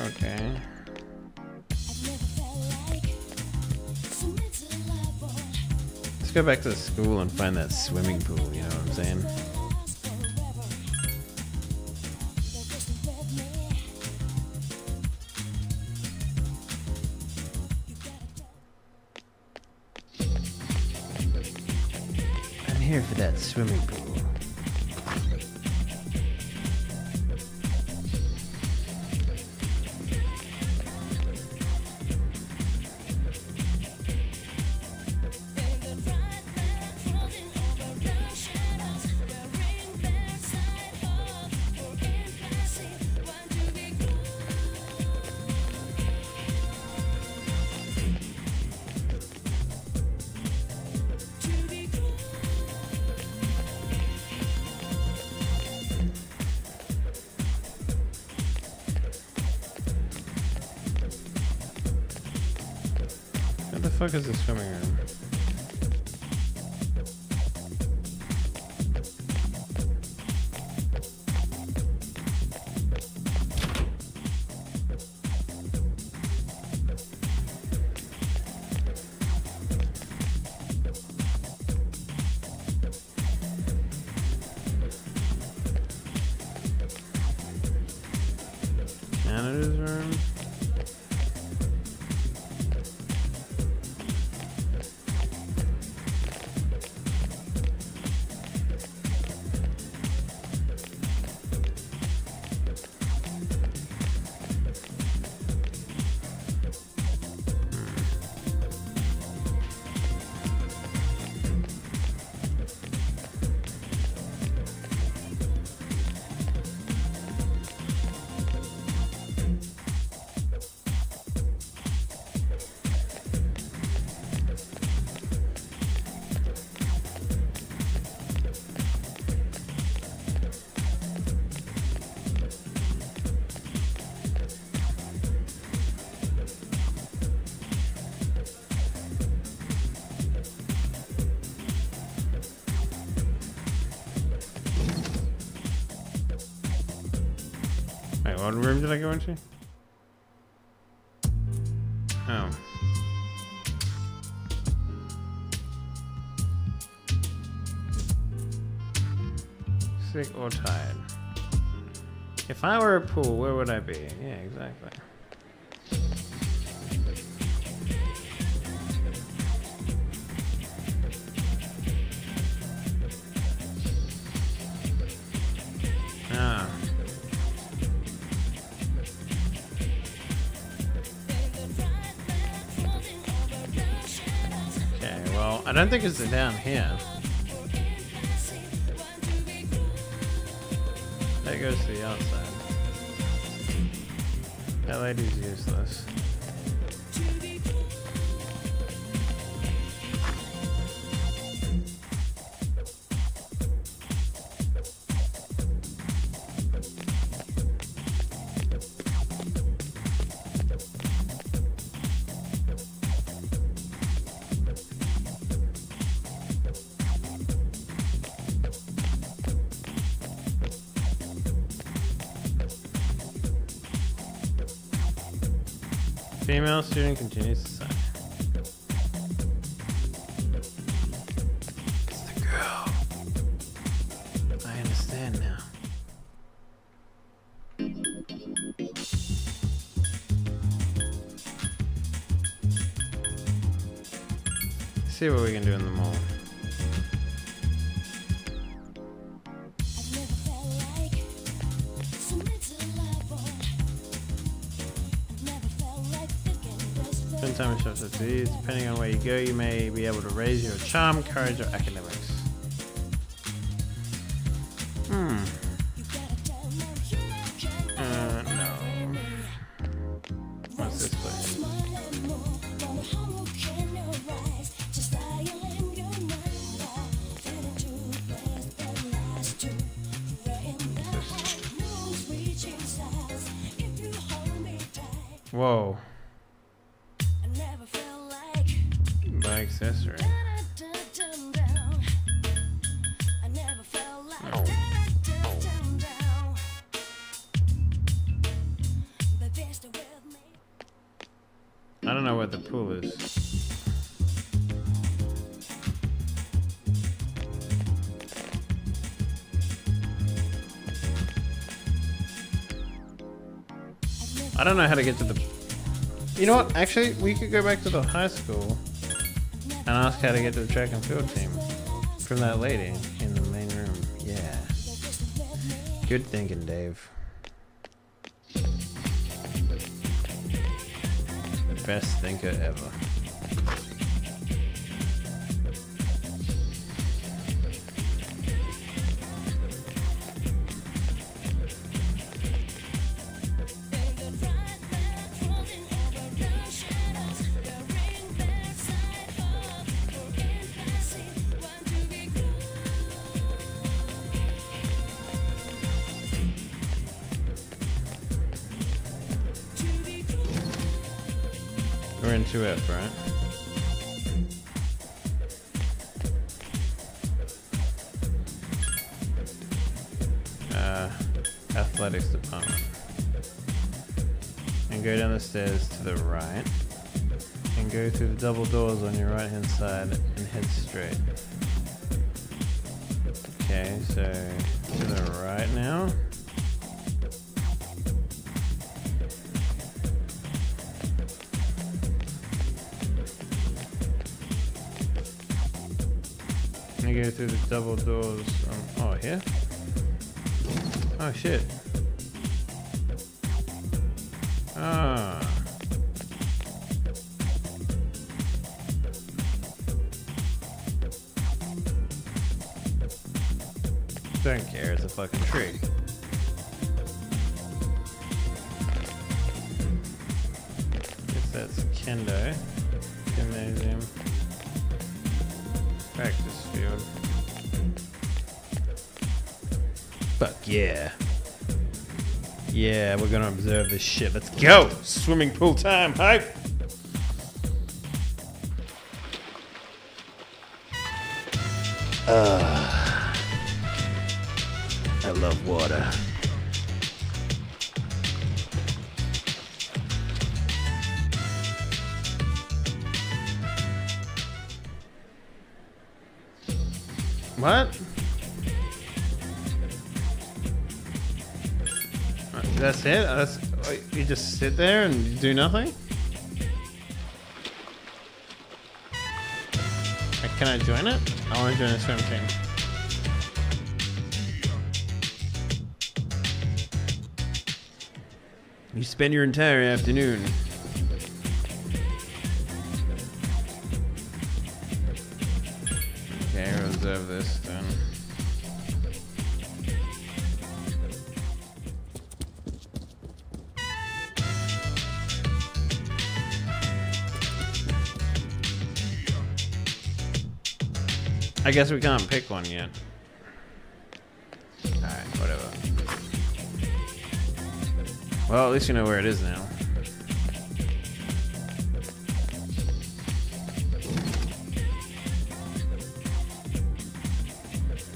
Speaker 14: Okay. Let's go back to school and find that swimming pool. You know what I'm saying? For did I go into? Oh. Sick or tired. If I were a pool, where would I be? Yeah, exactly. Think it's down here. That goes to the outside. That lady's useless. Female student continues you may be able to raise your charm, courage, or academics. Know how to get to the. You know what? Actually, we could go back to the high school and ask how to get to the track and field team from that lady in the main room. Yeah. Good thinking, Dave. The best thinker ever.
Speaker 1: Shit. Ah. Don't care, it's a fucking tree. Guess that's Kendo. Gymnasium. Practice field. Fuck yeah. Yeah, we're gonna observe this shit. Let's go! Swimming pool time, hype! Uh, I love water. What? That's it? That's you just sit there and do nothing? Can I join it? I want to join a swim team. You spend your entire afternoon. Guess we can't pick one yet. Alright, whatever. Well, at least you know where it is now.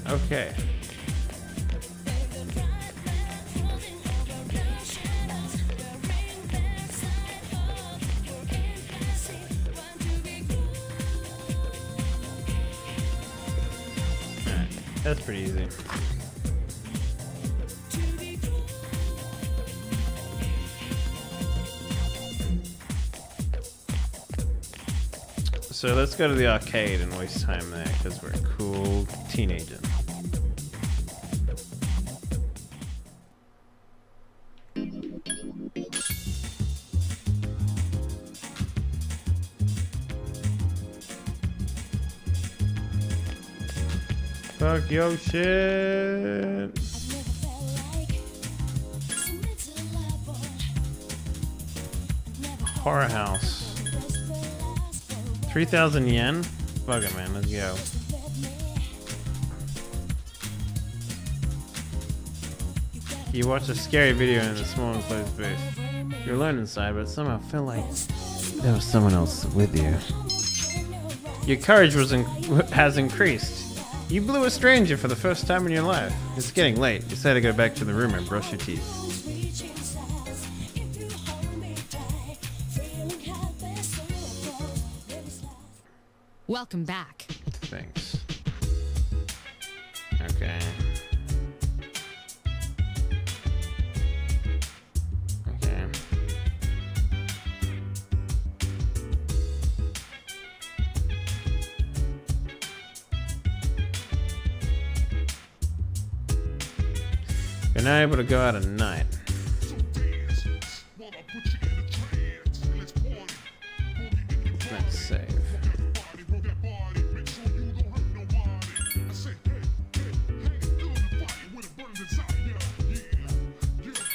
Speaker 1: Okay. Pretty easy. So let's go to the arcade and waste time there because we're cool teenagers. Fuck your shit. Horror house. 3,000 yen? Fuck it, man. Let's go. You watch a scary video in a small enclosed space. You're alone inside, but somehow feel like there was someone else with you. Your courage was in- has increased. You blew a stranger for the first time in your life. It's getting late. You decide to go back to the room and brush your teeth.
Speaker 4: Welcome back.
Speaker 1: Able to go out at night. Let's save.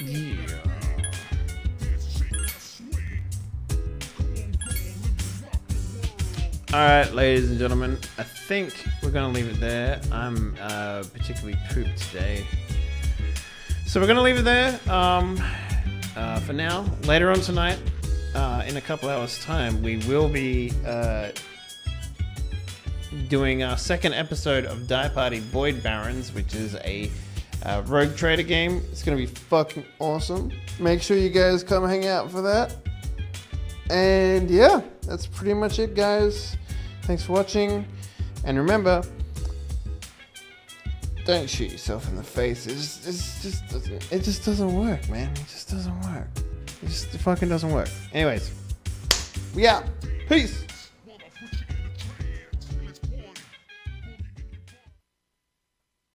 Speaker 1: Yeah. All right, ladies and gentlemen, I think we're gonna leave it there. I'm uh, particularly pooped today, so we're gonna leave it there um, uh, for now. Later on tonight, uh, in a couple hours' time, we will be uh, doing our second episode of Die Party Void Barons, which is a uh, Rogue Trader game. It's gonna be fucking awesome. Make sure you guys come hang out for that. And yeah, that's pretty much it, guys. Thanks for watching. And remember, don't shoot yourself in the face. It just, just doesn't. It just doesn't work, man. It just doesn't work. It just it fucking doesn't work. Anyways, we out. Peace.